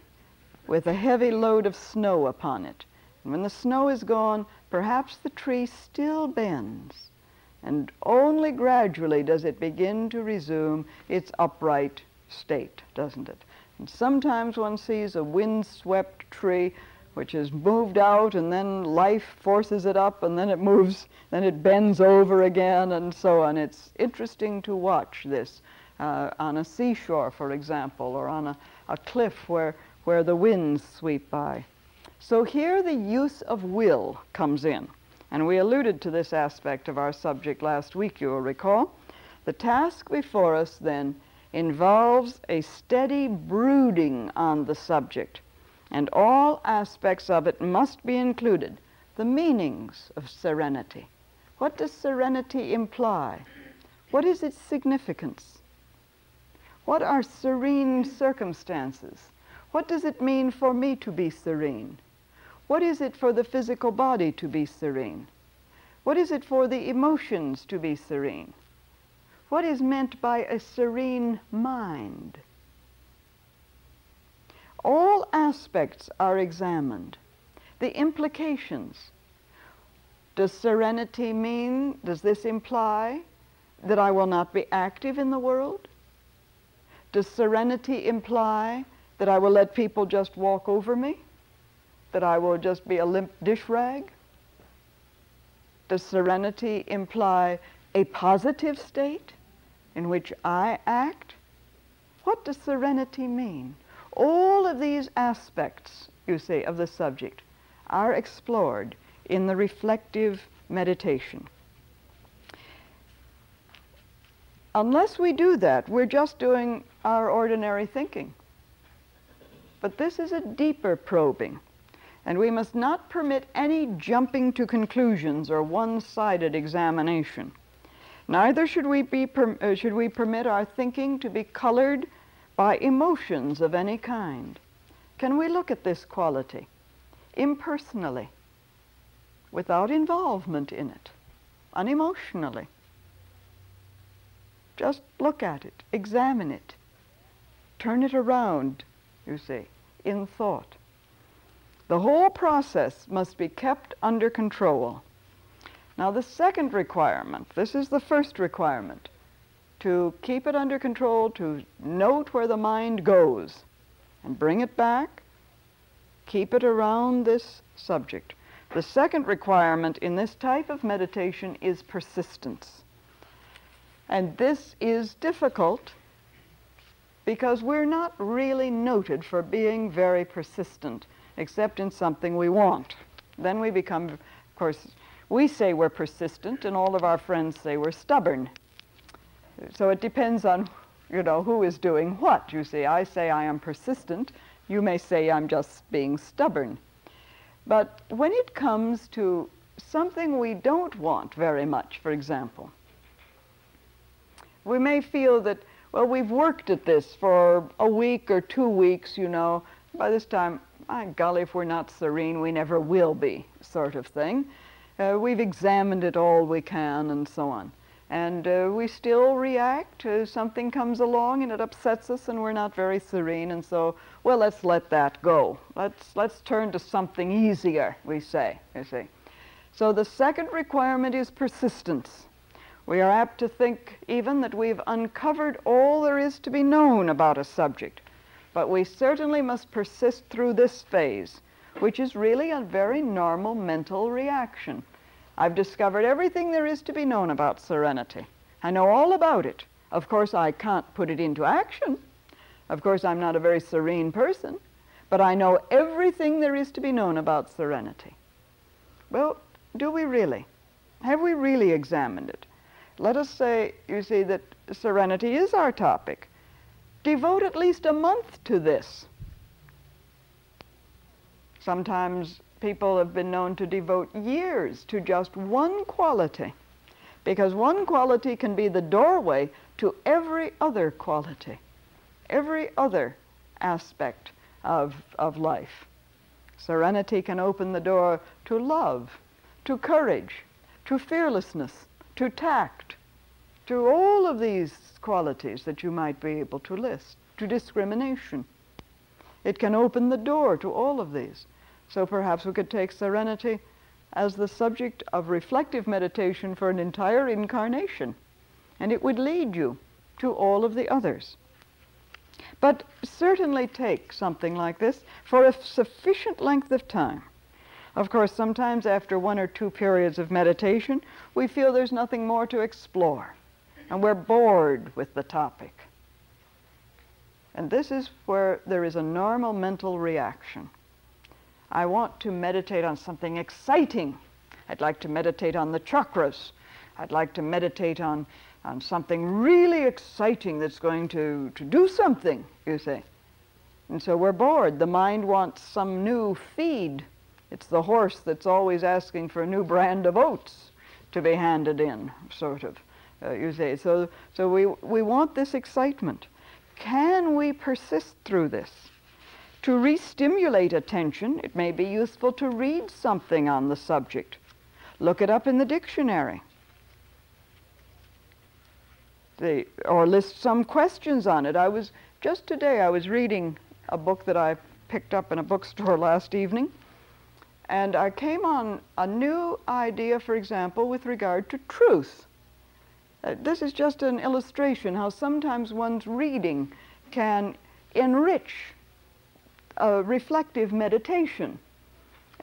with a heavy load of snow upon it, and when the snow is gone, perhaps the tree still bends, and only gradually does it begin to resume its upright state, doesn't it? And sometimes one sees a wind-swept tree which has moved out and then life forces it up and then it moves, then it bends over again and so on. It's interesting to watch this uh, on a seashore, for example, or on a, a cliff where, where the winds sweep by. So here the use of will comes in. And we alluded to this aspect of our subject last week, you will recall. The task before us then involves a steady brooding on the subject, and all aspects of it must be included. The meanings of serenity. What does serenity imply? What is its significance? What are serene circumstances? What does it mean for me to be serene? What is it for the physical body to be serene? What is it for the emotions to be serene? What is meant by a serene mind? All aspects are examined. The implications. Does serenity mean, does this imply that I will not be active in the world? Does serenity imply that I will let people just walk over me? That I will just be a limp dish rag? Does serenity imply a positive state? In which I act? What does serenity mean? All of these aspects, you see, of the subject are explored in the reflective meditation. Unless we do that, we're just doing our ordinary thinking. But this is a deeper probing, and we must not permit any jumping to conclusions or one-sided examination. Neither should we, be uh, should we permit our thinking to be colored by emotions of any kind. Can we look at this quality impersonally, without involvement in it, unemotionally? Just look at it, examine it, turn it around, you see, in thought. The whole process must be kept under control. Now the second requirement, this is the first requirement, to keep it under control, to note where the mind goes and bring it back, keep it around this subject. The second requirement in this type of meditation is persistence. And this is difficult because we're not really noted for being very persistent, except in something we want. Then we become, of course, we say we're persistent, and all of our friends say we're stubborn. So it depends on, you know, who is doing what. You see, I say I am persistent. You may say I'm just being stubborn. But when it comes to something we don't want very much, for example, we may feel that, well, we've worked at this for a week or two weeks, you know. By this time, my golly, if we're not serene, we never will be, sort of thing. Uh, we've examined it all we can and so on. And uh, we still react. Uh, something comes along and it upsets us and we're not very serene. And so, well, let's let that go. Let's, let's turn to something easier, we say, you see. So the second requirement is persistence. We are apt to think even that we've uncovered all there is to be known about a subject. But we certainly must persist through this phase, which is really a very normal mental reaction. I've discovered everything there is to be known about serenity. I know all about it. Of course, I can't put it into action. Of course, I'm not a very serene person, but I know everything there is to be known about serenity. Well, do we really? Have we really examined it? Let us say, you see, that serenity is our topic. Devote at least a month to this. Sometimes people have been known to devote years to just one quality because one quality can be the doorway to every other quality, every other aspect of, of life. Serenity can open the door to love, to courage, to fearlessness, to tact, to all of these qualities that you might be able to list, to discrimination. It can open the door to all of these. So perhaps we could take serenity as the subject of reflective meditation for an entire incarnation, and it would lead you to all of the others. But certainly take something like this for a sufficient length of time. Of course, sometimes after one or two periods of meditation, we feel there's nothing more to explore, and we're bored with the topic. And this is where there is a normal mental reaction. I want to meditate on something exciting. I'd like to meditate on the chakras. I'd like to meditate on, on something really exciting that's going to, to do something, you see. And so we're bored. The mind wants some new feed. It's the horse that's always asking for a new brand of oats to be handed in, sort of, uh, you see. So, so we, we want this excitement. Can we persist through this? To re-stimulate attention, it may be useful to read something on the subject. Look it up in the dictionary. The, or list some questions on it. I was, just today, I was reading a book that I picked up in a bookstore last evening, and I came on a new idea, for example, with regard to truth. Uh, this is just an illustration how sometimes one's reading can enrich a reflective meditation.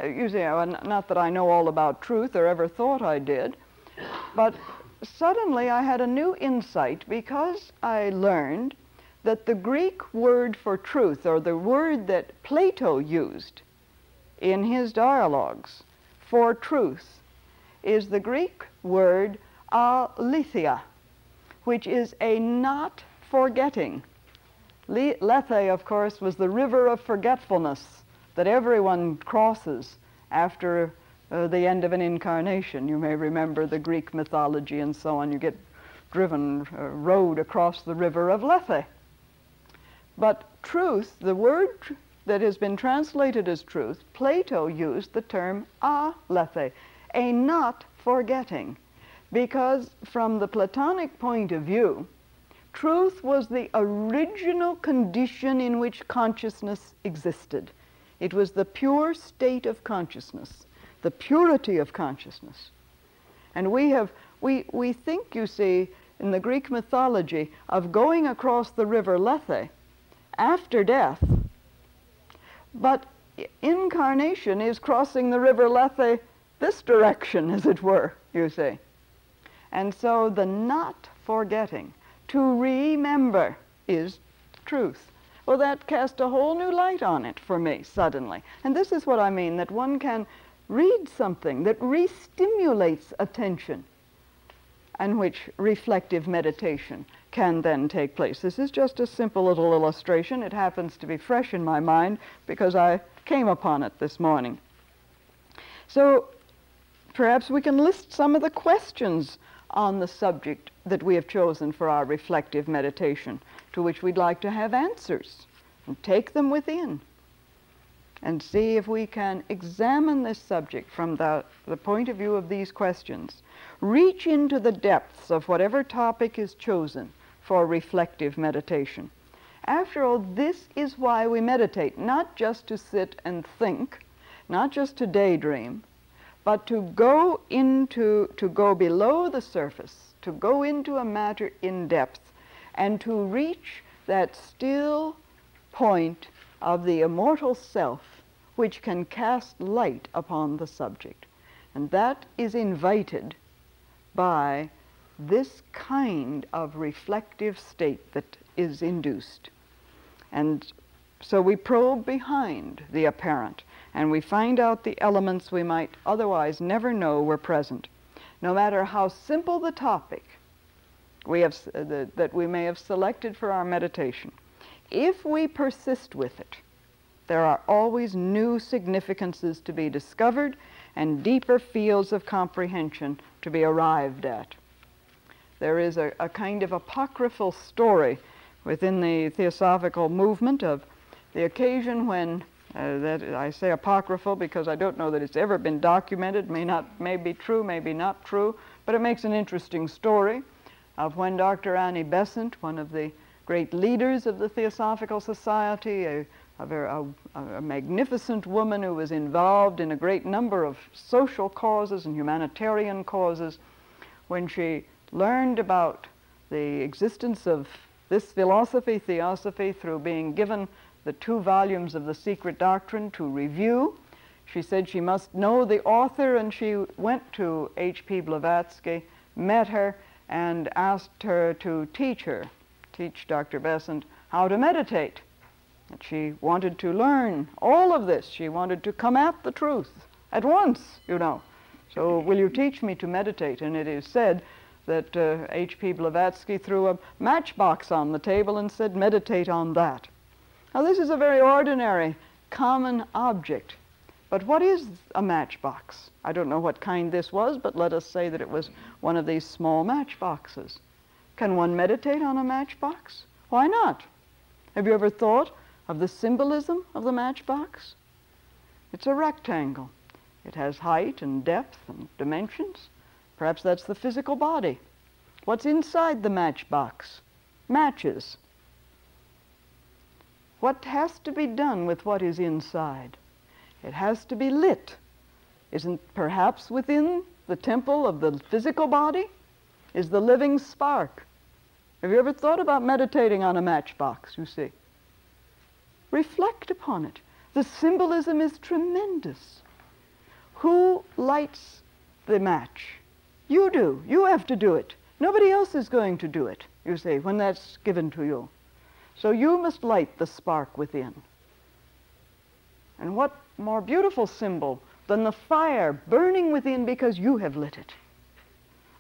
Uh, you say, oh, not that I know all about truth or ever thought I did, but suddenly I had a new insight because I learned that the Greek word for truth, or the word that Plato used in his dialogues for truth, is the Greek word aletheia, which is a not forgetting. Lethe, of course, was the river of forgetfulness that everyone crosses after uh, the end of an incarnation. You may remember the Greek mythology and so on. You get driven, uh, rowed across the river of Lethe. But truth, the word that has been translated as truth, Plato used the term aletheia, a not forgetting, because from the Platonic point of view, truth was the original condition in which consciousness existed. It was the pure state of consciousness, the purity of consciousness. And we have, we, we think, you see, in the Greek mythology of going across the river Lethe after death. But incarnation is crossing the river Lethe this direction, as it were, you see. And so the not forgetting, to remember, is truth. Well, that cast a whole new light on it for me suddenly. And this is what I mean that one can read something that re stimulates attention and which reflective meditation can then take place. This is just a simple little illustration. It happens to be fresh in my mind because I came upon it this morning. So perhaps we can list some of the questions on the subject that we have chosen for our reflective meditation, to which we'd like to have answers, and take them within and see if we can examine this subject from the, the point of view of these questions. Reach into the depths of whatever topic is chosen for reflective meditation. After all, this is why we meditate, not just to sit and think, not just to daydream, but to go into, to go below the surface, to go into a matter in depth, and to reach that still point of the immortal self which can cast light upon the subject. And that is invited by this kind of reflective state that is induced. And so we probe behind the apparent and we find out the elements we might otherwise never know were present. No matter how simple the topic we have, uh, the, that we may have selected for our meditation, if we persist with it, there are always new significances to be discovered and deeper fields of comprehension to be arrived at. There is a, a kind of apocryphal story within the theosophical movement of the occasion when uh, that I say apocryphal because I don't know that it's ever been documented, may not may be true, maybe not true, but it makes an interesting story of when Dr. Annie Besant, one of the great leaders of the Theosophical Society, a, a, very, a, a, magnificent woman who was involved in a great number of social causes and humanitarian causes. When she learned about the existence of this philosophy, theosophy, through being given the two volumes of the Secret Doctrine to review, she said she must know the author, and she went to H.P. Blavatsky, met her, and asked her to teach her, teach Dr. Besant, how to meditate. And she wanted to learn all of this. She wanted to come at the truth at once, you know. So, will you teach me to meditate? And it is said that uh, H.P. Blavatsky threw a matchbox on the table and said, meditate on that. Now, this is a very ordinary, common object. But what is a matchbox? I don't know what kind this was, but let us say that it was one of these small matchboxes. Can one meditate on a matchbox? Why not? Have you ever thought of the symbolism of the matchbox? It's a rectangle. It has height and depth and dimensions. Perhaps that's the physical body. What's inside the matchbox? Matches. What has to be done with what is inside? It has to be lit. Isn't perhaps within the temple of the physical body is the living spark. Have you ever thought about meditating on a matchbox, you see? Reflect upon it. The symbolism is tremendous. Who lights the match? You do. You have to do it. Nobody else is going to do it, you see, when that's given to you. So you must light the spark within. And what more beautiful symbol than the fire burning within because you have lit it?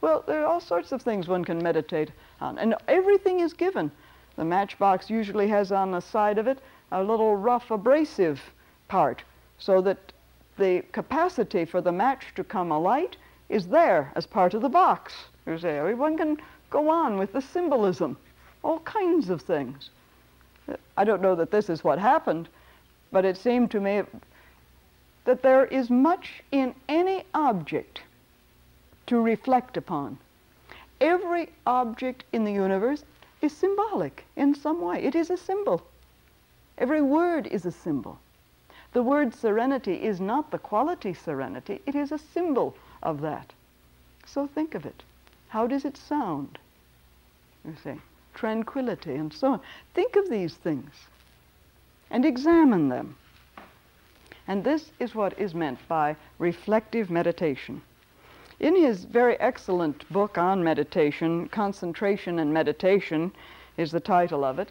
Well, there are all sorts of things one can meditate on, and everything is given. The matchbox usually has on the side of it a little rough abrasive part so that the capacity for the match to come alight is there as part of the box. You see, everyone can go on with the symbolism, all kinds of things. I don't know that this is what happened, but it seemed to me that there is much in any object to reflect upon. Every object in the universe is symbolic in some way. It is a symbol. Every word is a symbol. The word serenity is not the quality serenity, it is a symbol of that. So think of it. How does it sound? You see, tranquility and so on. Think of these things and examine them. And this is what is meant by reflective meditation. In his very excellent book on meditation, Concentration and Meditation is the title of it,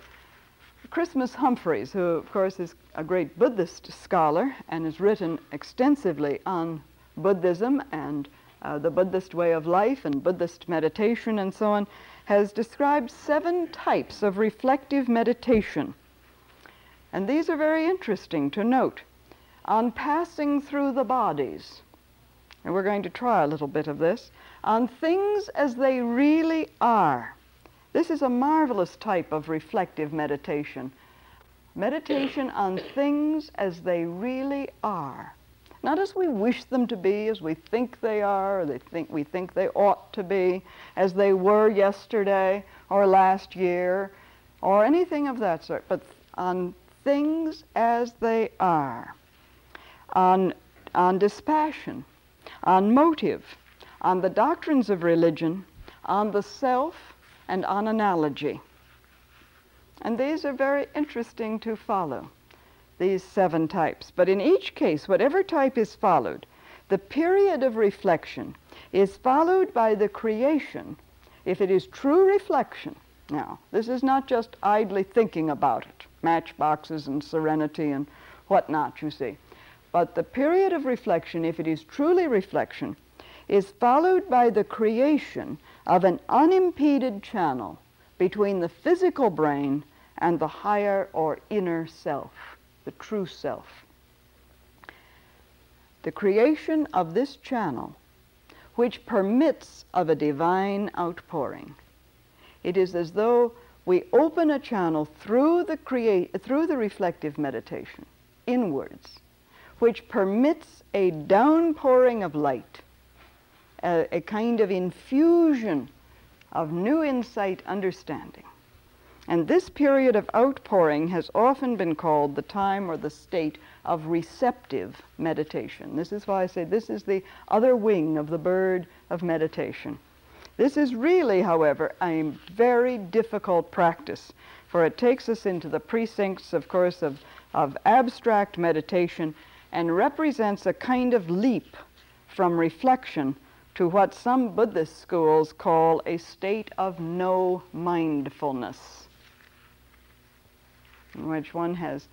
Christmas Humphreys, who of course is a great Buddhist scholar and has written extensively on Buddhism and uh, the Buddhist way of life and Buddhist meditation and so on, has described seven types of reflective meditation. And these are very interesting to note. On passing through the bodies, and we're going to try a little bit of this, on things as they really are. This is a marvelous type of reflective meditation. Meditation on things as they really are. Not as we wish them to be, as we think they are, or they think we think they ought to be, as they were yesterday or last year, or anything of that sort, but on things as they are. On, on dispassion, on motive, on the doctrines of religion, on the self, and on analogy. And these are very interesting to follow, these seven types. But in each case, whatever type is followed, the period of reflection is followed by the creation, if it is true reflection. Now, this is not just idly thinking about it, matchboxes and serenity and whatnot, you see. But the period of reflection, if it is truly reflection, is followed by the creation of an unimpeded channel between the physical brain and the higher or inner self, the true self. The creation of this channel, which permits of a divine outpouring. It is as though we open a channel through the, create, through the reflective meditation, inwards, which permits a downpouring of light, a, a kind of infusion of new insight understanding. And this period of outpouring has often been called the time or the state of receptive meditation. This is why I say this is the other wing of the bird of meditation. This is really, however, a very difficult practice, for it takes us into the precincts, of course, of, of abstract meditation and represents a kind of leap from reflection to what some Buddhist schools call a state of no mindfulness, in which one has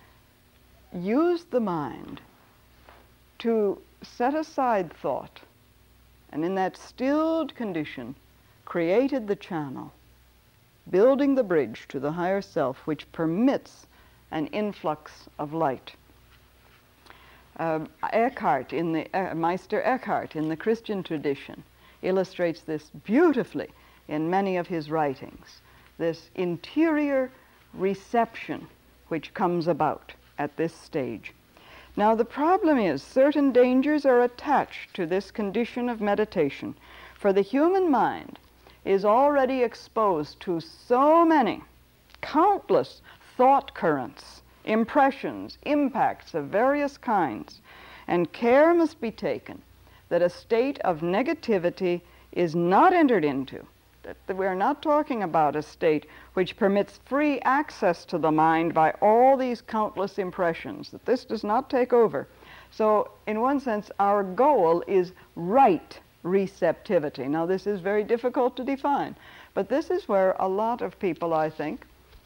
used the mind to set aside thought, and in that stilled condition, created the channel, building the bridge to the higher self, which permits an influx of light uh, Eckhart in the uh, Meister Eckhart in the Christian tradition illustrates this beautifully in many of his writings. This interior reception which comes about at this stage. Now, the problem is certain dangers are attached to this condition of meditation, for the human mind is already exposed to so many, countless thought currents, impressions, impacts of various kinds, and care must be taken that a state of negativity is not entered into. That we're not talking about a state which permits free access to the mind by all these countless impressions, that this does not take over. So, in one sense, our goal is right receptivity. Now, this is very difficult to define, but this is where a lot of people, I think,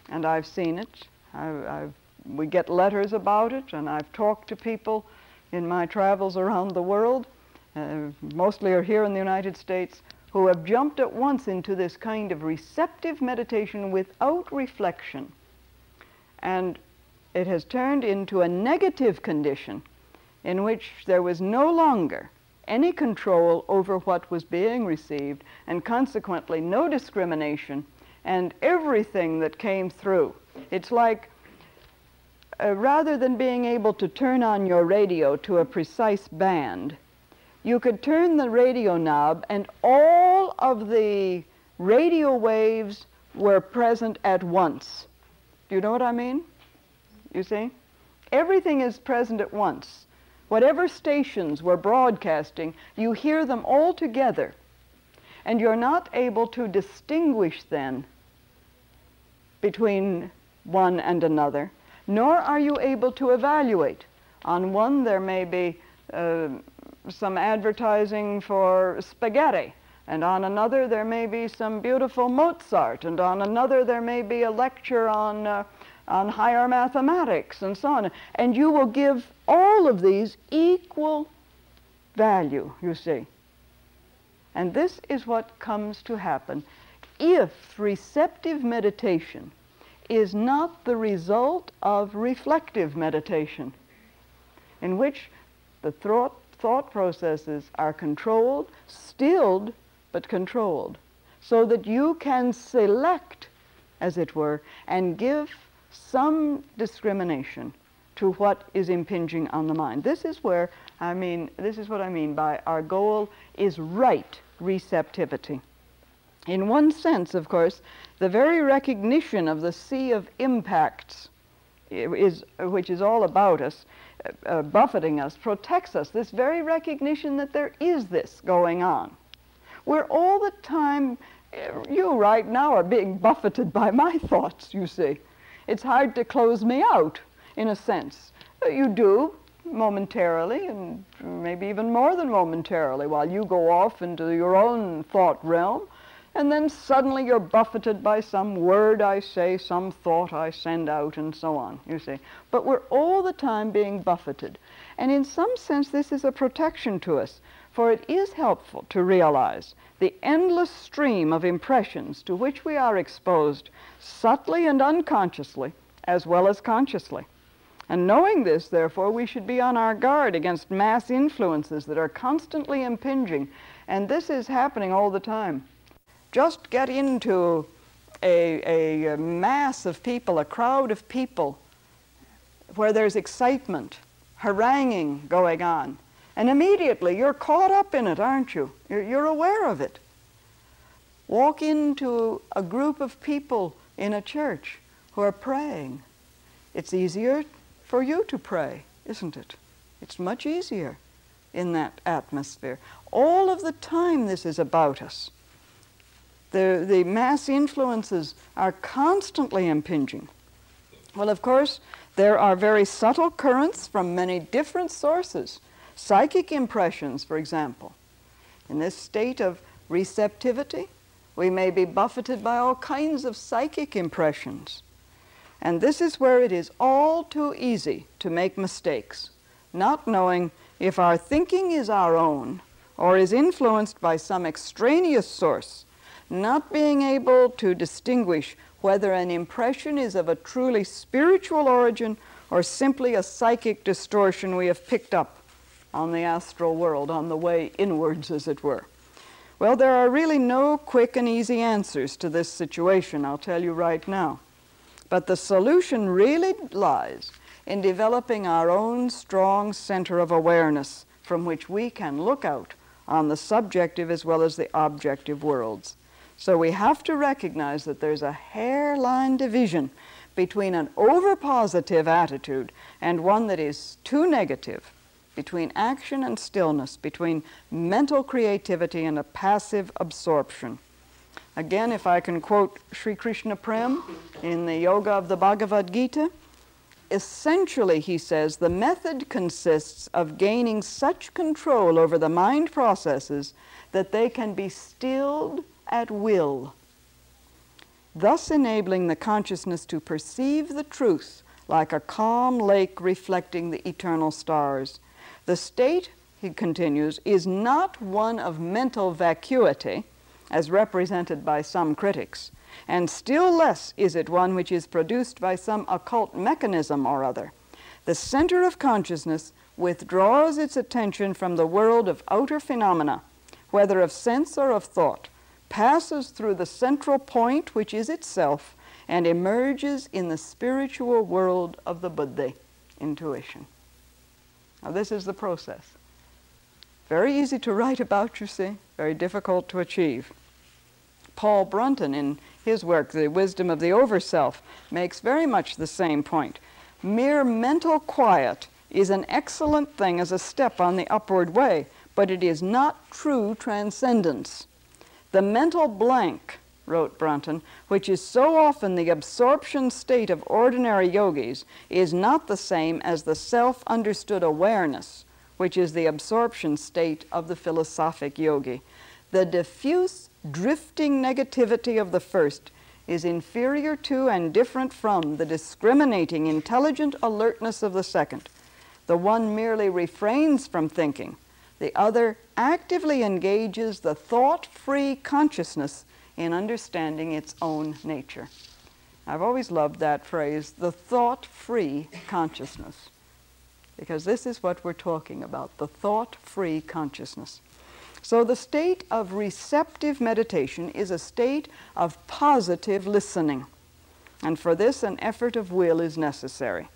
and I've seen it, I've, I've, we get letters about it, and I've talked to people in my travels around the world, uh, mostly are here in the United States, who have jumped at once into this kind of receptive meditation without reflection. And it has turned into a negative condition in which there was no longer any control over what was being received, and consequently no discrimination, and everything that came through. It's like uh, rather than being able to turn on your radio to a precise band, you could turn the radio knob and all of the radio waves were present at once. Do you know what I mean? You see? Everything is present at once. Whatever stations were broadcasting, you hear them all together. And you're not able to distinguish then between one and another, nor are you able to evaluate. On one, there may be uh, some advertising for spaghetti, and on another, there may be some beautiful Mozart, and on another, there may be a lecture on. Uh, on higher mathematics and so on. And you will give all of these equal value, you see. And this is what comes to happen if receptive meditation is not the result of reflective meditation, in which the thought, thought processes are controlled, stilled, but controlled, so that you can select, as it were, and give some discrimination to what is impinging on the mind. This is where I mean, this is what I mean by our goal is right receptivity. In one sense, of course, the very recognition of the sea of impacts is, which is all about us, uh, uh, buffeting us, protects us. This very recognition that there is this going on. We're all the time, you right now are being buffeted by my thoughts, you see. It's hard to close me out, in a sense. You do, momentarily, and maybe even more than momentarily, while you go off into your own thought realm, and then suddenly you're buffeted by some word I say, some thought I send out, and so on, you see. But we're all the time being buffeted. And in some sense, this is a protection to us, for it is helpful to realize the endless stream of impressions to which we are exposed subtly and unconsciously, as well as consciously. And knowing this, therefore, we should be on our guard against mass influences that are constantly impinging. And this is happening all the time. Just get into a, a, mass of people, a crowd of people, where there's excitement, haranguing going on. And immediately you're caught up in it, aren't you? You're, you're aware of it. Walk into a group of people in a church who are praying. It's easier for you to pray, isn't it? It's much easier in that atmosphere. All of the time, this is about us. The, the mass influences are constantly impinging. Well, of course, there are very subtle currents from many different sources. Psychic impressions, for example. In this state of receptivity, we may be buffeted by all kinds of psychic impressions. And this is where it is all too easy to make mistakes, not knowing if our thinking is our own or is influenced by some extraneous source, not being able to distinguish whether an impression is of a truly spiritual origin or simply a psychic distortion we have picked up on the astral world, on the way inwards, as it were. Well, there are really no quick and easy answers to this situation, I'll tell you right now. But the solution really lies in developing our own strong center of awareness from which we can look out on the subjective as well as the objective worlds. So we have to recognize that there's a hairline division between an over positive attitude and one that is too negative, between action and stillness, between mental creativity and a passive absorption. Again, if I can quote Sri Krishna Prem in the Yoga of the Bhagavad Gita, essentially, he says, the method consists of gaining such control over the mind processes that they can be stilled at will, thus enabling the consciousness to perceive the truth like a calm lake reflecting the eternal stars. The state, he continues, is not one of mental vacuity as represented by some critics, and still less is it one which is produced by some occult mechanism or other. The center of consciousness withdraws its attention from the world of outer phenomena, whether of sense or of thought, passes through the central point, which is itself, and emerges in the spiritual world of the buddhi, intuition. Now, this is the process. Very easy to write about, you see, very difficult to achieve. Paul Brunton, in his work, The Wisdom of the Overself, makes very much the same point. Mere mental quiet is an excellent thing as a step on the upward way, but it is not true transcendence. The mental blank, wrote Brunton, which is so often the absorption state of ordinary yogis, is not the same as the self understood awareness, which is the absorption state of the philosophic yogi. The diffuse drifting negativity of the first is inferior to and different from the discriminating, intelligent alertness of the second. The one merely refrains from thinking, the other actively engages the thought free consciousness in understanding its own nature. I've always loved that phrase, the thought free consciousness, because this is what we're talking about the thought free consciousness. So, the state of receptive meditation is a state of positive listening. And for this, an effort of will is necessary.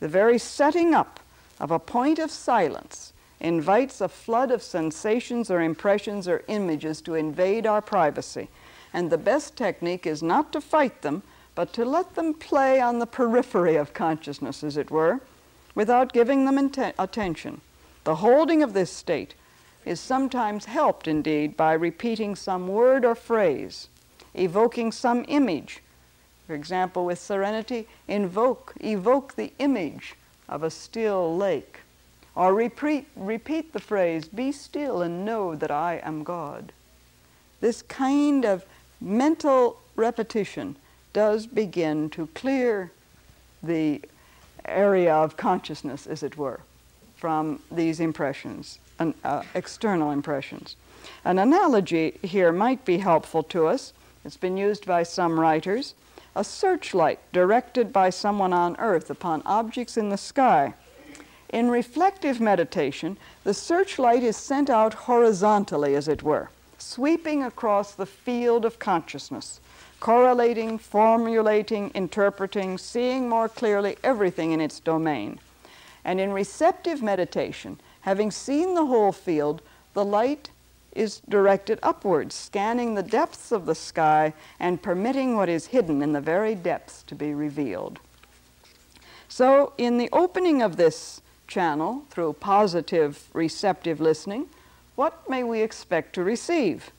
The very setting up of a point of silence invites a flood of sensations or impressions or images to invade our privacy. And the best technique is not to fight them, but to let them play on the periphery of consciousness, as it were, without giving them attention. The holding of this state is sometimes helped indeed by repeating some word or phrase, evoking some image. For example, with serenity, invoke, evoke the image of a still lake. Or repeat, repeat the phrase, be still and know that I am God. This kind of mental repetition does begin to clear the area of consciousness, as it were, from these impressions an, uh, external impressions. An analogy here might be helpful to us. It's been used by some writers. A searchlight directed by someone on earth upon objects in the sky. In reflective meditation, the searchlight is sent out horizontally, as it were, sweeping across the field of consciousness, correlating, formulating, interpreting, seeing more clearly everything in its domain. And in receptive meditation, Having seen the whole field, the light is directed upwards, scanning the depths of the sky and permitting what is hidden in the very depths to be revealed. So, in the opening of this channel through positive receptive listening, what may we expect to receive?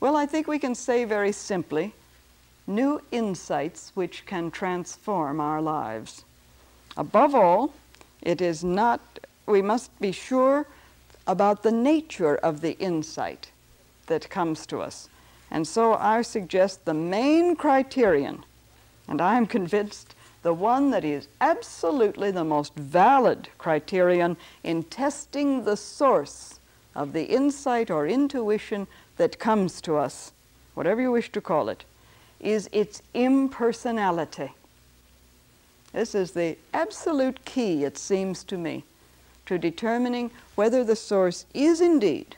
Well, I think we can say very simply new insights which can transform our lives. Above all, it is not we must be sure about the nature of the insight that comes to us. And so I suggest the main criterion, and I am convinced the one that is absolutely the most valid criterion in testing the source of the insight or intuition that comes to us, whatever you wish to call it, is its impersonality. This is the absolute key, it seems to me, to determining whether the source is indeed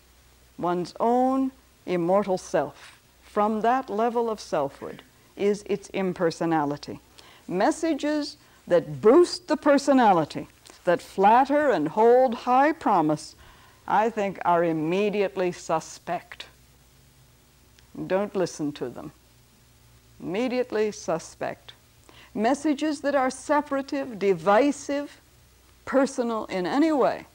one's own immortal self. From that level of selfhood is its impersonality. Messages that boost the personality, that flatter and hold high promise, I think are immediately suspect. Don't listen to them. Immediately suspect. Messages that are separative, divisive, personal in any way.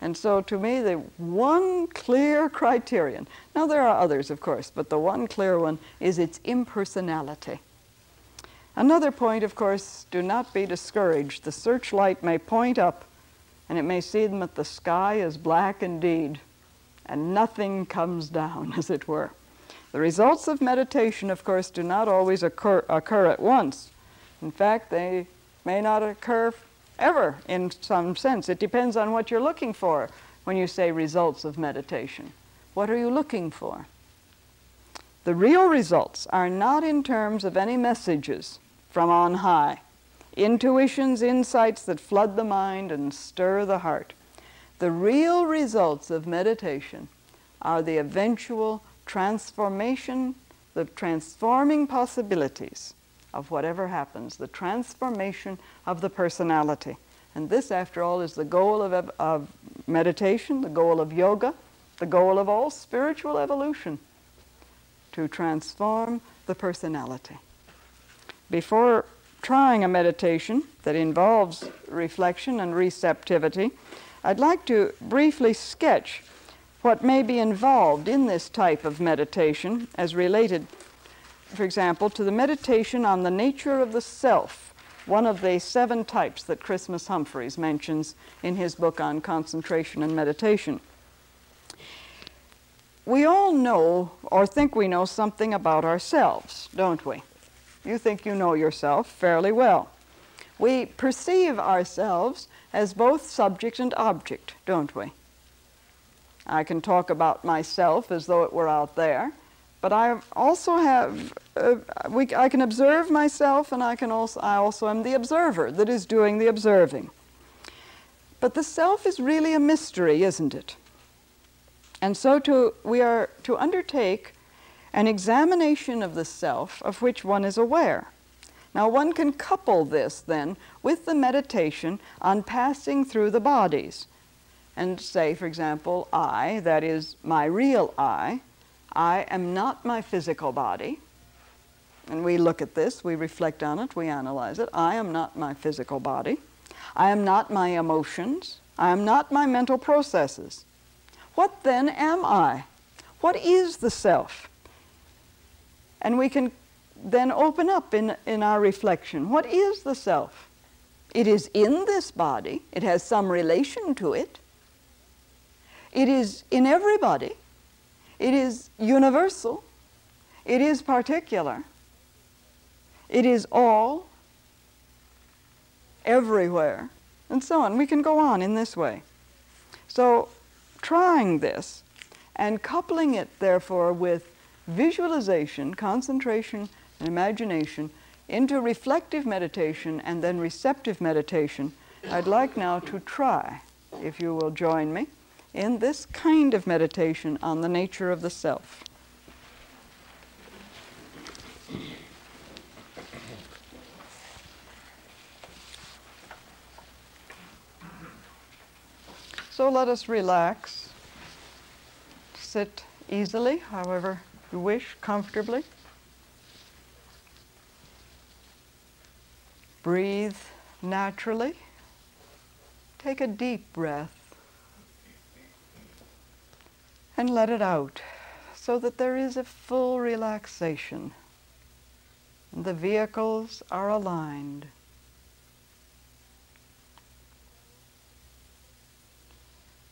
And so, to me, the one clear criterion, now there are others, of course, but the one clear one is its impersonality. Another point, of course, do not be discouraged. The searchlight may point up and it may seem that the sky is black indeed and nothing comes down, as it were. The results of meditation, of course, do not always occur, occur at once. In fact, they may not occur ever in some sense. It depends on what you're looking for when you say results of meditation. What are you looking for? The real results are not in terms of any messages from on high, intuitions, insights that flood the mind and stir the heart. The real results of meditation are the eventual transformation, the transforming possibilities of whatever happens, the transformation of the personality. And this, after all, is the goal of, of meditation, the goal of yoga, the goal of all spiritual evolution to transform the personality before trying a meditation that involves reflection and receptivity, I'd like to briefly sketch what may be involved in this type of meditation as related, for example, to the meditation on the nature of the self, one of the seven types that Christmas Humphreys mentions in his book on concentration and meditation. We all know or think we know something about ourselves, don't we? You think you know yourself fairly well. We perceive ourselves as both subject and object, don't we? I can talk about myself as though it were out there, but I also have, uh, we, I can observe myself and I, can also, I also am the observer that is doing the observing. But the self is really a mystery, isn't it? And so to, we are to undertake an examination of the self of which one is aware. Now, one can couple this then with the meditation on passing through the bodies and say, for example, I, that is my real I, I am not my physical body. And we look at this, we reflect on it, we analyze it. I am not my physical body. I am not my emotions. I am not my mental processes. What then am I? What is the self? And we can then open up in, in our reflection. What is the self? It is in this body, it has some relation to it. It is in everybody, it is universal, it is particular, it is all, everywhere, and so on. We can go on in this way. So, trying this and coupling it, therefore, with visualization, concentration, and imagination into reflective meditation and then receptive meditation, I'd like now to try, if you will join me, in this kind of meditation on the nature of the self. So let us relax, sit easily, however you wish, comfortably. Breathe naturally. Take a deep breath and let it out so that there is a full relaxation. And the vehicles are aligned.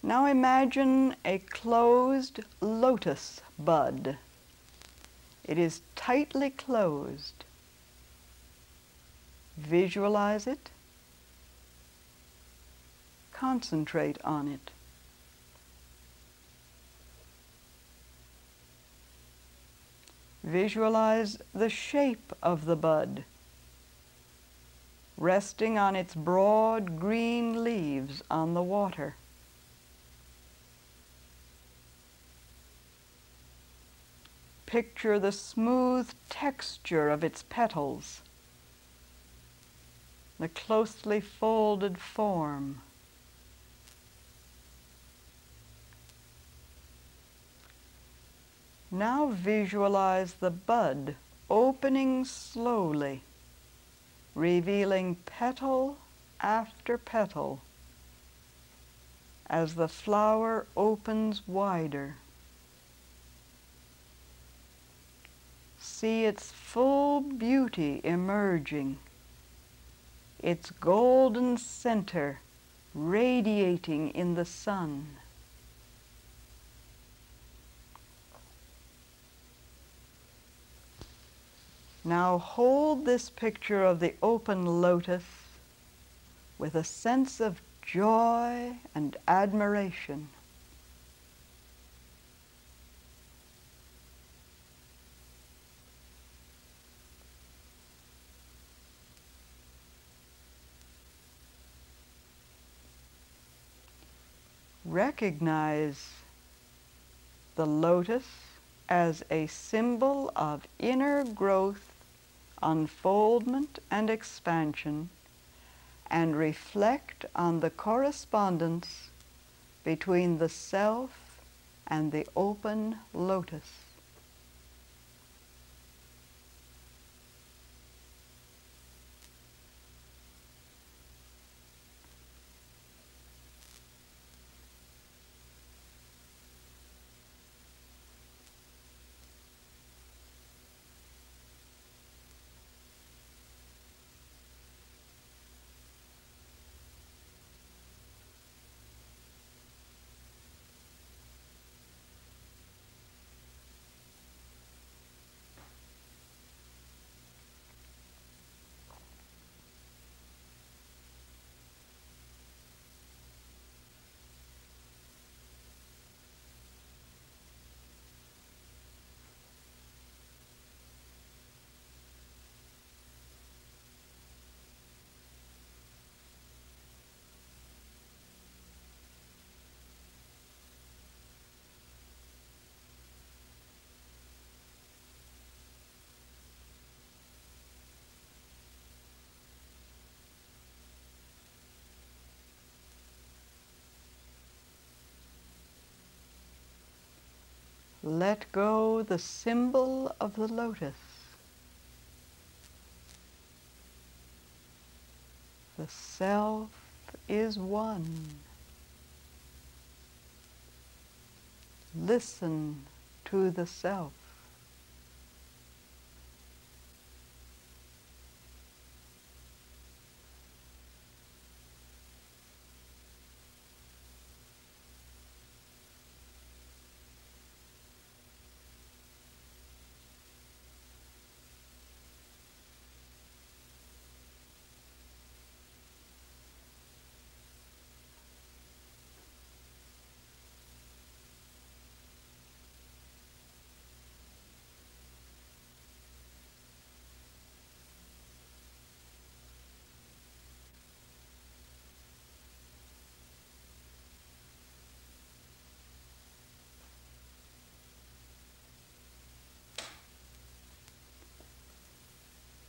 Now imagine a closed lotus bud. It is tightly closed. Visualize it. Concentrate on it. Visualize the shape of the bud, resting on its broad green leaves on the water. Picture the smooth texture of its petals, the closely folded form. Now visualize the bud opening slowly, revealing petal after petal as the flower opens wider. See its full beauty emerging, its golden center radiating in the sun. Now hold this picture of the open lotus with a sense of joy and admiration. Recognize the lotus as a symbol of inner growth, unfoldment, and expansion and reflect on the correspondence between the self and the open lotus. Let go the symbol of the lotus. The self is one. Listen to the self.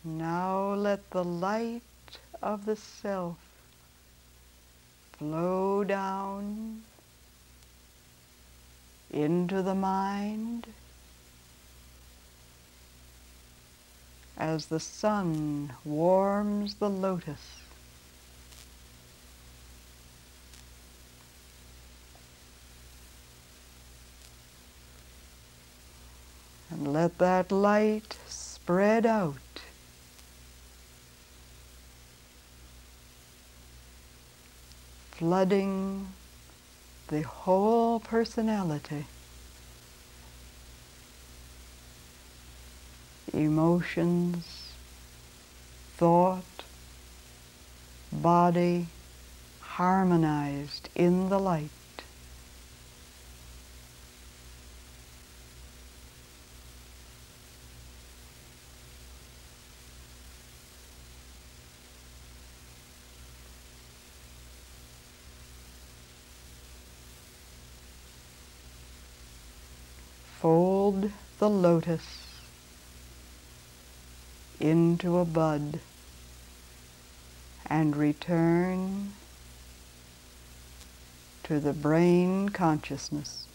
Now let the light of the self flow down into the mind as the sun warms the lotus. And let that light spread out flooding the whole personality. Emotions, thought, body harmonized in the light. Fold the lotus into a bud and return to the brain consciousness.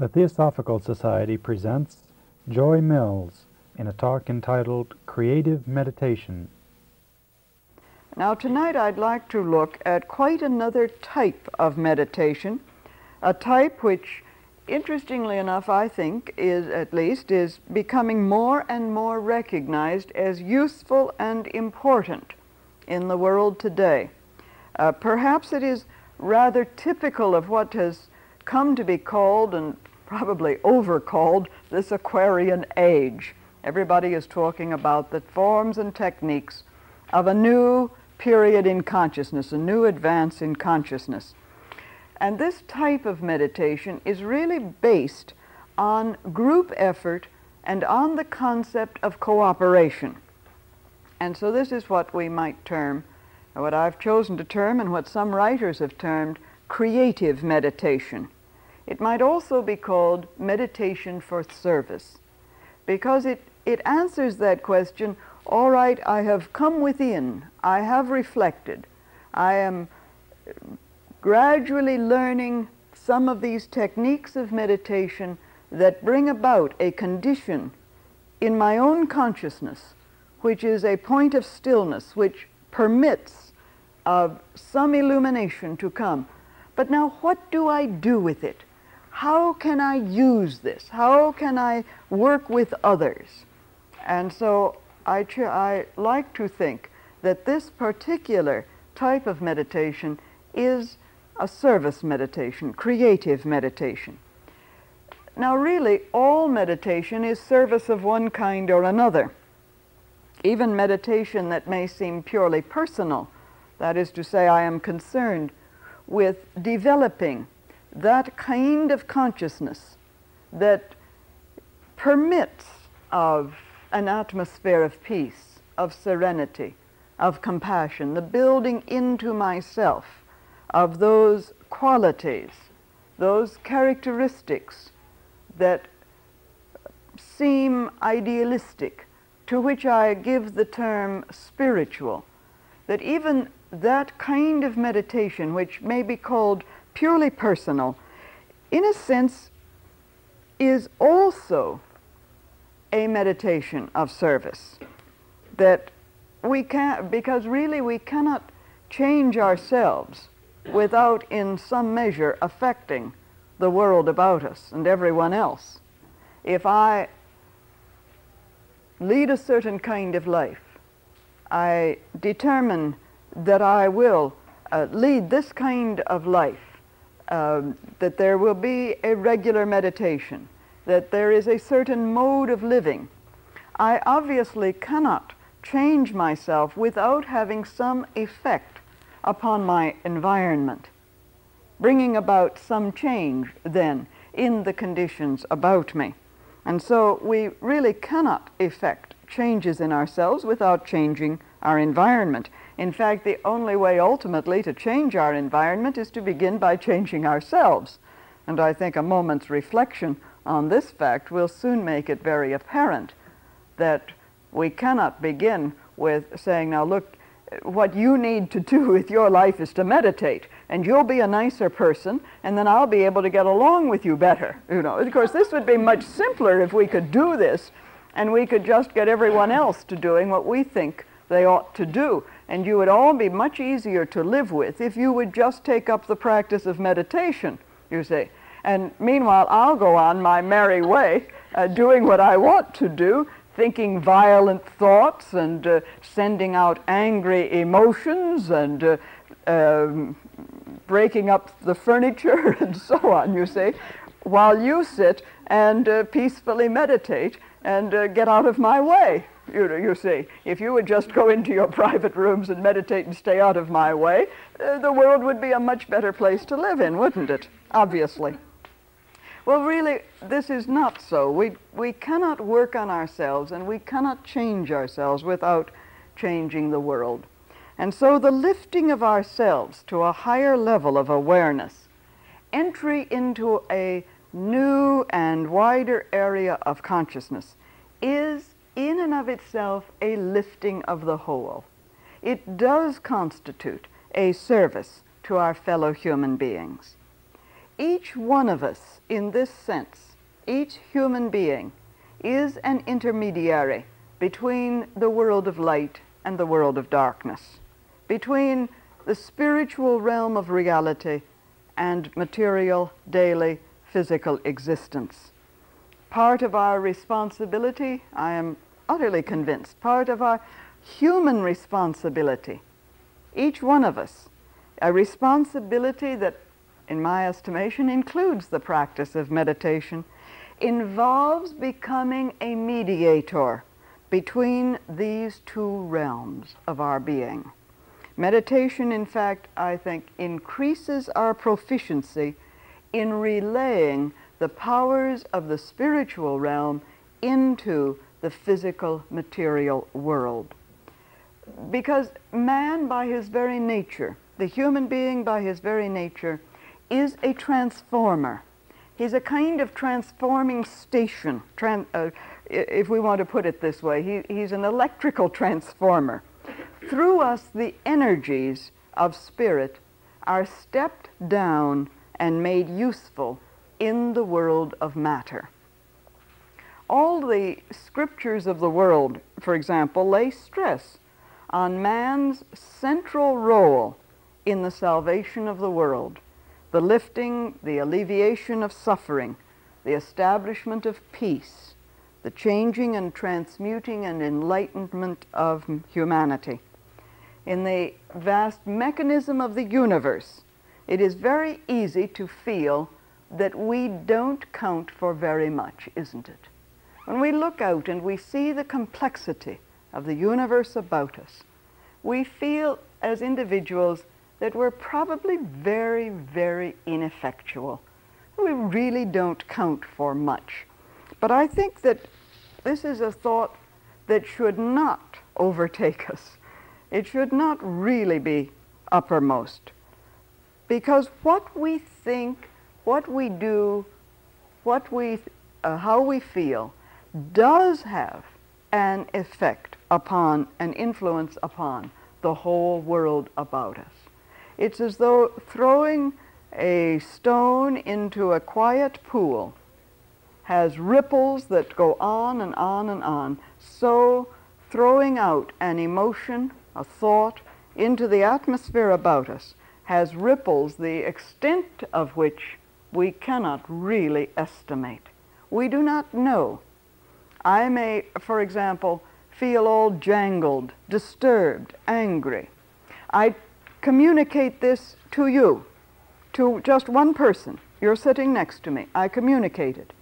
The Theosophical Society presents Joy Mills in a talk entitled Creative Meditation. Now, tonight I'd like to look at quite another type of meditation, a type which, interestingly enough, I think, is at least, is becoming more and more recognized as useful and important in the world today. Uh, perhaps it is rather typical of what has come to be called and probably overcalled this Aquarian age. Everybody is talking about the forms and techniques of a new period in consciousness, a new advance in consciousness. And this type of meditation is really based on group effort and on the concept of cooperation. And so this is what we might term, what I've chosen to term, and what some writers have termed creative meditation. It might also be called meditation for service because it, it answers that question all right, I have come within, I have reflected, I am gradually learning some of these techniques of meditation that bring about a condition in my own consciousness, which is a point of stillness, which permits of some illumination to come. But now, what do I do with it? How can I use this? How can I work with others? And so I, I like to think that this particular type of meditation is a service meditation, creative meditation. Now, really, all meditation is service of one kind or another. Even meditation that may seem purely personal, that is to say, I am concerned with developing that kind of consciousness that permits of an atmosphere of peace, of serenity, of compassion, the building into myself of those qualities, those characteristics that seem idealistic, to which I give the term spiritual, that even that kind of meditation, which may be called purely personal, in a sense, is also a meditation of service. That we can, because really we cannot change ourselves without, in some measure, affecting the world about us and everyone else. If I lead a certain kind of life, I determine that I will uh, lead this kind of life um, that there will be a regular meditation, that there is a certain mode of living. I obviously cannot change myself without having some effect upon my environment, bringing about some change then in the conditions about me. And so we really cannot effect changes in ourselves without changing our environment. In fact, the only way ultimately to change our environment is to begin by changing ourselves. And I think a moment's reflection on this fact will soon make it very apparent that we cannot begin with saying, now look, what you need to do with your life is to meditate, and you'll be a nicer person, and then I'll be able to get along with you better. You know, of course, this would be much simpler if we could do this, and we could just get everyone else to doing what we think they ought to do and you would all be much easier to live with if you would just take up the practice of meditation, you see. And meanwhile, I'll go on my merry way, uh, doing what I want to do, thinking violent thoughts and uh, sending out angry emotions and uh, um, breaking up the furniture and so on, you see, while you sit and uh, peacefully meditate and uh, get out of my way you, you see, if you would just go into your private rooms and meditate and stay out of my way, uh, the world would be a much better place to live in, wouldn't it? Obviously. Well, really, this is not so. We, we cannot work on ourselves and we cannot change ourselves without changing the world. And so the lifting of ourselves to a higher level of awareness, entry into a new and wider area of consciousness, is in and of itself a lifting of the whole. It does constitute a service to our fellow human beings. Each one of us, in this sense, each human being, is an intermediary between the world of light and the world of darkness, between the spiritual realm of reality and material, daily, physical existence. Part of our responsibility, I am utterly convinced, part of our human responsibility, each one of us, a responsibility that, in my estimation, includes the practice of meditation, involves becoming a mediator between these two realms of our being. Meditation, in fact, I think, increases our proficiency in relaying the powers of the spiritual realm into the physical material world. Because man, by his very nature, the human being by his very nature, is a transformer. He's a kind of transforming station, tran- uh, if we want to put it this way. He, he's an electrical transformer. Through us, the energies of spirit are stepped down and made useful in the world of matter. All the scriptures of the world, for example, lay stress on man's central role in the salvation of the world, the lifting, the alleviation of suffering, the establishment of peace, the changing and transmuting and enlightenment of humanity. In the vast mechanism of the universe, it is very easy to feel that we don't count for very much, isn't it? When we look out and we see the complexity of the universe about us, we feel as individuals that we're probably very, very ineffectual. We really don't count for much. But I think that this is a thought that should not overtake us. It should not really be uppermost. Because what we think, what we do, what we, uh, how we feel, does have an effect upon, an influence upon the whole world about us. It's as though throwing a stone into a quiet pool has ripples that go on and on and on. So throwing out an emotion, a thought, into the atmosphere about us has ripples the extent of which we cannot really estimate. We do not know. I may, for example, feel all jangled, disturbed, angry. I communicate this to you, to just one person. You're sitting next to me. I communicate it.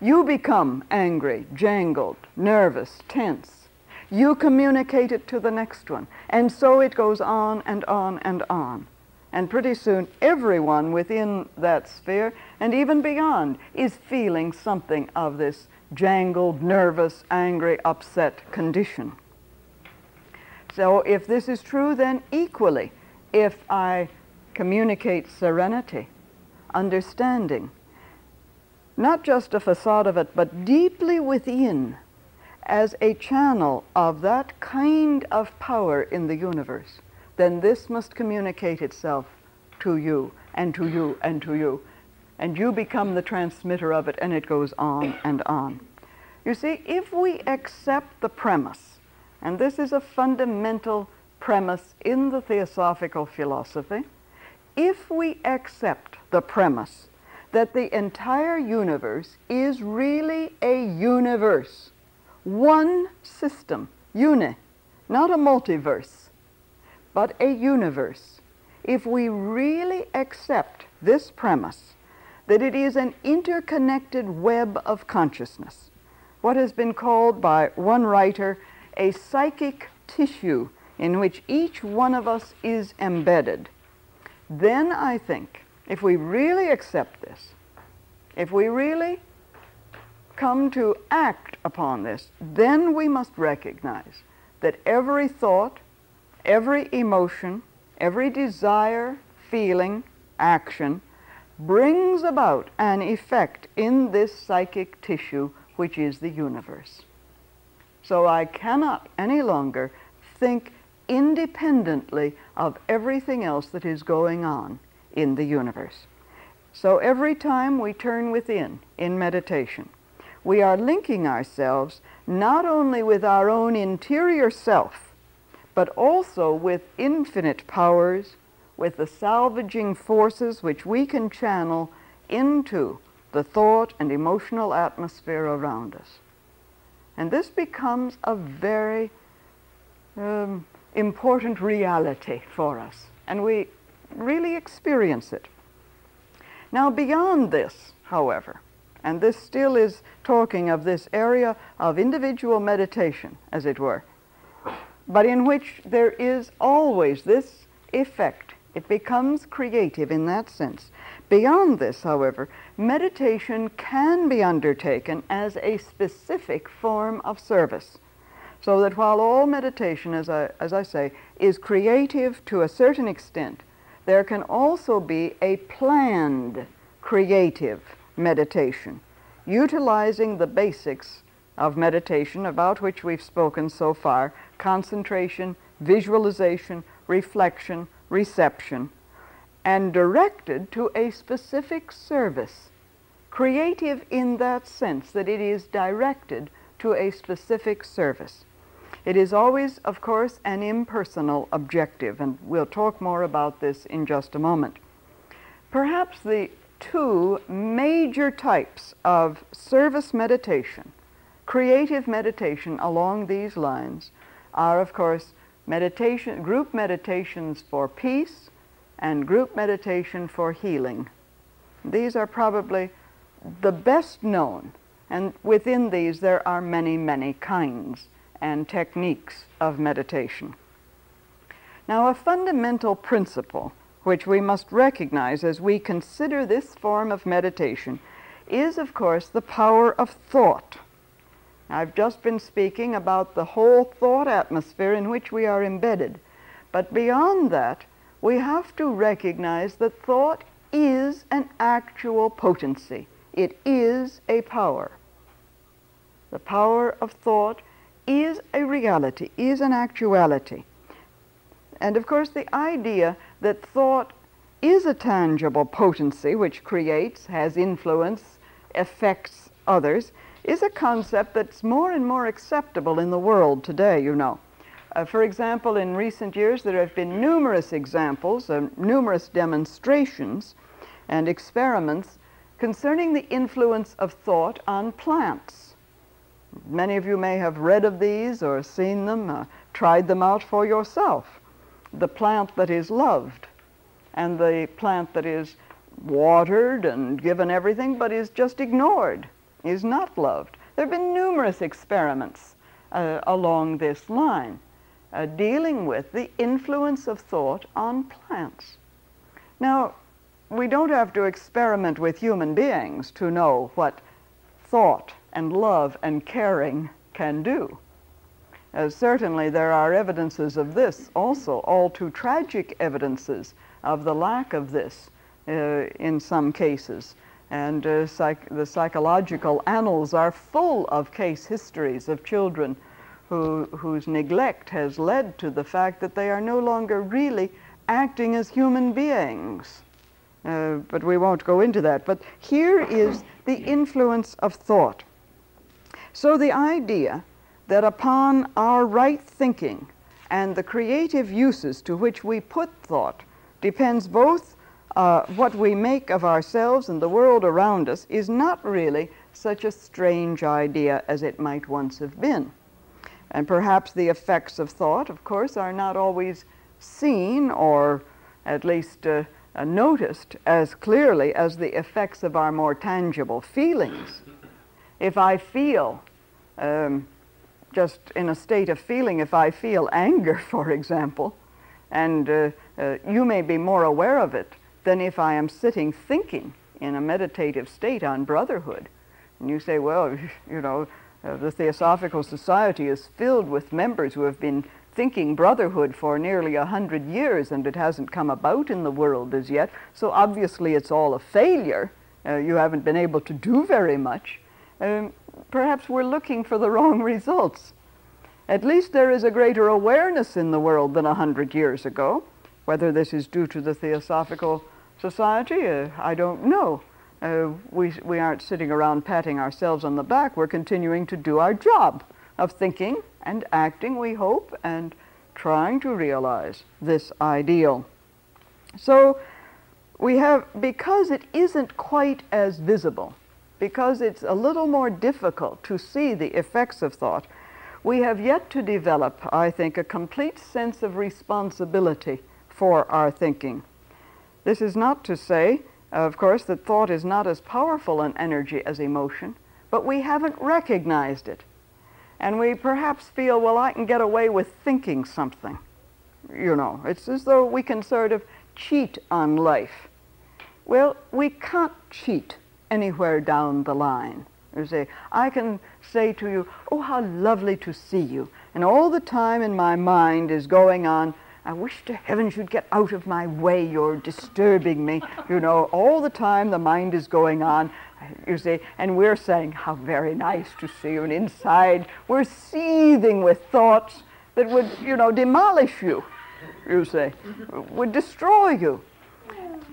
You become angry, jangled, nervous, tense. You communicate it to the next one. And so it goes on and on and on. And pretty soon, everyone within that sphere and even beyond is feeling something of this jangled, nervous, angry, upset condition. So if this is true, then equally, if I communicate serenity, understanding, not just a facade of it, but deeply within, as a channel of that kind of power in the universe, then this must communicate itself to you and to you and to you. And you become the transmitter of it, and it goes on and on. You see, if we accept the premise, and this is a fundamental premise in the theosophical philosophy, if we accept the premise that the entire universe is really a universe, one system, uni, not a multiverse, but a universe, if we really accept this premise that it is an interconnected web of consciousness, what has been called by one writer a psychic tissue in which each one of us is embedded, then I think if we really accept this, if we really come to act upon this, then we must recognize that every thought, every emotion, every desire, feeling, action brings about an effect in this psychic tissue which is the universe. So I cannot any longer think independently of everything else that is going on in the universe. So every time we turn within in meditation, we are linking ourselves not only with our own interior self, but also with infinite powers, with the salvaging forces which we can channel into the thought and emotional atmosphere around us. And this becomes a very um, important reality for us, and we really experience it. Now, beyond this, however, and this still is talking of this area of individual meditation, as it were, but in which there is always this effect. It becomes creative in that sense. Beyond this, however, meditation can be undertaken as a specific form of service. So that while all meditation, as I, as I say, is creative to a certain extent, there can also be a planned creative meditation, utilizing the basics of meditation about which we've spoken so far concentration, visualization, reflection, reception, and directed to a specific service. Creative in that sense that it is directed to a specific service. It is always, of course, an impersonal objective, and we'll talk more about this in just a moment. Perhaps the two major types of service meditation, creative meditation along these lines, are, of course, meditation, group meditations for peace and group meditation for healing. These are probably the best known, and within these there are many, many kinds and techniques of meditation. Now, a fundamental principle which we must recognize as we consider this form of meditation is, of course, the power of thought. I've just been speaking about the whole thought atmosphere in which we are embedded. But beyond that, we have to recognize that thought is an actual potency. It is a power. The power of thought is a reality, is an actuality. And of course, the idea that thought is a tangible potency which creates, has influence, affects others, is a concept that's more and more acceptable in the world today, you know. Uh, for example, in recent years, there have been numerous examples, uh, numerous demonstrations and experiments concerning the influence of thought on plants. Many of you may have read of these or seen them, uh, tried them out for yourself. The plant that is loved and the plant that is watered and given everything but is just ignored is not loved. There have been numerous experiments uh, along this line uh, dealing with the influence of thought on plants. Now, we don't have to experiment with human beings to know what thought and love and caring can do. Uh, certainly, there are evidences of this also, all too tragic evidences of the lack of this uh, in some cases. And uh, psych the psychological annals are full of case histories of children who, whose neglect has led to the fact that they are no longer really acting as human beings. Uh, but we won't go into that. But here is the influence of thought. So the idea that upon our right thinking and the creative uses to which we put thought depends both uh, what we make of ourselves and the world around us is not really such a strange idea as it might once have been. And perhaps the effects of thought, of course, are not always seen or at least uh, uh, noticed as clearly as the effects of our more tangible feelings. If I feel, um, just in a state of feeling, if I feel anger, for example, and uh, uh, you may be more aware of it than if I am sitting thinking in a meditative state on brotherhood. And you say, well, you know, Uh, the Theosophical Society is filled with members who have been thinking brotherhood for nearly a hundred years and it hasn't come about in the world as yet. So obviously it's all a failure. Uh, you haven't been able to do very much. Um, perhaps we're looking for the wrong results. At least there is a greater awareness in the world than a hundred years ago. Whether this is due to the Theosophical Society, uh, I don't know. Uh, we, we aren't sitting around patting ourselves on the back. We're continuing to do our job of thinking and acting, we hope, and trying to realize this ideal. So we have, because it isn't quite as visible, because it's a little more difficult to see the effects of thought, we have yet to develop, I think, a complete sense of responsibility for our thinking. This is not to say of course, that thought is not as powerful an energy as emotion, but we haven't recognized it. And we perhaps feel, well, I can get away with thinking something. You know, it's as though we can sort of cheat on life. Well, we can't cheat anywhere down the line. You say, I can say to you, oh, how lovely to see you. And all the time in my mind is going on, I wish to heavens you'd get out of my way. You're disturbing me. You know, all the time the mind is going on, you see, and we're saying, how very nice to see you. And inside, we're seething with thoughts that would, you know, demolish you, you say, would destroy you.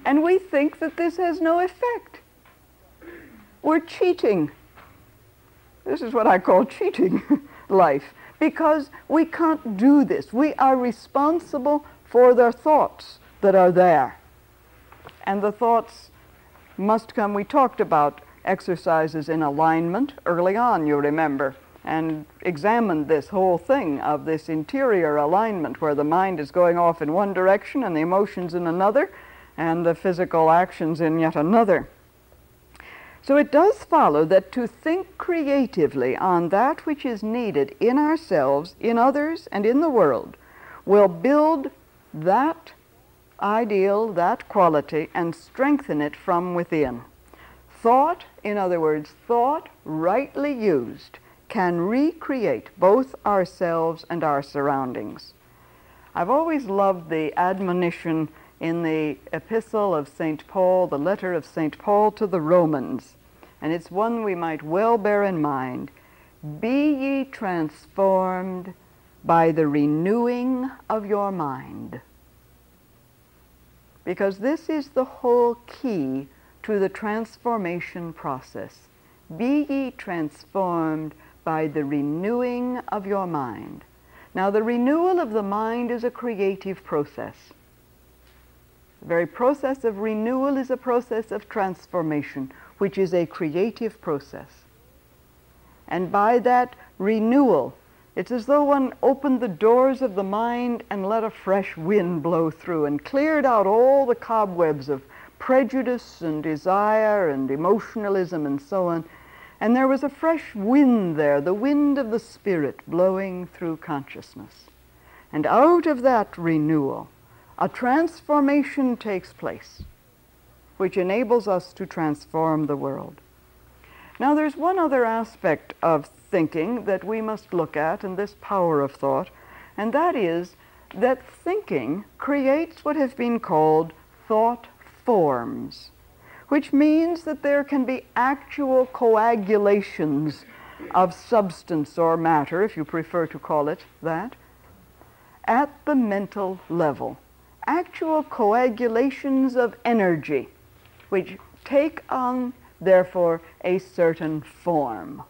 And we think that this has no effect. We're cheating. This is what I call cheating life because we can't do this. We are responsible for the thoughts that are there. And the thoughts must come. We talked about exercises in alignment early on, you remember, and examined this whole thing of this interior alignment where the mind is going off in one direction and the emotions in another and the physical actions in yet another. So it does follow that to think creatively on that which is needed in ourselves, in others, and in the world will build that ideal, that quality, and strengthen it from within. Thought, in other words, thought rightly used, can recreate both ourselves and our surroundings. I've always loved the admonition in the epistle of St. Paul, the letter of St. Paul to the Romans, and it's one we might well bear in mind. Be ye transformed by the renewing of your mind. Because this is the whole key to the transformation process. Be ye transformed by the renewing of your mind. Now, the renewal of the mind is a creative process. The very process of renewal is a process of transformation, which is a creative process. And by that renewal, it's as though one opened the doors of the mind and let a fresh wind blow through and cleared out all the cobwebs of prejudice and desire and emotionalism and so on. And there was a fresh wind there, the wind of the Spirit blowing through consciousness. And out of that renewal, a transformation takes place, which enables us to transform the world. Now, there's one other aspect of thinking that we must look at in this power of thought, and that is that thinking creates what have been called thought forms, which means that there can be actual coagulations of substance or matter, if you prefer to call it that, at the mental level actual coagulations of energy, which take on, therefore, a certain form.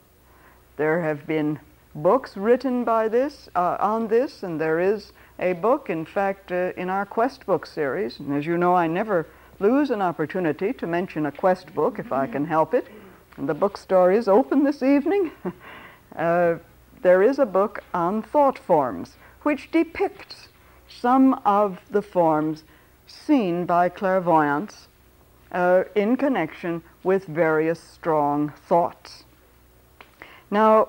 There have been books written by this, uh, on this, and there is a book, in fact, uh, in our quest book series. And as you know, I never lose an opportunity to mention a quest book if I can help it. And the bookstore is open this evening. uh, there is a book on thought forms, which depicts some of the forms seen by clairvoyants uh, in connection with various strong thoughts. Now,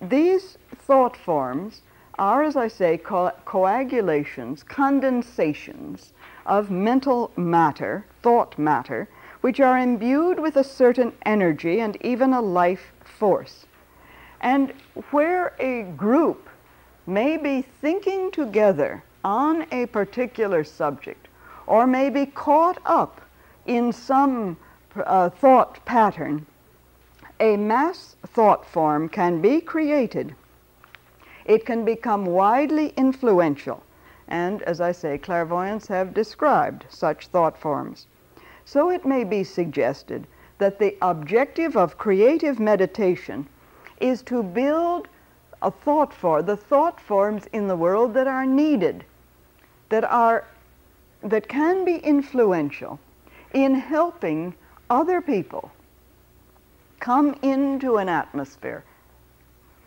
these thought forms are, as I say, co coagulations, condensations of mental matter, thought matter, which are imbued with a certain energy and even a life force. And where a group may be thinking together on a particular subject or may be caught up in some uh, thought pattern, a mass thought form can be created. It can become widely influential. And as I say, clairvoyants have described such thought forms. So it may be suggested that the objective of creative meditation is to build a thought for the thought forms in the world that are needed, that are that can be influential in helping other people come into an atmosphere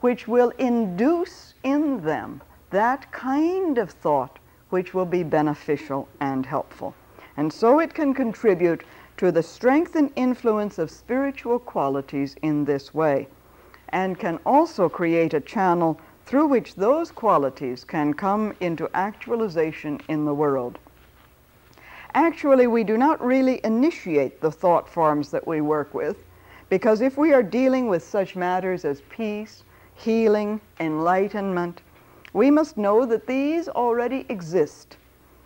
which will induce in them that kind of thought which will be beneficial and helpful. And so it can contribute to the strength and influence of spiritual qualities in this way and can also create a channel through which those qualities can come into actualization in the world. Actually, we do not really initiate the thought forms that we work with because if we are dealing with such matters as peace, healing, enlightenment, we must know that these already exist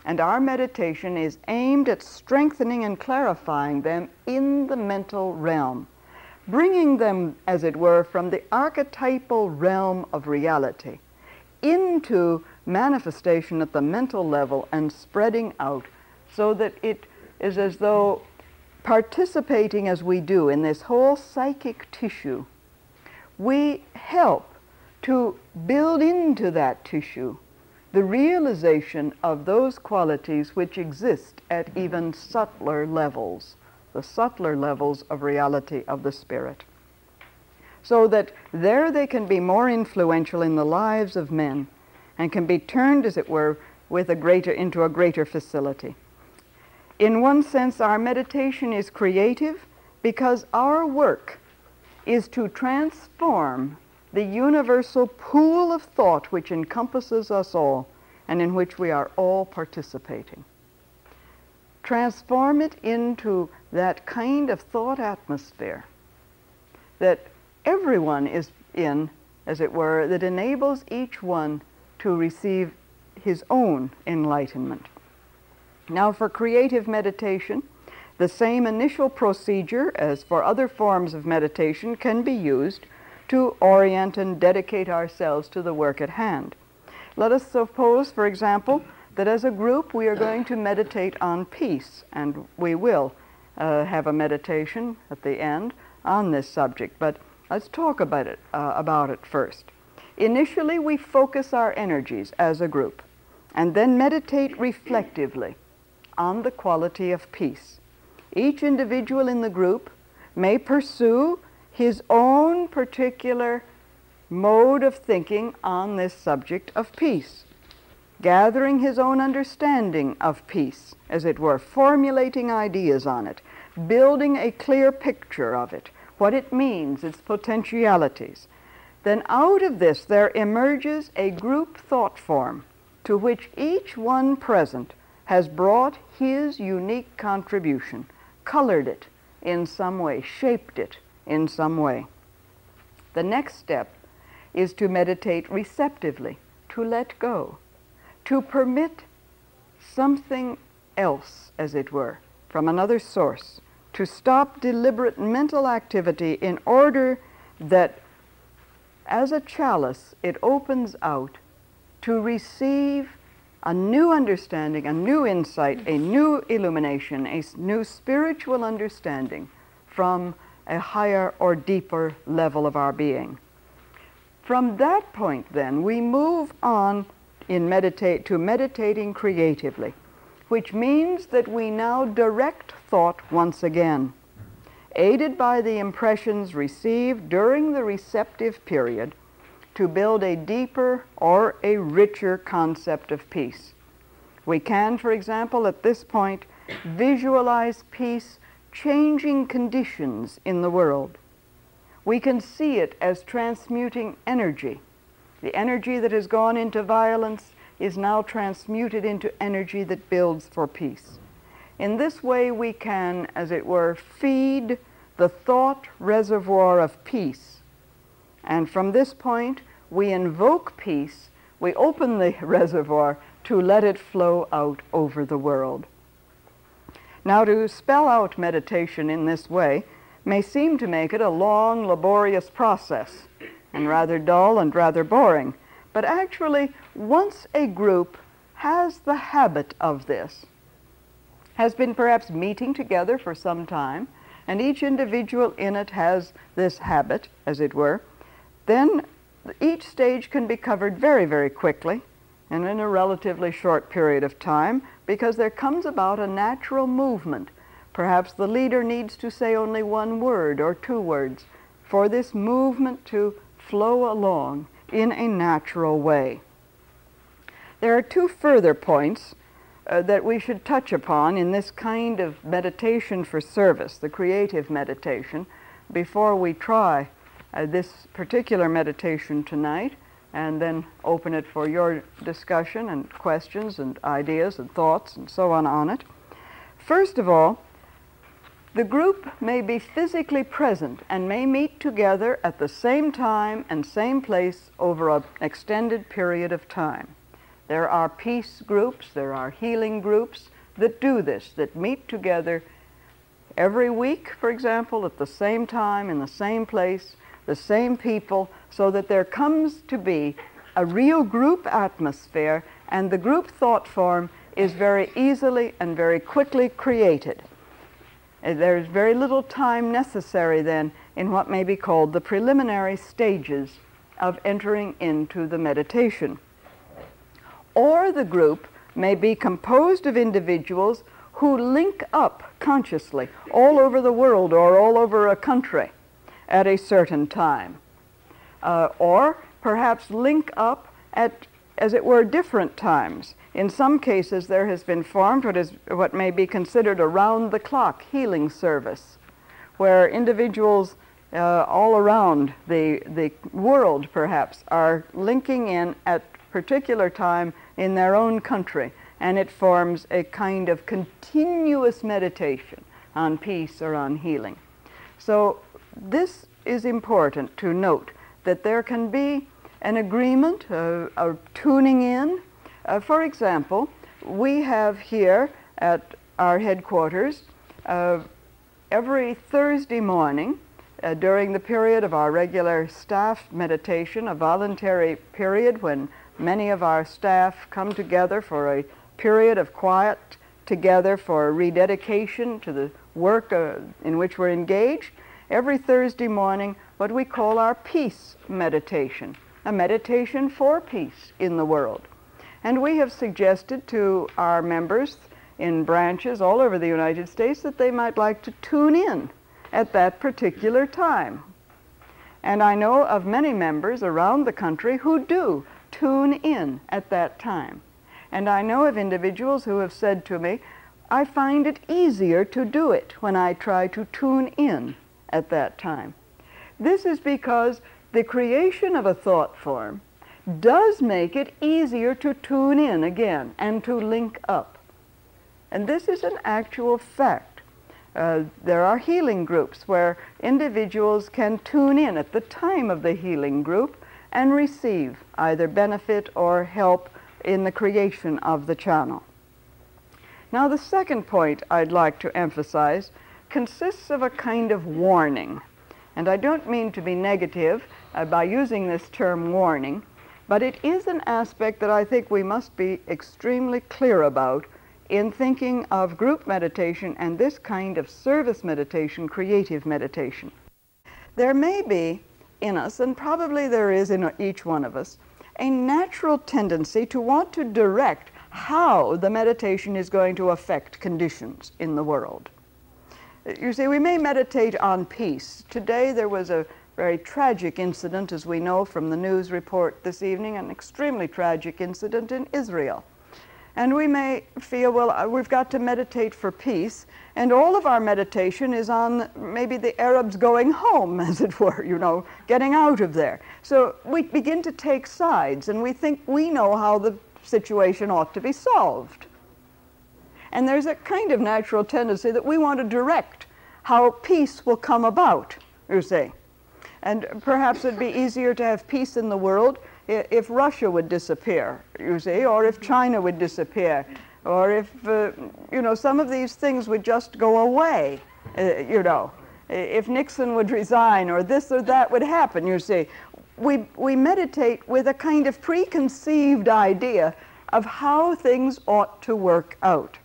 and our meditation is aimed at strengthening and clarifying them in the mental realm bringing them, as it were, from the archetypal realm of reality into manifestation at the mental level and spreading out so that it is as though participating as we do in this whole psychic tissue, we help to build into that tissue the realization of those qualities which exist at even subtler levels the subtler levels of reality of the Spirit. So that there they can be more influential in the lives of men and can be turned, as it were, with a greater, into a greater facility. In one sense, our meditation is creative because our work is to transform the universal pool of thought which encompasses us all and in which we are all participating transform it into that kind of thought atmosphere that everyone is in, as it were, that enables each one to receive his own enlightenment. Now, for creative meditation, the same initial procedure as for other forms of meditation can be used to orient and dedicate ourselves to the work at hand. Let us suppose, for example, that as a group we are going to meditate on peace, and we will uh, have a meditation at the end on this subject. But let's talk about it, uh, about it first. Initially, we focus our energies as a group, and then meditate reflectively on the quality of peace. Each individual in the group may pursue his own particular mode of thinking on this subject of peace gathering his own understanding of peace, as it were, formulating ideas on it, building a clear picture of it, what it means, its potentialities. Then out of this there emerges a group thought form to which each one present has brought his unique contribution, colored it in some way, shaped it in some way. The next step is to meditate receptively, to let go, to permit something else, as it were, from another source, to stop deliberate mental activity in order that as a chalice it opens out to receive a new understanding, a new insight, a new illumination, a new spiritual understanding from a higher or deeper level of our being. From that point, then, we move on in meditate, to meditating creatively, which means that we now direct thought once again, aided by the impressions received during the receptive period to build a deeper or a richer concept of peace. We can, for example, at this point, visualize peace changing conditions in the world. We can see it as transmuting energy the energy that has gone into violence is now transmuted into energy that builds for peace. In this way, we can, as it were, feed the thought reservoir of peace And from this point, we invoke peace, we open the reservoir to let it flow out over the world. Now, to spell out meditation in this way may seem to make it a long, laborious process and rather dull and rather boring. But actually, once a group has the habit of this, has been perhaps meeting together for some time, and each individual in it has this habit, as it were, then each stage can be covered very, very quickly and in a relatively short period of time because there comes about a natural movement. Perhaps the leader needs to say only one word or two words for this movement to flow along in a natural way. There are two further points uh, that we should touch upon in this kind of meditation for service, the creative meditation, before we try uh, this particular meditation tonight and then open it for your discussion and questions and ideas and thoughts and so on on it. First of all, the group may be physically present and may meet together at the same time and same place over an extended period of time. There are peace groups, there are healing groups that do this, that meet together every week, for example, at the same time, in the same place, the same people, so that there comes to be a real group atmosphere, and the group thought form is very easily and very quickly created. Uh, there's very little time necessary then in what may be called the preliminary stages of entering into the meditation. Or the group may be composed of individuals who link up consciously all over the world or all over a country at a certain time. Uh, or perhaps link up at, as it were, different times. In some cases, there has been formed what is what may be considered a round-the-clock healing service, where individuals uh, all around the the world, perhaps, are linking in at particular time in their own country, and it forms a kind of continuous meditation on peace or on healing. So this is important to note that there can be an agreement, uh, a tuning in, uh, for example, we have here at our headquarters uh, every Thursday morning uh, during the period of our regular staff meditation, a voluntary period when many of our staff come together for a period of quiet together for a rededication to the work uh, in which we're engaged. Every Thursday morning, what we call our peace meditation, a meditation for peace in the world. And we have suggested to our members in branches all over the United States that they might like to tune in at that particular time. And I know of many members around the country who do tune in at that time. And I know of individuals who have said to me, I find it easier to do it when I try to tune in at that time. This is because the creation of a thought form does make it easier to tune in again and to link up. And this is an actual fact. Uh, there are healing groups where individuals can tune in at the time of the healing group and receive either benefit or help in the creation of the channel. Now, the second point I'd like to emphasize consists of a kind of warning. And I don't mean to be negative uh, by using this term warning, but it is an aspect that I think we must be extremely clear about in thinking of group meditation and this kind of service meditation, creative meditation. There may be in us, and probably there is in each one of us, a natural tendency to want to direct how the meditation is going to affect conditions in the world. You see, we may meditate on peace. Today there was a very tragic incident, as we know from the news report this evening, an extremely tragic incident in Israel. And we may feel, well, uh, we've got to meditate for peace, and all of our meditation is on maybe the Arabs going home, as it were, you know, getting out of there. So we begin to take sides, and we think we know how the situation ought to be solved. And there's a kind of natural tendency that we want to direct how peace will come about, you see. And perhaps it'd be easier to have peace in the world if Russia would disappear, you see, or if China would disappear, or if, uh, you know, some of these things would just go away, uh, you know, if Nixon would resign or this or that would happen, you see. We, we meditate with a kind of preconceived idea of how things ought to work out.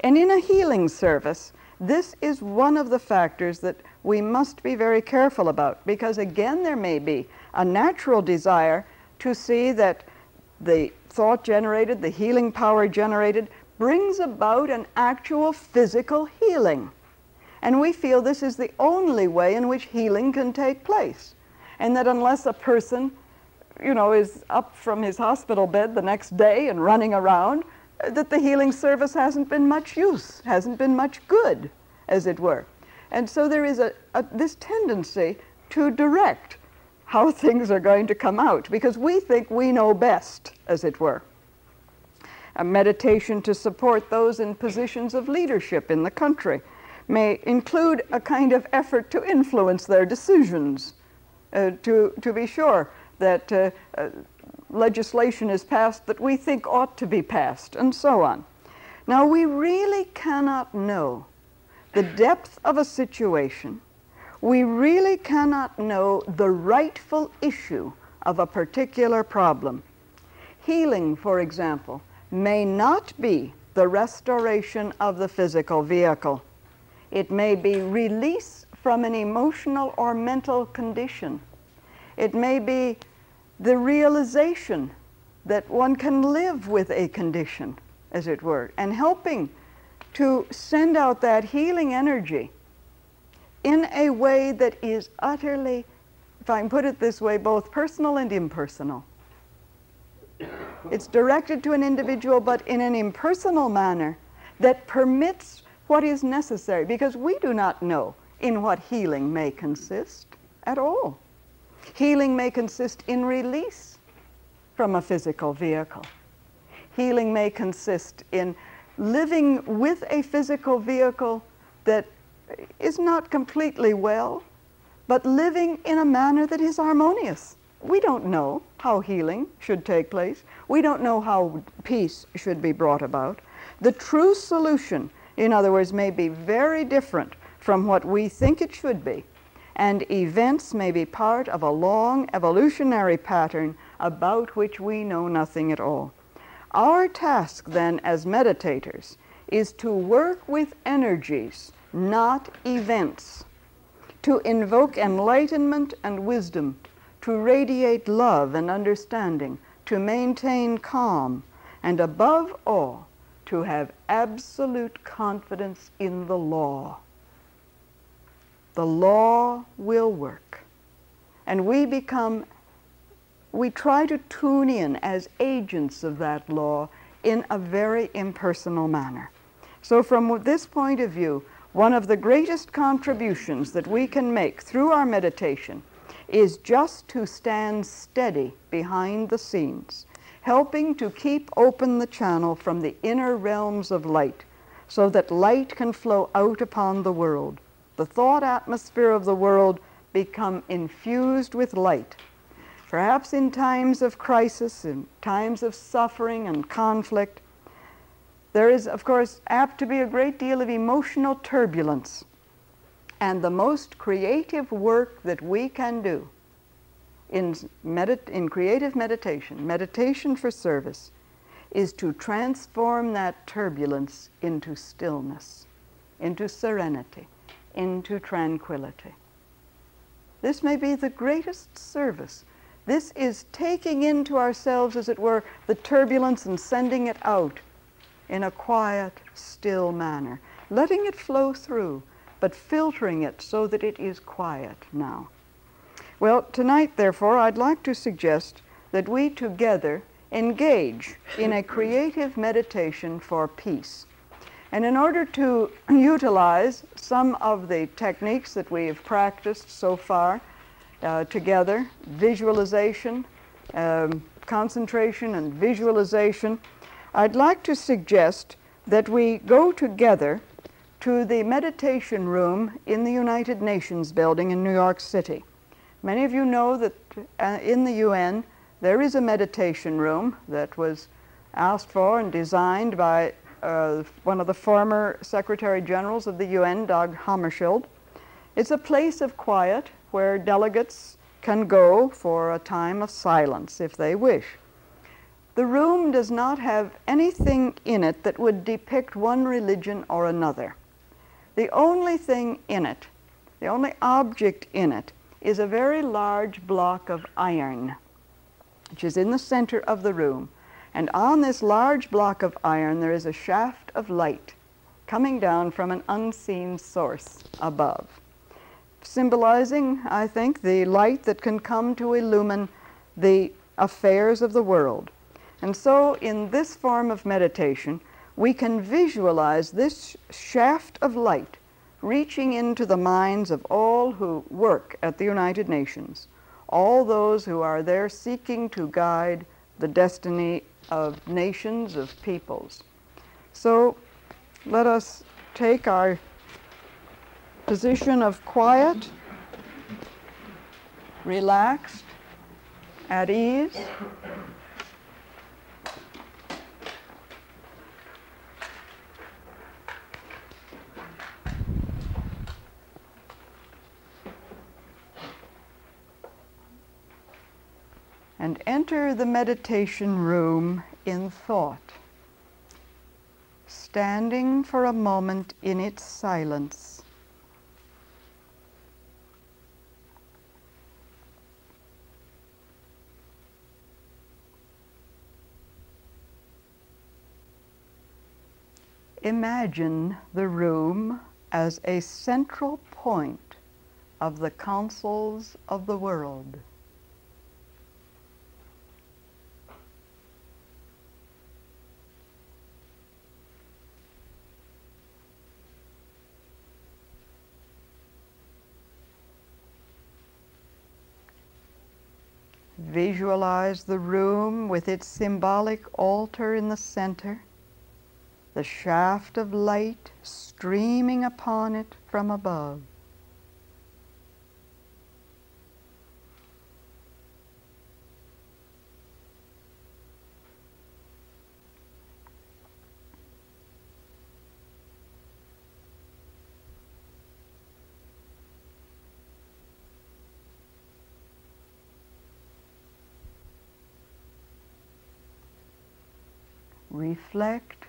And in a healing service, this is one of the factors that we must be very careful about because, again, there may be a natural desire to see that the thought generated, the healing power generated, brings about an actual physical healing. And we feel this is the only way in which healing can take place. And that unless a person, you know, is up from his hospital bed the next day and running around, that the healing service hasn't been much use, hasn't been much good, as it were. And so there is a, a, this tendency to direct how things are going to come out because we think we know best, as it were. A meditation to support those in positions of leadership in the country may include a kind of effort to influence their decisions, uh, to, to be sure that uh, uh, legislation is passed that we think ought to be passed, and so on. Now, we really cannot know the depth of a situation, we really cannot know the rightful issue of a particular problem. Healing, for example, may not be the restoration of the physical vehicle. It may be release from an emotional or mental condition. It may be the realization that one can live with a condition, as it were, and helping to send out that healing energy in a way that is utterly, if I can put it this way, both personal and impersonal. It's directed to an individual, but in an impersonal manner that permits what is necessary, because we do not know in what healing may consist at all. Healing may consist in release from a physical vehicle. Healing may consist in living with a physical vehicle that is not completely well, but living in a manner that is harmonious. We don't know how healing should take place. We don't know how peace should be brought about. The true solution, in other words, may be very different from what we think it should be. And events may be part of a long evolutionary pattern about which we know nothing at all. Our task then as meditators is to work with energies, not events, to invoke enlightenment and wisdom, to radiate love and understanding, to maintain calm, and above all, to have absolute confidence in the law. The law will work. And we become we try to tune in as agents of that law in a very impersonal manner. So, from this point of view, one of the greatest contributions that we can make through our meditation is just to stand steady behind the scenes, helping to keep open the channel from the inner realms of light so that light can flow out upon the world. The thought atmosphere of the world become infused with light Perhaps in times of crisis, in times of suffering and conflict, there is, of course, apt to be a great deal of emotional turbulence. And the most creative work that we can do in, medit- in creative meditation, meditation for service, is to transform that turbulence into stillness, into serenity, into tranquility. This may be the greatest service this is taking into ourselves, as it were, the turbulence and sending it out in a quiet, still manner, letting it flow through, but filtering it so that it is quiet now. Well, tonight, therefore, I'd like to suggest that we together engage in a creative meditation for peace. And in order to utilize some of the techniques that we have practiced so far, uh, together, visualization, um, concentration and visualization, I'd like to suggest that we go together to the meditation room in the United Nations building in New York City. Many of you know that uh, in the UN there is a meditation room that was asked for and designed by uh, one of the former Secretary Generals of the UN, Dag Hammarskjöld. It's a place of quiet where delegates can go for a time of silence if they wish. The room does not have anything in it that would depict one religion or another. The only thing in it, the only object in it, is a very large block of iron, which is in the center of the room. And on this large block of iron, there is a shaft of light coming down from an unseen source above, symbolizing, I think, the light that can come to illumine the affairs of the world. And so, in this form of meditation, we can visualize this shaft of light reaching into the minds of all who work at the United Nations, all those who are there seeking to guide the destiny of nations, of peoples. So let us take our position of quiet, relaxed, at ease. and enter the meditation room in thought, standing for a moment in its silence. Imagine the room as a central point of the councils of the world. Visualize the room with its symbolic altar in the center, the shaft of light streaming upon it from above. reflect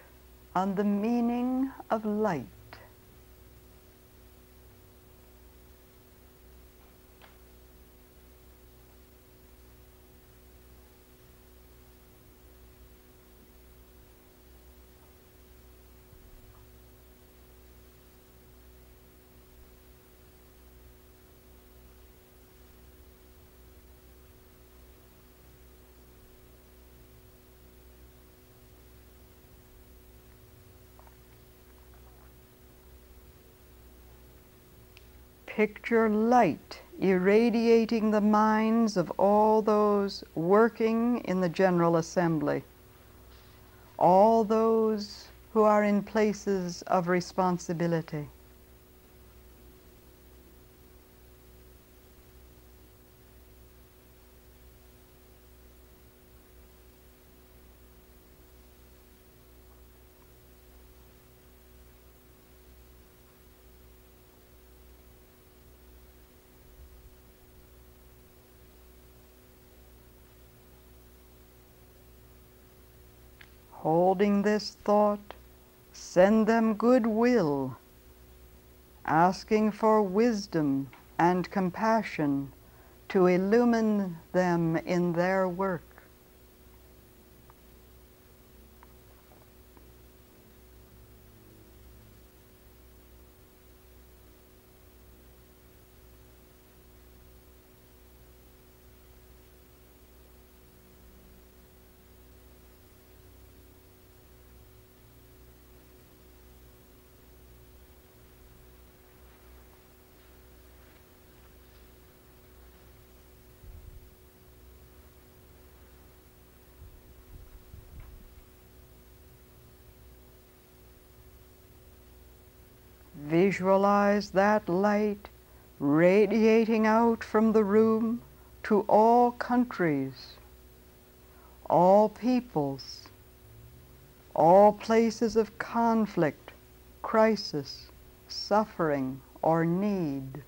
on the meaning of light. Picture light irradiating the minds of all those working in the General Assembly, all those who are in places of responsibility. Holding this thought, send them goodwill, asking for wisdom and compassion to illumine them in their work. Visualize that light radiating out from the room to all countries, all peoples, all places of conflict, crisis, suffering, or need.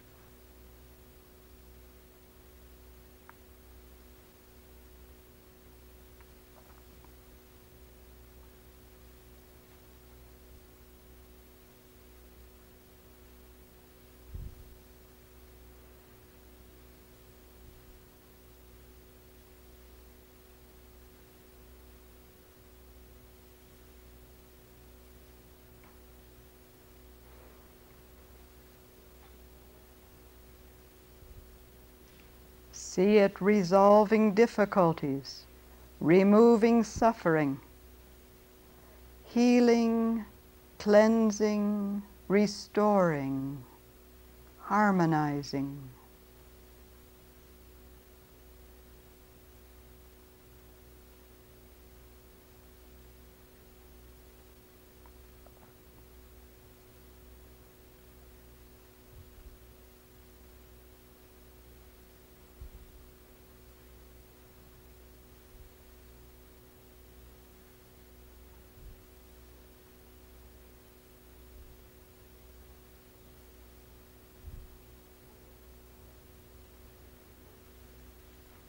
See it resolving difficulties, removing suffering, healing, cleansing, restoring, harmonizing.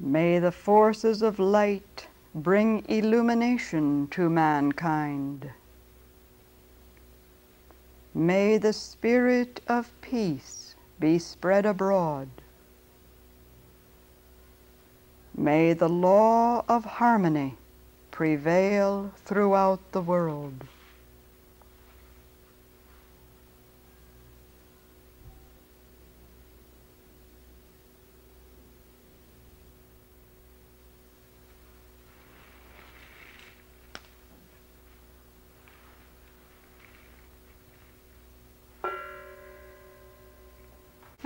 May the forces of light bring illumination to mankind. May the spirit of peace be spread abroad. May the law of harmony prevail throughout the world.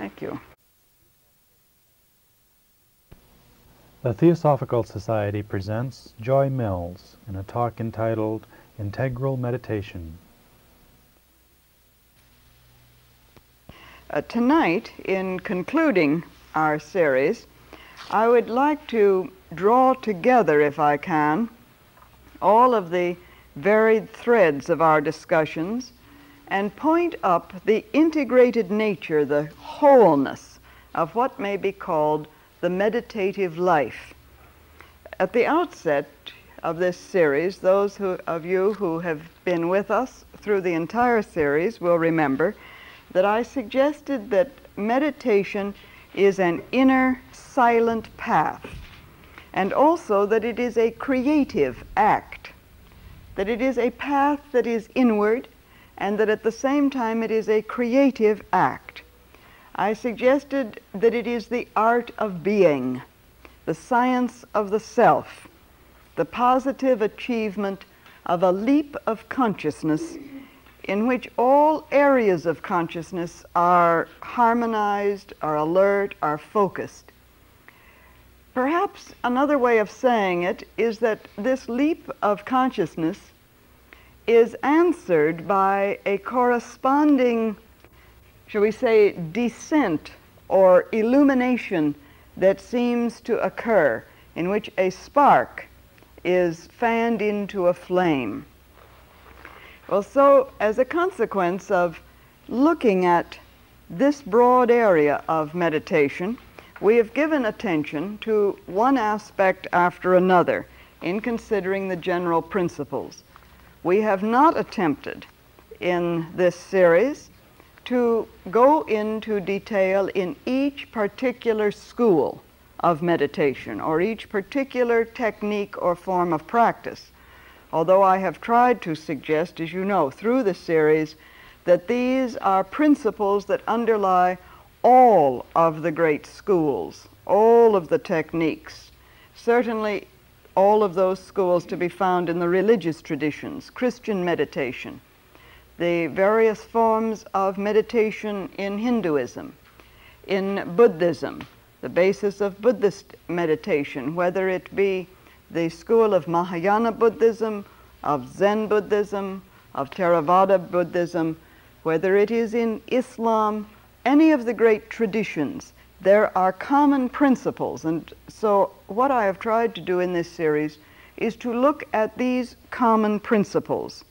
Thank you. The Theosophical Society presents Joy Mills in a talk entitled Integral Meditation. Uh, tonight, in concluding our series, I would like to draw together, if I can, all of the varied threads of our discussions and point up the integrated nature, the wholeness of what may be called the meditative life. At the outset of this series, those who, of you who have been with us through the entire series will remember that I suggested that meditation is an inner silent path, and also that it is a creative act, that it is a path that is inward and that at the same time it is a creative act. I suggested that it is the art of being, the science of the self, the positive achievement of a leap of consciousness in which all areas of consciousness are harmonized, are alert, are focused. Perhaps another way of saying it is that this leap of consciousness is answered by a corresponding, shall we say, descent or illumination that seems to occur, in which a spark is fanned into a flame. Well, so as a consequence of looking at this broad area of meditation, we have given attention to one aspect after another in considering the general principles. We have not attempted in this series to go into detail in each particular school of meditation or each particular technique or form of practice. Although I have tried to suggest, as you know, through the series, that these are principles that underlie all of the great schools, all of the techniques. Certainly, all of those schools to be found in the religious traditions, Christian meditation, the various forms of meditation in Hinduism, in Buddhism, the basis of Buddhist meditation, whether it be the school of Mahayana Buddhism, of Zen Buddhism, of Theravada Buddhism, whether it is in Islam, any of the great traditions, there are common principles. And so, what I have tried to do in this series is to look at these common principles.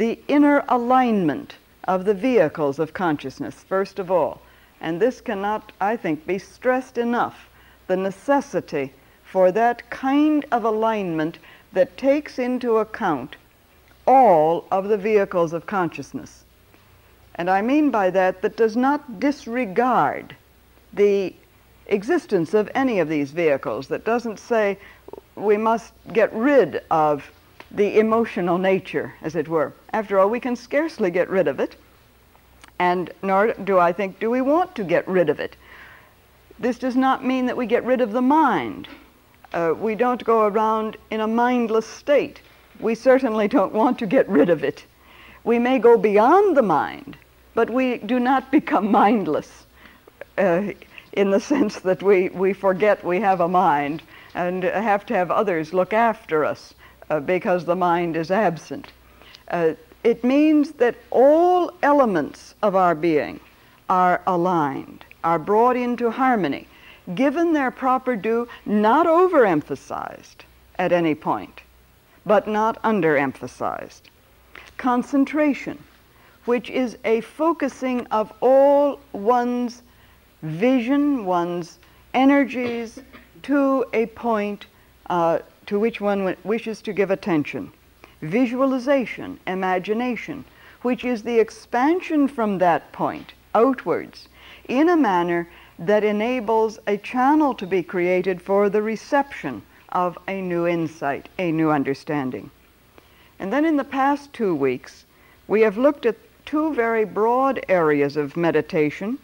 The inner alignment of the vehicles of consciousness, first of all. And this cannot, I think, be stressed enough the necessity for that kind of alignment that takes into account all of the vehicles of consciousness. And I mean by that that does not disregard the existence of any of these vehicles, that doesn't say we must get rid of the emotional nature, as it were. After all, we can scarcely get rid of it, and nor do I think do we want to get rid of it. This does not mean that we get rid of the mind. Uh, we don't go around in a mindless state. We certainly don't want to get rid of it. We may go beyond the mind, but we do not become mindless uh, in the sense that we, we forget we have a mind and have to have others look after us uh, because the mind is absent. Uh, it means that all elements of our being are aligned, are brought into harmony, given their proper due, not overemphasized at any point, but not underemphasized. Concentration, which is a focusing of all one's vision, one's energies to a point uh, to which one wishes to give attention. Visualization, imagination, which is the expansion from that point outwards in a manner that enables a channel to be created for the reception of a new insight, a new understanding. And then in the past two weeks, we have looked at two very broad areas of meditation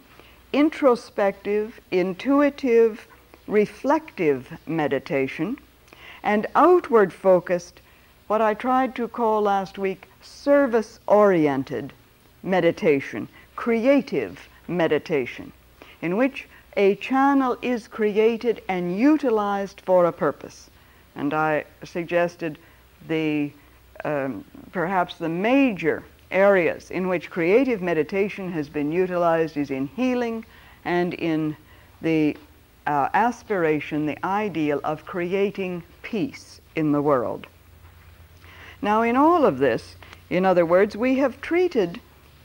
introspective, intuitive, reflective meditation, and outward focused, what I tried to call last week service oriented meditation, creative meditation, in which a channel is created and utilized for a purpose. And I suggested the um, perhaps the major areas in which creative meditation has been utilized is in healing and in the uh, aspiration, the ideal of creating peace in the world. Now, in all of this, in other words, we have treated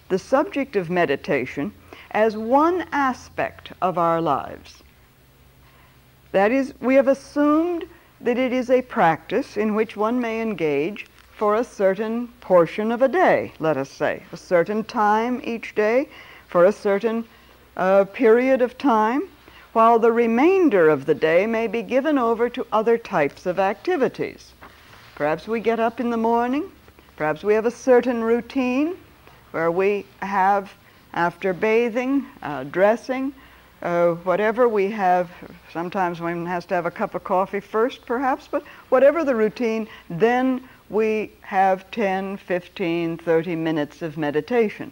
the subject of meditation as one aspect of our lives. That is, we have assumed that it is a practice in which one may engage for a certain portion of a day, let us say, a certain time each day, for a certain uh, period of time, while the remainder of the day may be given over to other types of activities. Perhaps we get up in the morning, perhaps we have a certain routine where we have, after bathing, uh, dressing, uh, whatever we have, sometimes one has to have a cup of coffee first, perhaps, but whatever the routine, then we have 10, 15, 30 minutes of meditation.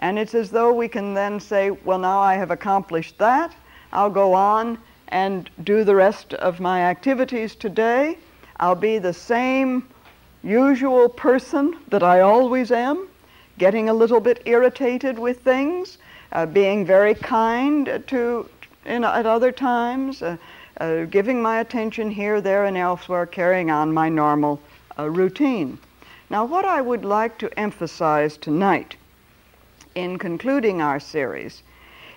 And it's as though we can then say, well, now I have accomplished that. I'll go on and do the rest of my activities today. I'll be the same usual person that I always am, getting a little bit irritated with things, uh, being very kind to in, at other times, uh, uh, giving my attention here, there, and elsewhere, carrying on my normal a routine. Now, what I would like to emphasize tonight in concluding our series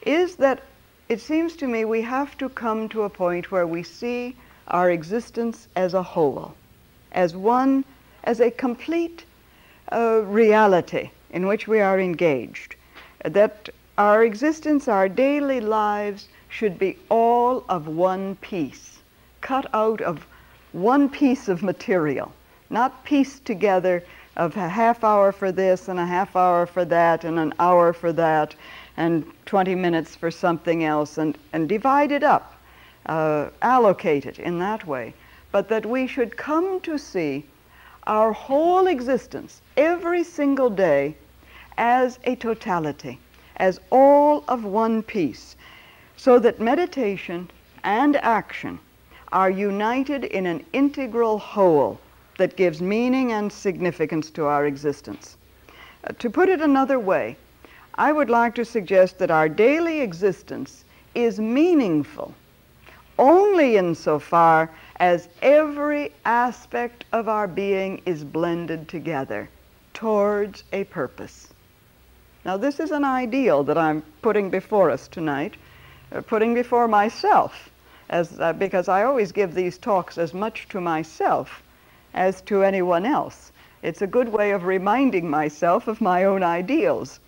is that it seems to me we have to come to a point where we see our existence as a whole, as one, as a complete uh, reality in which we are engaged. That our existence, our daily lives, should be all of one piece, cut out of one piece of material not pieced together of a half hour for this and a half hour for that and an hour for that and 20 minutes for something else and, and divide it up, uh, allocate it in that way. But that we should come to see our whole existence every single day as a totality, as all of one piece, so that meditation and action are united in an integral whole that gives meaning and significance to our existence. Uh, to put it another way, I would like to suggest that our daily existence is meaningful only insofar as every aspect of our being is blended together towards a purpose. Now, this is an ideal that I'm putting before us tonight, uh, putting before myself, as, uh, because I always give these talks as much to myself as to anyone else. It's a good way of reminding myself of my own ideals.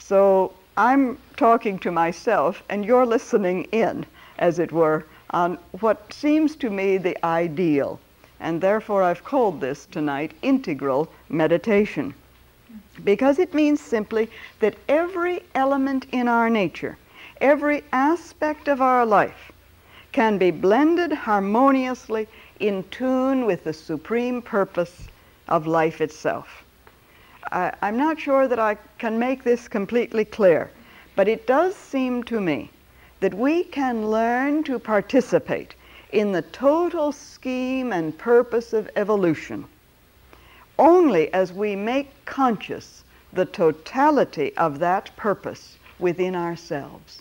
So I'm talking to myself, and you're listening in, as it were, on what seems to me the ideal. And therefore, I've called this tonight integral meditation. Because it means simply that every element in our nature, every aspect of our life, can be blended harmoniously in tune with the supreme purpose of life itself. I, am not sure that I can make this completely clear, but it does seem to me that we can learn to participate in the total scheme and purpose of evolution only as we make conscious the totality of that purpose within ourselves.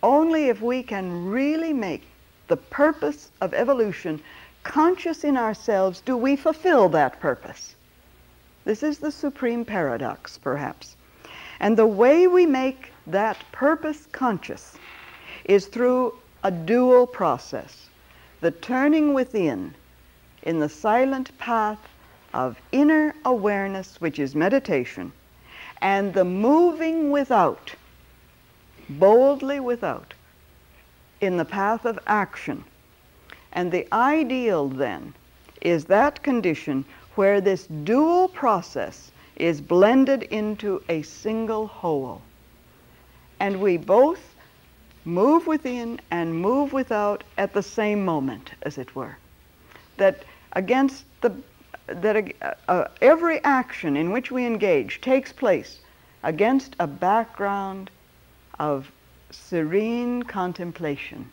Only if we can really make the purpose of evolution conscious in ourselves do we fulfill that purpose. This is the supreme paradox, perhaps. And the way we make that purpose conscious is through a dual process the turning within in the silent path of inner awareness, which is meditation, and the moving without, boldly without, in the path of action. And the ideal then is that condition where this dual process is blended into a single whole. And we both move within and move without at the same moment, as it were. That against the that uh, uh, every action in which we engage takes place against a background of serene contemplation.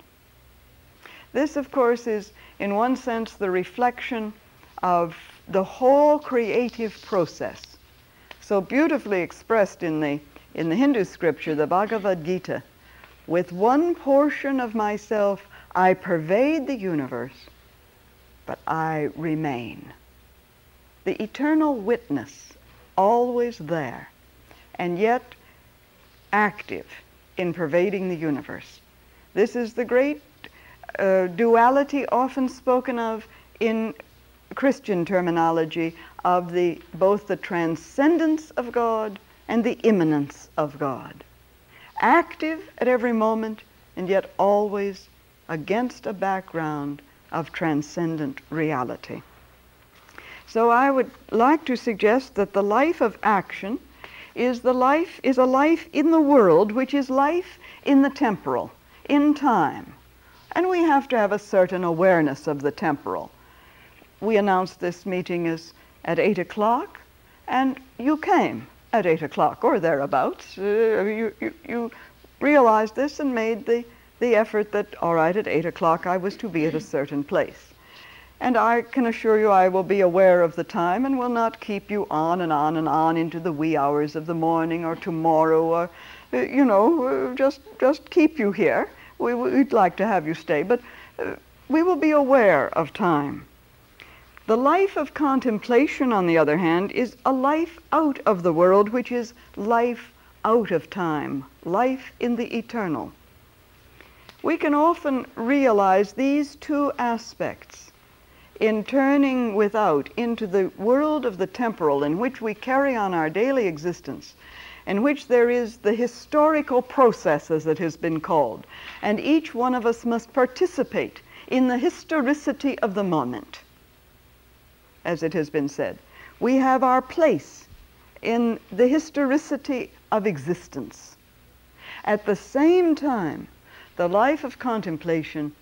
This, of course, is in one sense the reflection of the whole creative process, so beautifully expressed in the, in the Hindu scripture, the Bhagavad Gita. With one portion of myself, I pervade the universe but I remain. The eternal witness, always there, and yet active in pervading the universe. This is the great uh, duality often spoken of in Christian terminology of the, both the transcendence of God and the immanence of God. Active at every moment and yet always against a background of transcendent reality. So I would like to suggest that the life of action is the life is a life in the world which is life in the temporal, in time. And we have to have a certain awareness of the temporal. We announced this meeting as at 8 o'clock, and you came at 8 o'clock or thereabouts. Uh, you, you, you realized this and made the the effort that, all right, at 8 o'clock I was to be at a certain place. And I can assure you I will be aware of the time and will not keep you on and on and on into the wee hours of the morning or tomorrow or, uh, you know, uh, just, just keep you here. We, would like to have you stay, but uh, we will be aware of time. The life of contemplation, on the other hand, is a life out of the world, which is life out of time, life in the eternal. We can often realize these two aspects in turning without into the world of the temporal in which we carry on our daily existence, in which there is the historical process, as it has been called, and each one of us must participate in the historicity of the moment, as it has been said. We have our place in the historicity of existence. At the same time, the life of contemplation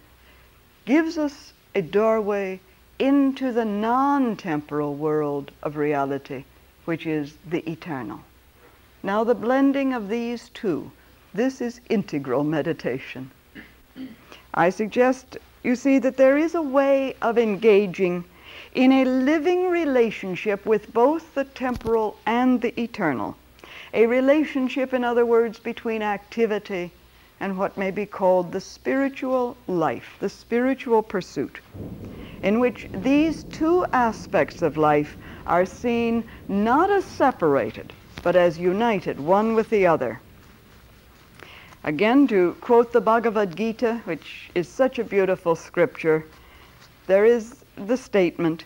gives us a doorway into the non-temporal world of reality, which is the eternal. Now the blending of these two, this is integral meditation. I suggest you see that there is a way of engaging in a living relationship with both the temporal and the eternal. a relationship, in other words, between activity and what may be called the spiritual life, the spiritual pursuit, in which these two aspects of life are seen not as separated, but as united, one with the other. Again, to quote the Bhagavad Gita, which is such a beautiful scripture, there is the statement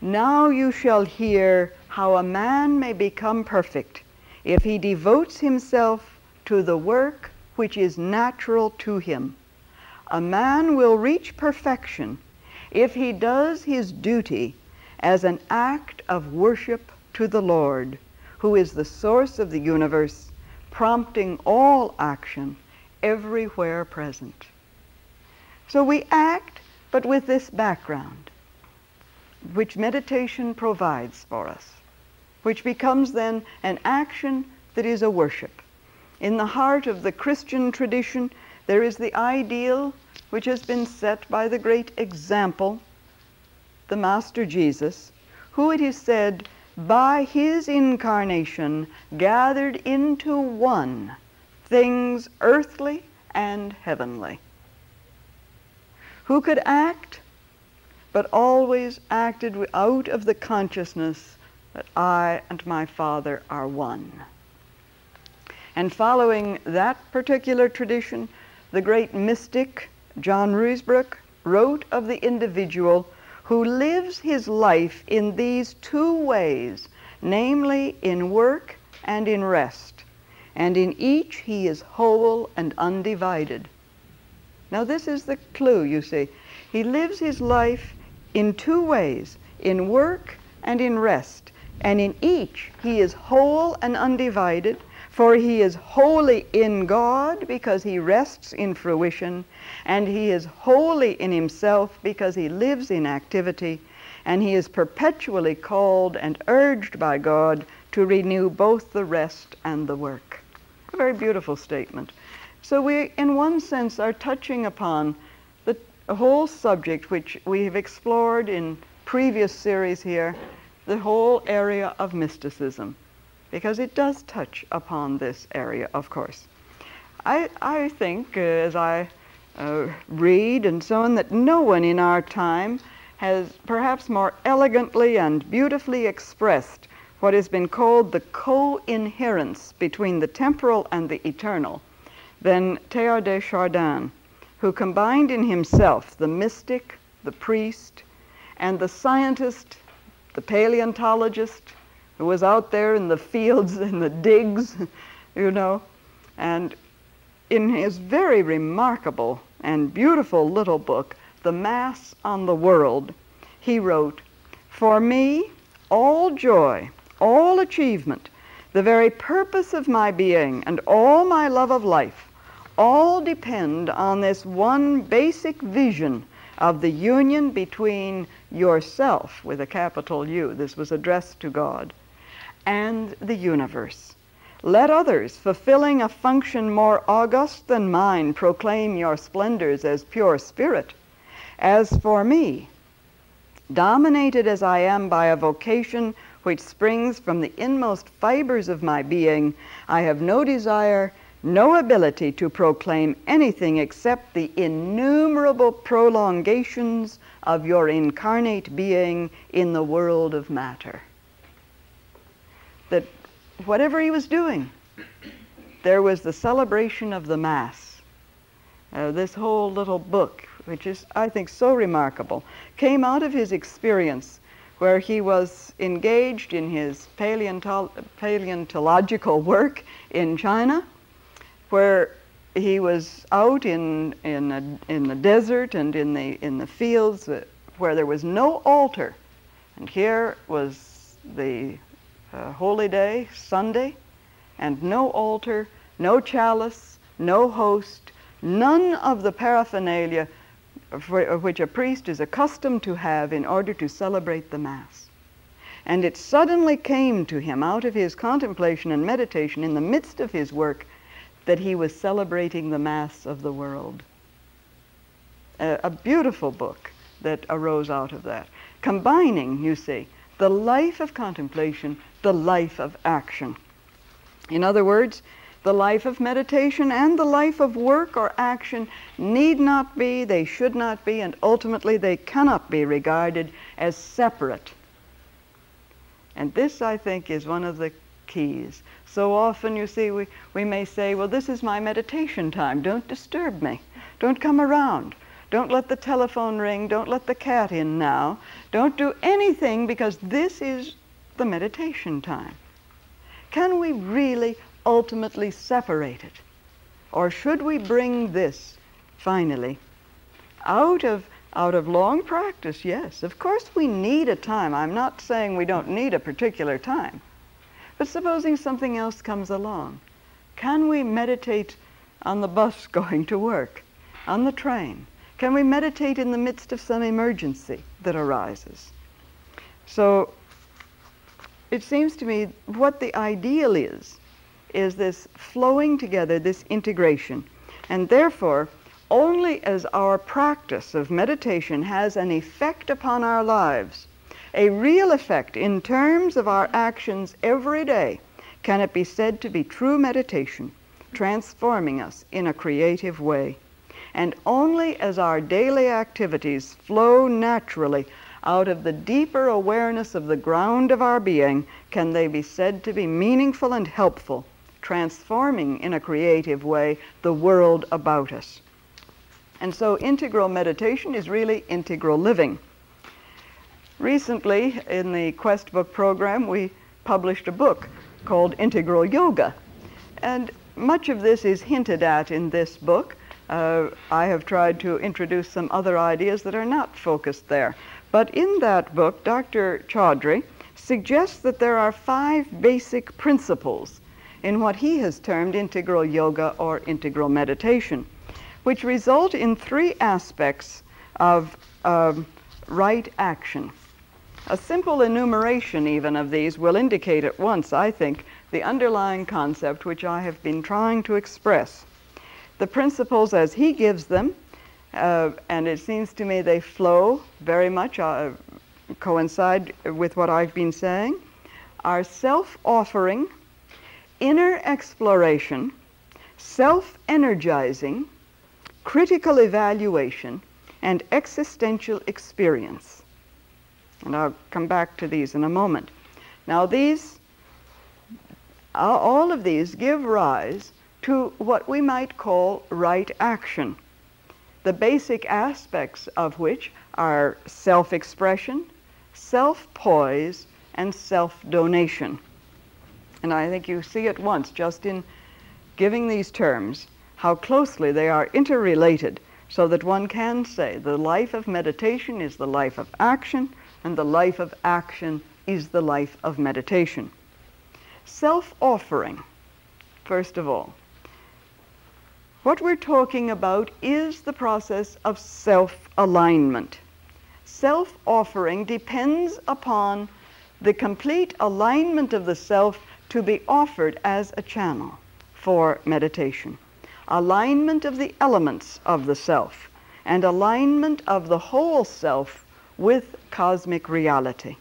Now you shall hear how a man may become perfect if he devotes himself to the work which is natural to him. A man will reach perfection if he does his duty as an act of worship to the Lord, who is the source of the universe, prompting all action everywhere present. So we act, but with this background, which meditation provides for us, which becomes then an action that is a worship. In the heart of the Christian tradition, there is the ideal which has been set by the great example, the Master Jesus, who it is said, by his incarnation gathered into one things earthly and heavenly. Who could act, but always acted out of the consciousness that I and my Father are one. And following that particular tradition, the great mystic John Ruysbroeck wrote of the individual who lives his life in these two ways, namely in work and in rest. And in each he is whole and undivided. Now, this is the clue, you see. He lives his life in two ways in work and in rest. And in each he is whole and undivided for he is wholly in God because he rests in fruition, and he is wholly in himself because he lives in activity, and he is perpetually called and urged by God to renew both the rest and the work. A very beautiful statement. So we, in one sense, are touching upon the whole subject which we have explored in previous series here, the whole area of mysticism because it does touch upon this area, of course. I, I think, uh, as I uh, read and so on, that no one in our time has perhaps more elegantly and beautifully expressed what has been called the co-inherence between the temporal and the eternal than Teilhard de Chardin, who combined in himself the mystic, the priest, and the scientist, the paleontologist, who was out there in the fields and the digs, you know. And in his very remarkable and beautiful little book, The Mass on the World, he wrote, For me, all joy, all achievement, the very purpose of my being, and all my love of life, all depend on this one basic vision of the union between yourself, with a capital U, this was addressed to God, and the universe. Let others, fulfilling a function more august than mine, proclaim your splendors as pure spirit. As for me, dominated as I am by a vocation which springs from the inmost fibers of my being, I have no desire, no ability to proclaim anything except the innumerable prolongations of your incarnate being in the world of matter that whatever he was doing, there was the celebration of the Mass. Uh, this whole little book, which is, I think, so remarkable, came out of his experience where he was engaged in his paleontol- paleontological work in China, where he was out in, in, a, in the desert and in the, in the fields where there was no altar. And here was the uh, holy day, Sunday, and no altar, no chalice, no host, none of the paraphernalia for, which a priest is accustomed to have in order to celebrate the Mass. And it suddenly came to him out of his contemplation and meditation in the midst of his work that he was celebrating the Mass of the world. A, a beautiful book that arose out of that, combining, you see, the life of contemplation, the life of action. In other words, the life of meditation and the life of work or action need not be, they should not be, and ultimately they cannot be regarded as separate. And this, I think, is one of the keys. So often, you see, we, we may say, Well, this is my meditation time. Don't disturb me. Don't come around. Don't let the telephone ring. Don't let the cat in now. Don't do anything because this is the meditation time. Can we really ultimately separate it? Or should we bring this, finally, out of, out of long practice? Yes, of course we need a time. I'm not saying we don't need a particular time. But supposing something else comes along, can we meditate on the bus going to work, on the train? Can we meditate in the midst of some emergency that arises? So it seems to me what the ideal is is this flowing together, this integration. And therefore, only as our practice of meditation has an effect upon our lives, a real effect in terms of our actions every day, can it be said to be true meditation, transforming us in a creative way. And only as our daily activities flow naturally out of the deeper awareness of the ground of our being can they be said to be meaningful and helpful transforming in a creative way the world about us. And so integral meditation is really integral living. Recently, in the Quest Book program, we published a book called Integral Yoga. And much of this is hinted at in this book. Uh, I have tried to introduce some other ideas that are not focused there. But in that book, Dr. Chaudhuri suggests that there are five basic principles in what he has termed integral yoga or integral meditation, which result in three aspects of um, right action. A simple enumeration, even of these, will indicate at once, I think, the underlying concept which I have been trying to express. The principles as he gives them, uh, and it seems to me they flow very much, uh, coincide with what I've been saying, are self offering, inner exploration, self energizing, critical evaluation, and existential experience. And I'll come back to these in a moment. Now, these, all of these give rise to what we might call right action, the basic aspects of which are self expression, self poise, and self donation. And I think you see at once, just in giving these terms, how closely they are interrelated, so that one can say the life of meditation is the life of action, and the life of action is the life of meditation. Self offering, first of all. What we're talking about is the process of self alignment. Self offering depends upon the complete alignment of the self to be offered as a channel for meditation. Alignment of the elements of the self and alignment of the whole self with cosmic reality.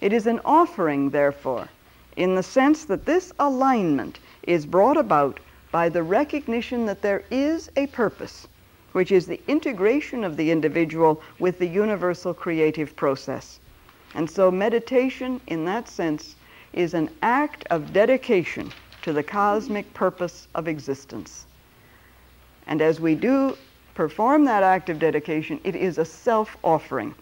It is an offering, therefore, in the sense that this alignment is brought about by the recognition that there is a purpose, which is the integration of the individual with the universal creative process. And so meditation, in that sense, is an act of dedication to the cosmic purpose of existence. And as we do perform that act of dedication, it is a self offering.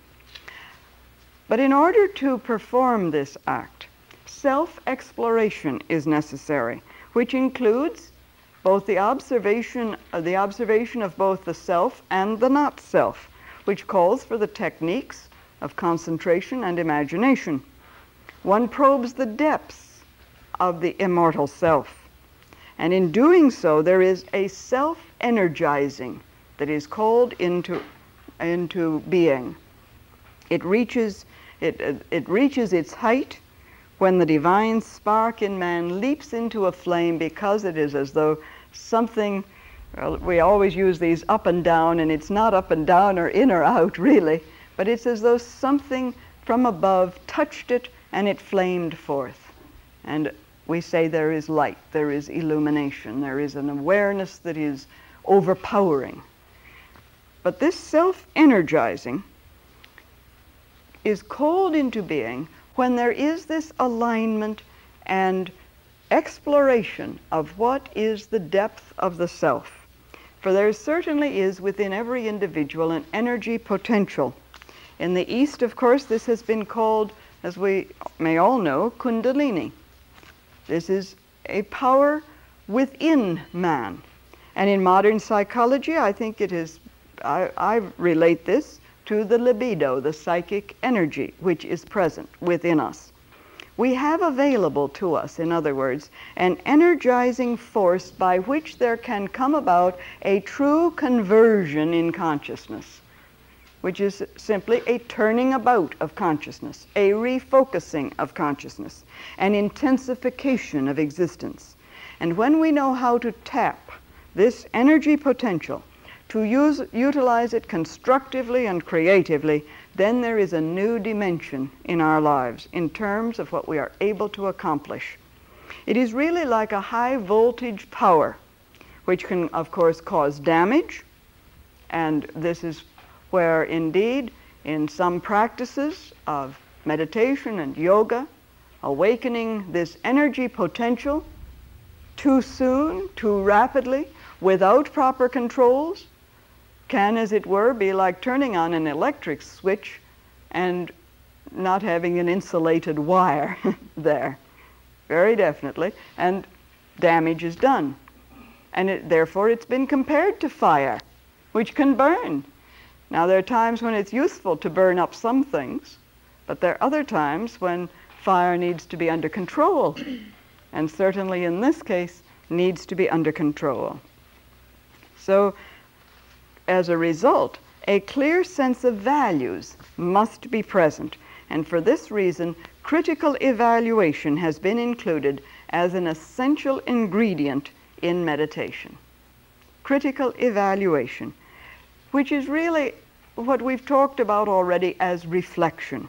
But in order to perform this act, self exploration is necessary, which includes both the observation, uh, the observation of both the self and the not self, which calls for the techniques of concentration and imagination. One probes the depths of the immortal self. And in doing so, there is a self energizing that is called into, into being. It reaches, it, it reaches its height when the divine spark in man leaps into a flame because it is as though something, well, we always use these up and down, and it's not up and down or in or out really, but it's as though something from above touched it and it flamed forth. And we say there is light, there is illumination, there is an awareness that is overpowering. But this self energizing is called into being when there is this alignment and exploration of what is the depth of the self. For there certainly is within every individual an energy potential. In the East, of course, this has been called, as we may all know, Kundalini. This is a power within man. And in modern psychology, I think it is, I, I relate this to the libido, the psychic energy, which is present within us. We have available to us, in other words, an energizing force by which there can come about a true conversion in consciousness which is simply a turning about of consciousness, a refocusing of consciousness, an intensification of existence. And when we know how to tap this energy potential, to use, utilize it constructively and creatively, then there is a new dimension in our lives in terms of what we are able to accomplish. It is really like a high voltage power, which can, of course, cause damage, and this is where indeed in some practices of meditation and yoga, awakening this energy potential too soon, too rapidly, without proper controls, can, as it were, be like turning on an electric switch and not having an insulated wire there. Very definitely. And damage is done. And it, therefore, it's been compared to fire, which can burn now, there are times when it's useful to burn up some things, but there are other times when fire needs to be under control, and certainly in this case, needs to be under control. So, as a result, a clear sense of values must be present, and for this reason, critical evaluation has been included as an essential ingredient in meditation. Critical evaluation which is really what we've talked about already as reflection.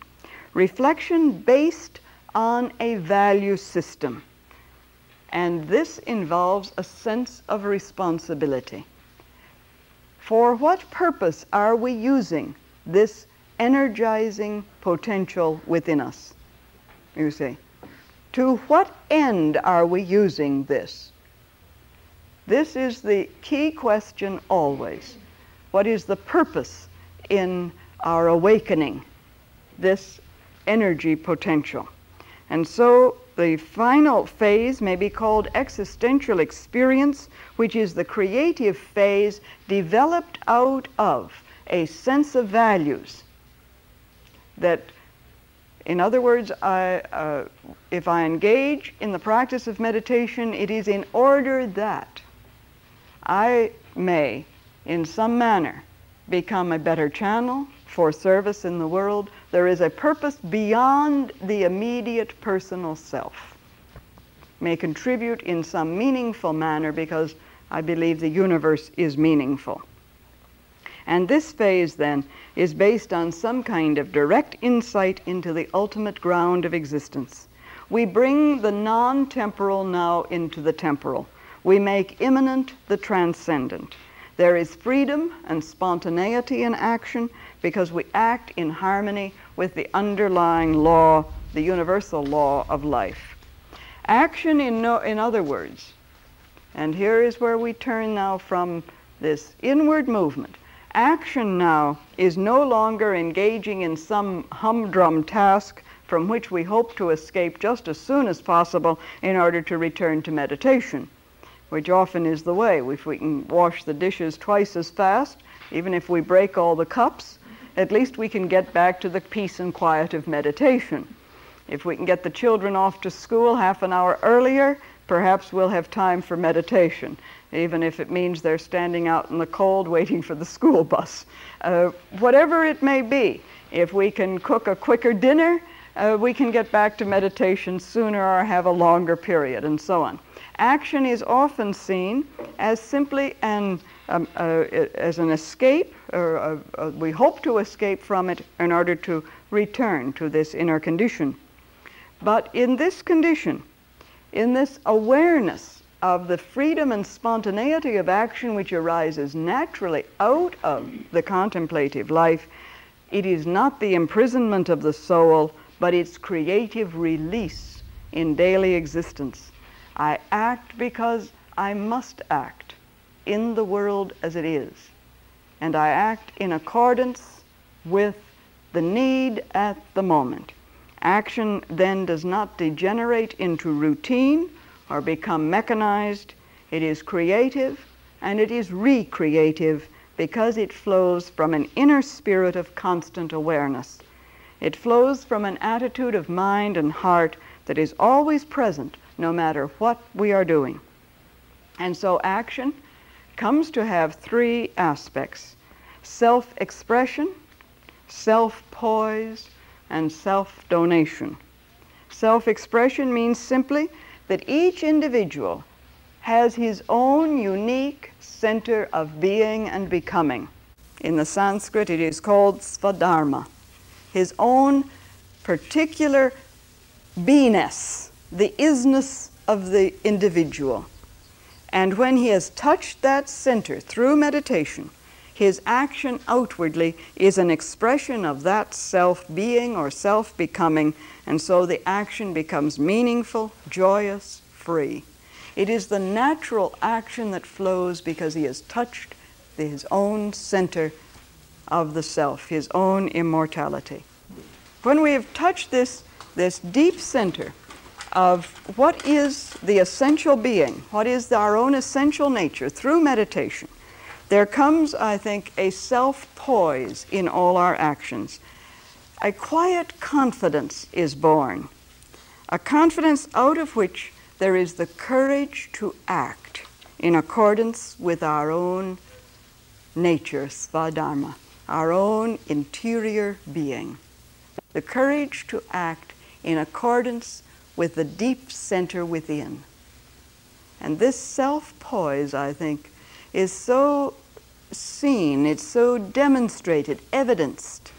Reflection based on a value system. And this involves a sense of responsibility. For what purpose are we using this energizing potential within us? You see. To what end are we using this? This is the key question always. What is the purpose in our awakening this energy potential? And so the final phase may be called existential experience, which is the creative phase developed out of a sense of values. That, in other words, I, uh, if I engage in the practice of meditation, it is in order that I may in some manner become a better channel for service in the world. There is a purpose beyond the immediate personal self. May contribute in some meaningful manner because I believe the universe is meaningful. And this phase then is based on some kind of direct insight into the ultimate ground of existence. We bring the non temporal now into the temporal. We make immanent the transcendent. There is freedom and spontaneity in action because we act in harmony with the underlying law, the universal law of life. Action, in, no, in other words, and here is where we turn now from this inward movement. Action now is no longer engaging in some humdrum task from which we hope to escape just as soon as possible in order to return to meditation which often is the way. If we can wash the dishes twice as fast, even if we break all the cups, at least we can get back to the peace and quiet of meditation. If we can get the children off to school half an hour earlier, perhaps we'll have time for meditation, even if it means they're standing out in the cold waiting for the school bus. Uh, whatever it may be, if we can cook a quicker dinner, uh, we can get back to meditation sooner or have a longer period, and so on action is often seen as simply an, um, uh, as an escape, or uh, uh, we hope to escape from it in order to return to this inner condition. But in this condition, in this awareness of the freedom and spontaneity of action which arises naturally out of the contemplative life, it is not the imprisonment of the soul, but its creative release in daily existence. I act because I must act in the world as it is, and I act in accordance with the need at the moment. Action then does not degenerate into routine or become mechanized. It is creative and it is recreative because it flows from an inner spirit of constant awareness. It flows from an attitude of mind and heart that is always present no matter what we are doing. And so action comes to have three aspects self expression, self poise, and self donation. Self expression means simply that each individual has his own unique center of being and becoming. In the Sanskrit, it is called Svadharma, his own particular beingness, the isness of the individual. And when he has touched that center through meditation, his action outwardly is an expression of that self being or self becoming, and so the action becomes meaningful, joyous, free. It is the natural action that flows because he has touched his own center of the self, his own immortality. When we have touched this, this deep center of what is the essential being, what is our own essential nature through meditation, there comes, I think, a self poise in all our actions. A quiet confidence is born, a confidence out of which there is the courage to act in accordance with our own nature, svadharma, our own interior being. The courage to act in accordance with the deep center within. And this self poise, I think, is so seen, it's so demonstrated, evidenced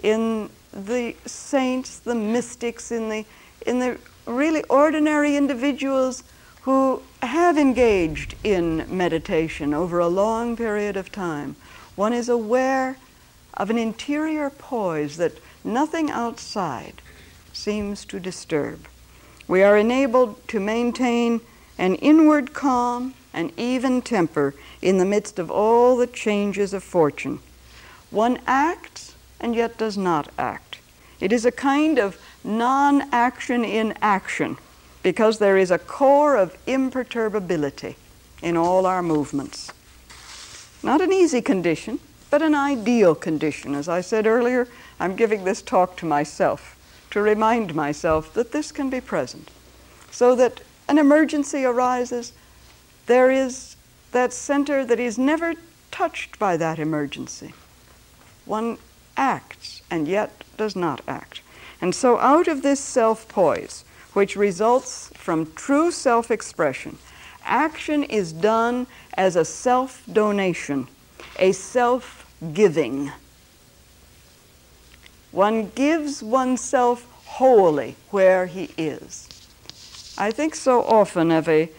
in the saints, the mystics, in the, in the really ordinary individuals who have engaged in meditation over a long period of time. One is aware of an interior poise that nothing outside seems to disturb. We are enabled to maintain an inward calm and even temper in the midst of all the changes of fortune. One acts and yet does not act. It is a kind of non action in action because there is a core of imperturbability in all our movements. Not an easy condition, but an ideal condition. As I said earlier, I'm giving this talk to myself to remind myself that this can be present so that an emergency arises, there is that center that is never touched by that emergency. One acts and yet does not act. And so, out of this self poise, which results from true self expression, action is done as a self donation, a self giving. One gives oneself wholly where he is. I think so often of a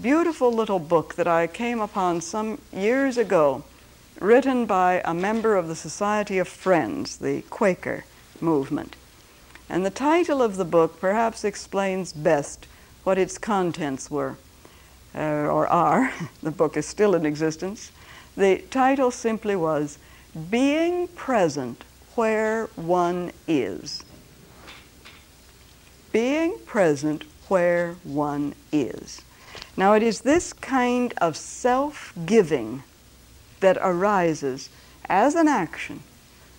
beautiful little book that I came upon some years ago, written by a member of the Society of Friends, the Quaker movement. And the title of the book perhaps explains best what its contents were, uh, or are. the book is still in existence. The title simply was Being Present Where One Is. Being present where one is. Now, it is this kind of self giving that arises as an action,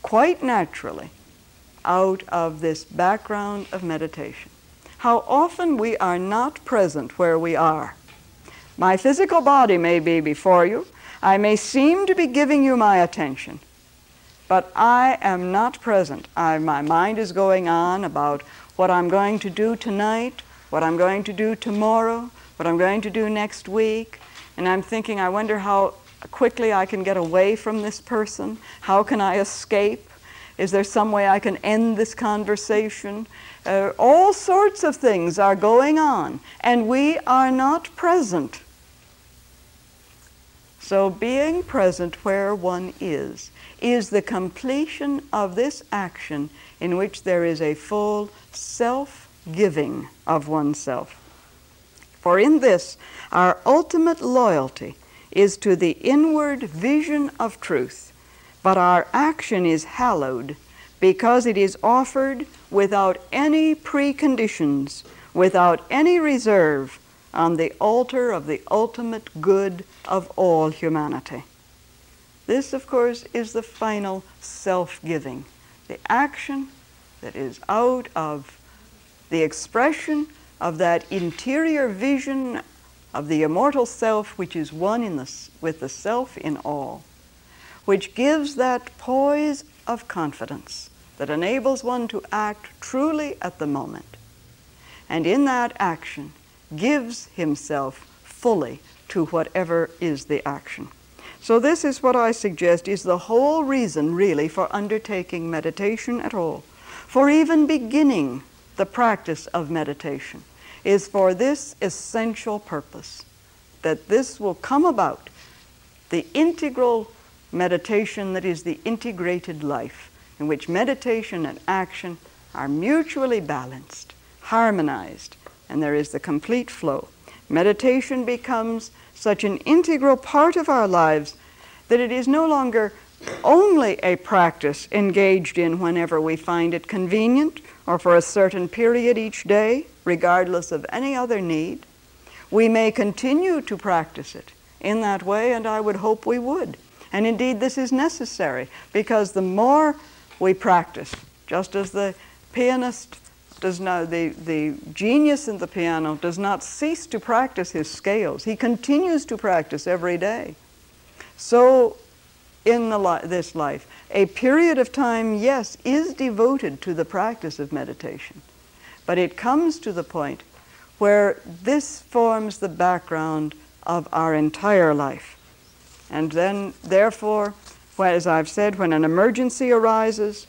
quite naturally, out of this background of meditation. How often we are not present where we are. My physical body may be before you. I may seem to be giving you my attention, but I am not present. I, my mind is going on about what I'm going to do tonight, what I'm going to do tomorrow, what I'm going to do next week. And I'm thinking, I wonder how quickly I can get away from this person. How can I escape? Is there some way I can end this conversation? Uh, all sorts of things are going on, and we are not present. So, being present where one is is the completion of this action in which there is a full self giving of oneself. For in this, our ultimate loyalty is to the inward vision of truth, but our action is hallowed because it is offered without any preconditions, without any reserve, on the altar of the ultimate good of all humanity. This, of course, is the final self giving, the action that is out of the expression of that interior vision of the immortal self, which is one in the, with the self in all, which gives that poise of confidence that enables one to act truly at the moment. And in that action, gives himself fully to whatever is the action. So, this is what I suggest is the whole reason, really, for undertaking meditation at all, for even beginning the practice of meditation, is for this essential purpose that this will come about the integral meditation that is the integrated life, in which meditation and action are mutually balanced, harmonized, and there is the complete flow. Meditation becomes such an integral part of our lives that it is no longer only a practice engaged in whenever we find it convenient or for a certain period each day, regardless of any other need. We may continue to practice it in that way, and I would hope we would. And indeed, this is necessary because the more we practice, just as the pianist does not, the, the genius in the piano does not cease to practice his scales. He continues to practice every day. So, in the li- this life, a period of time, yes, is devoted to the practice of meditation. But it comes to the point where this forms the background of our entire life. And then, therefore, as I've said, when an emergency arises,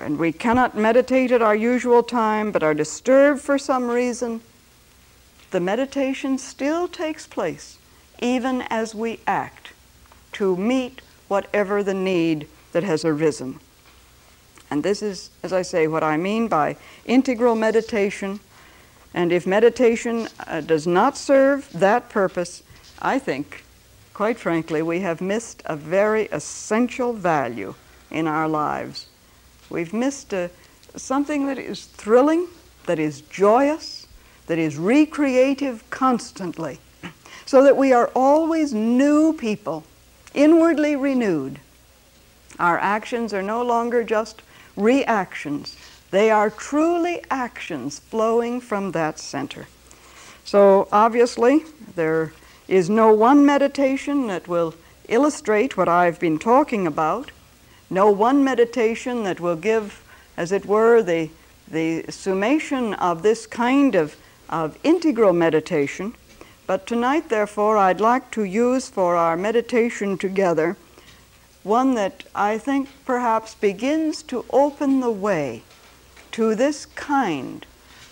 and we cannot meditate at our usual time but are disturbed for some reason, the meditation still takes place even as we act to meet whatever the need that has arisen. And this is, as I say, what I mean by integral meditation. And if meditation uh, does not serve that purpose, I think, quite frankly, we have missed a very essential value in our lives We've missed a, something that is thrilling, that is joyous, that is recreative constantly, so that we are always new people, inwardly renewed. Our actions are no longer just reactions, they are truly actions flowing from that center. So, obviously, there is no one meditation that will illustrate what I've been talking about no one meditation that will give, as it were, the, the summation of this kind of, of integral meditation. But tonight, therefore, I'd like to use for our meditation together one that I think perhaps begins to open the way to this kind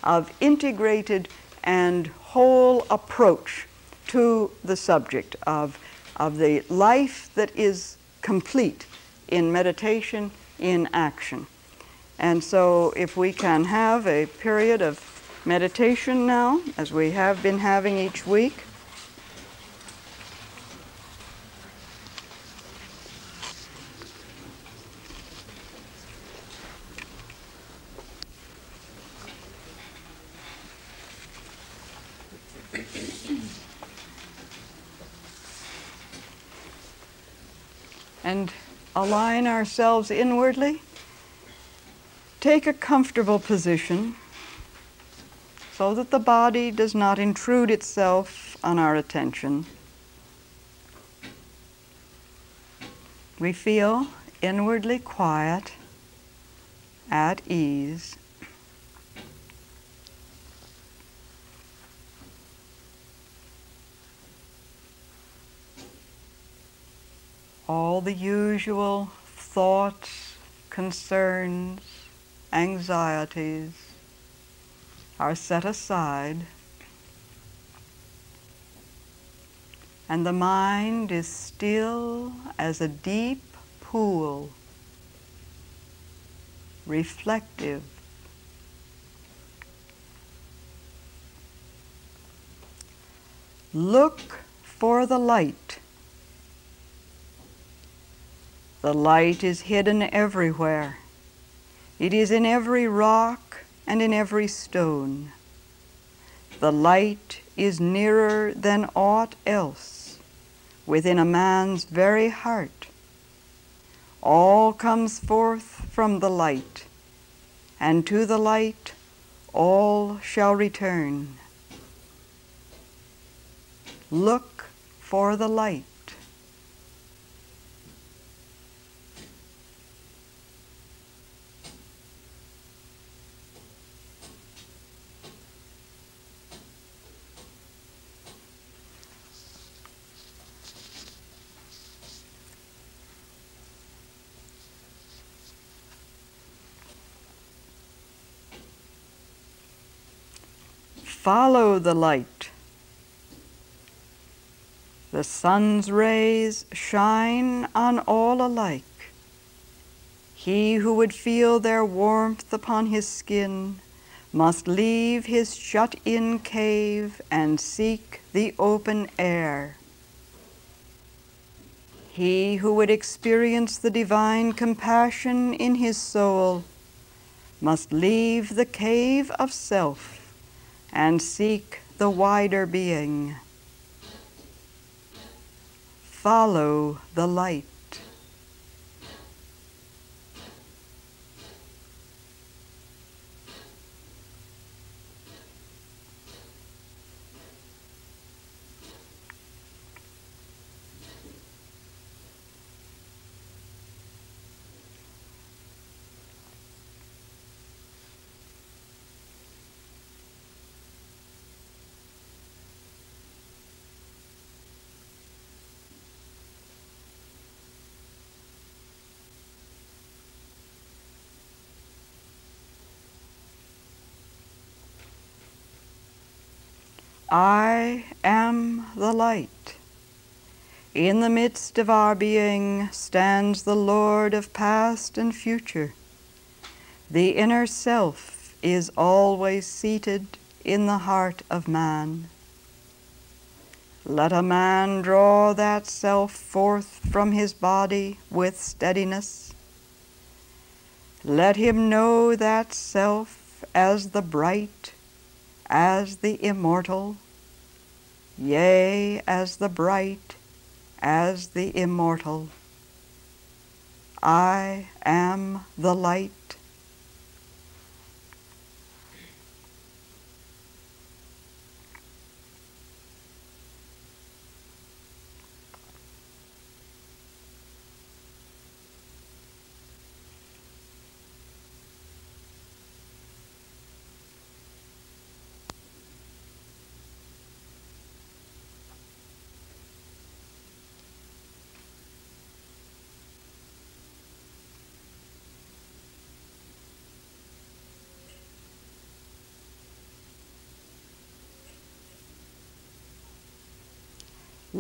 of integrated and whole approach to the subject of, of the life that is complete in meditation, in action. And so, if we can have a period of meditation now, as we have been having each week, and align ourselves inwardly, take a comfortable position so that the body does not intrude itself on our attention. We feel inwardly quiet, at ease. All the usual thoughts, concerns, anxieties are set aside and the mind is still as a deep pool, reflective. Look for the light. The light is hidden everywhere. It is in every rock and in every stone. The light is nearer than aught else within a man's very heart. All comes forth from the light, and to the light all shall return. Look for the light. Follow the light. The sun's rays shine on all alike. He who would feel their warmth upon his skin must leave his shut in cave and seek the open air. He who would experience the divine compassion in his soul must leave the cave of self and seek the wider being. Follow the light. I am the light. In the midst of our being stands the Lord of past and future. The inner self is always seated in the heart of man. Let a man draw that self forth from his body with steadiness. Let him know that self as the bright, as the immortal, yea, as the bright, as the immortal. I am the light.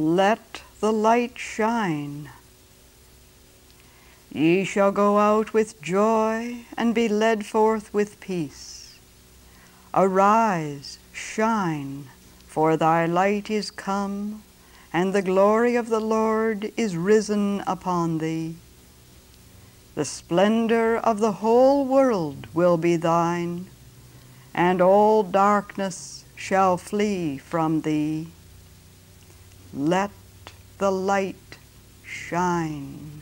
Let the light shine. Ye shall go out with joy and be led forth with peace. Arise, shine, for thy light is come, and the glory of the Lord is risen upon thee. The splendor of the whole world will be thine, and all darkness shall flee from thee. Let the light shine.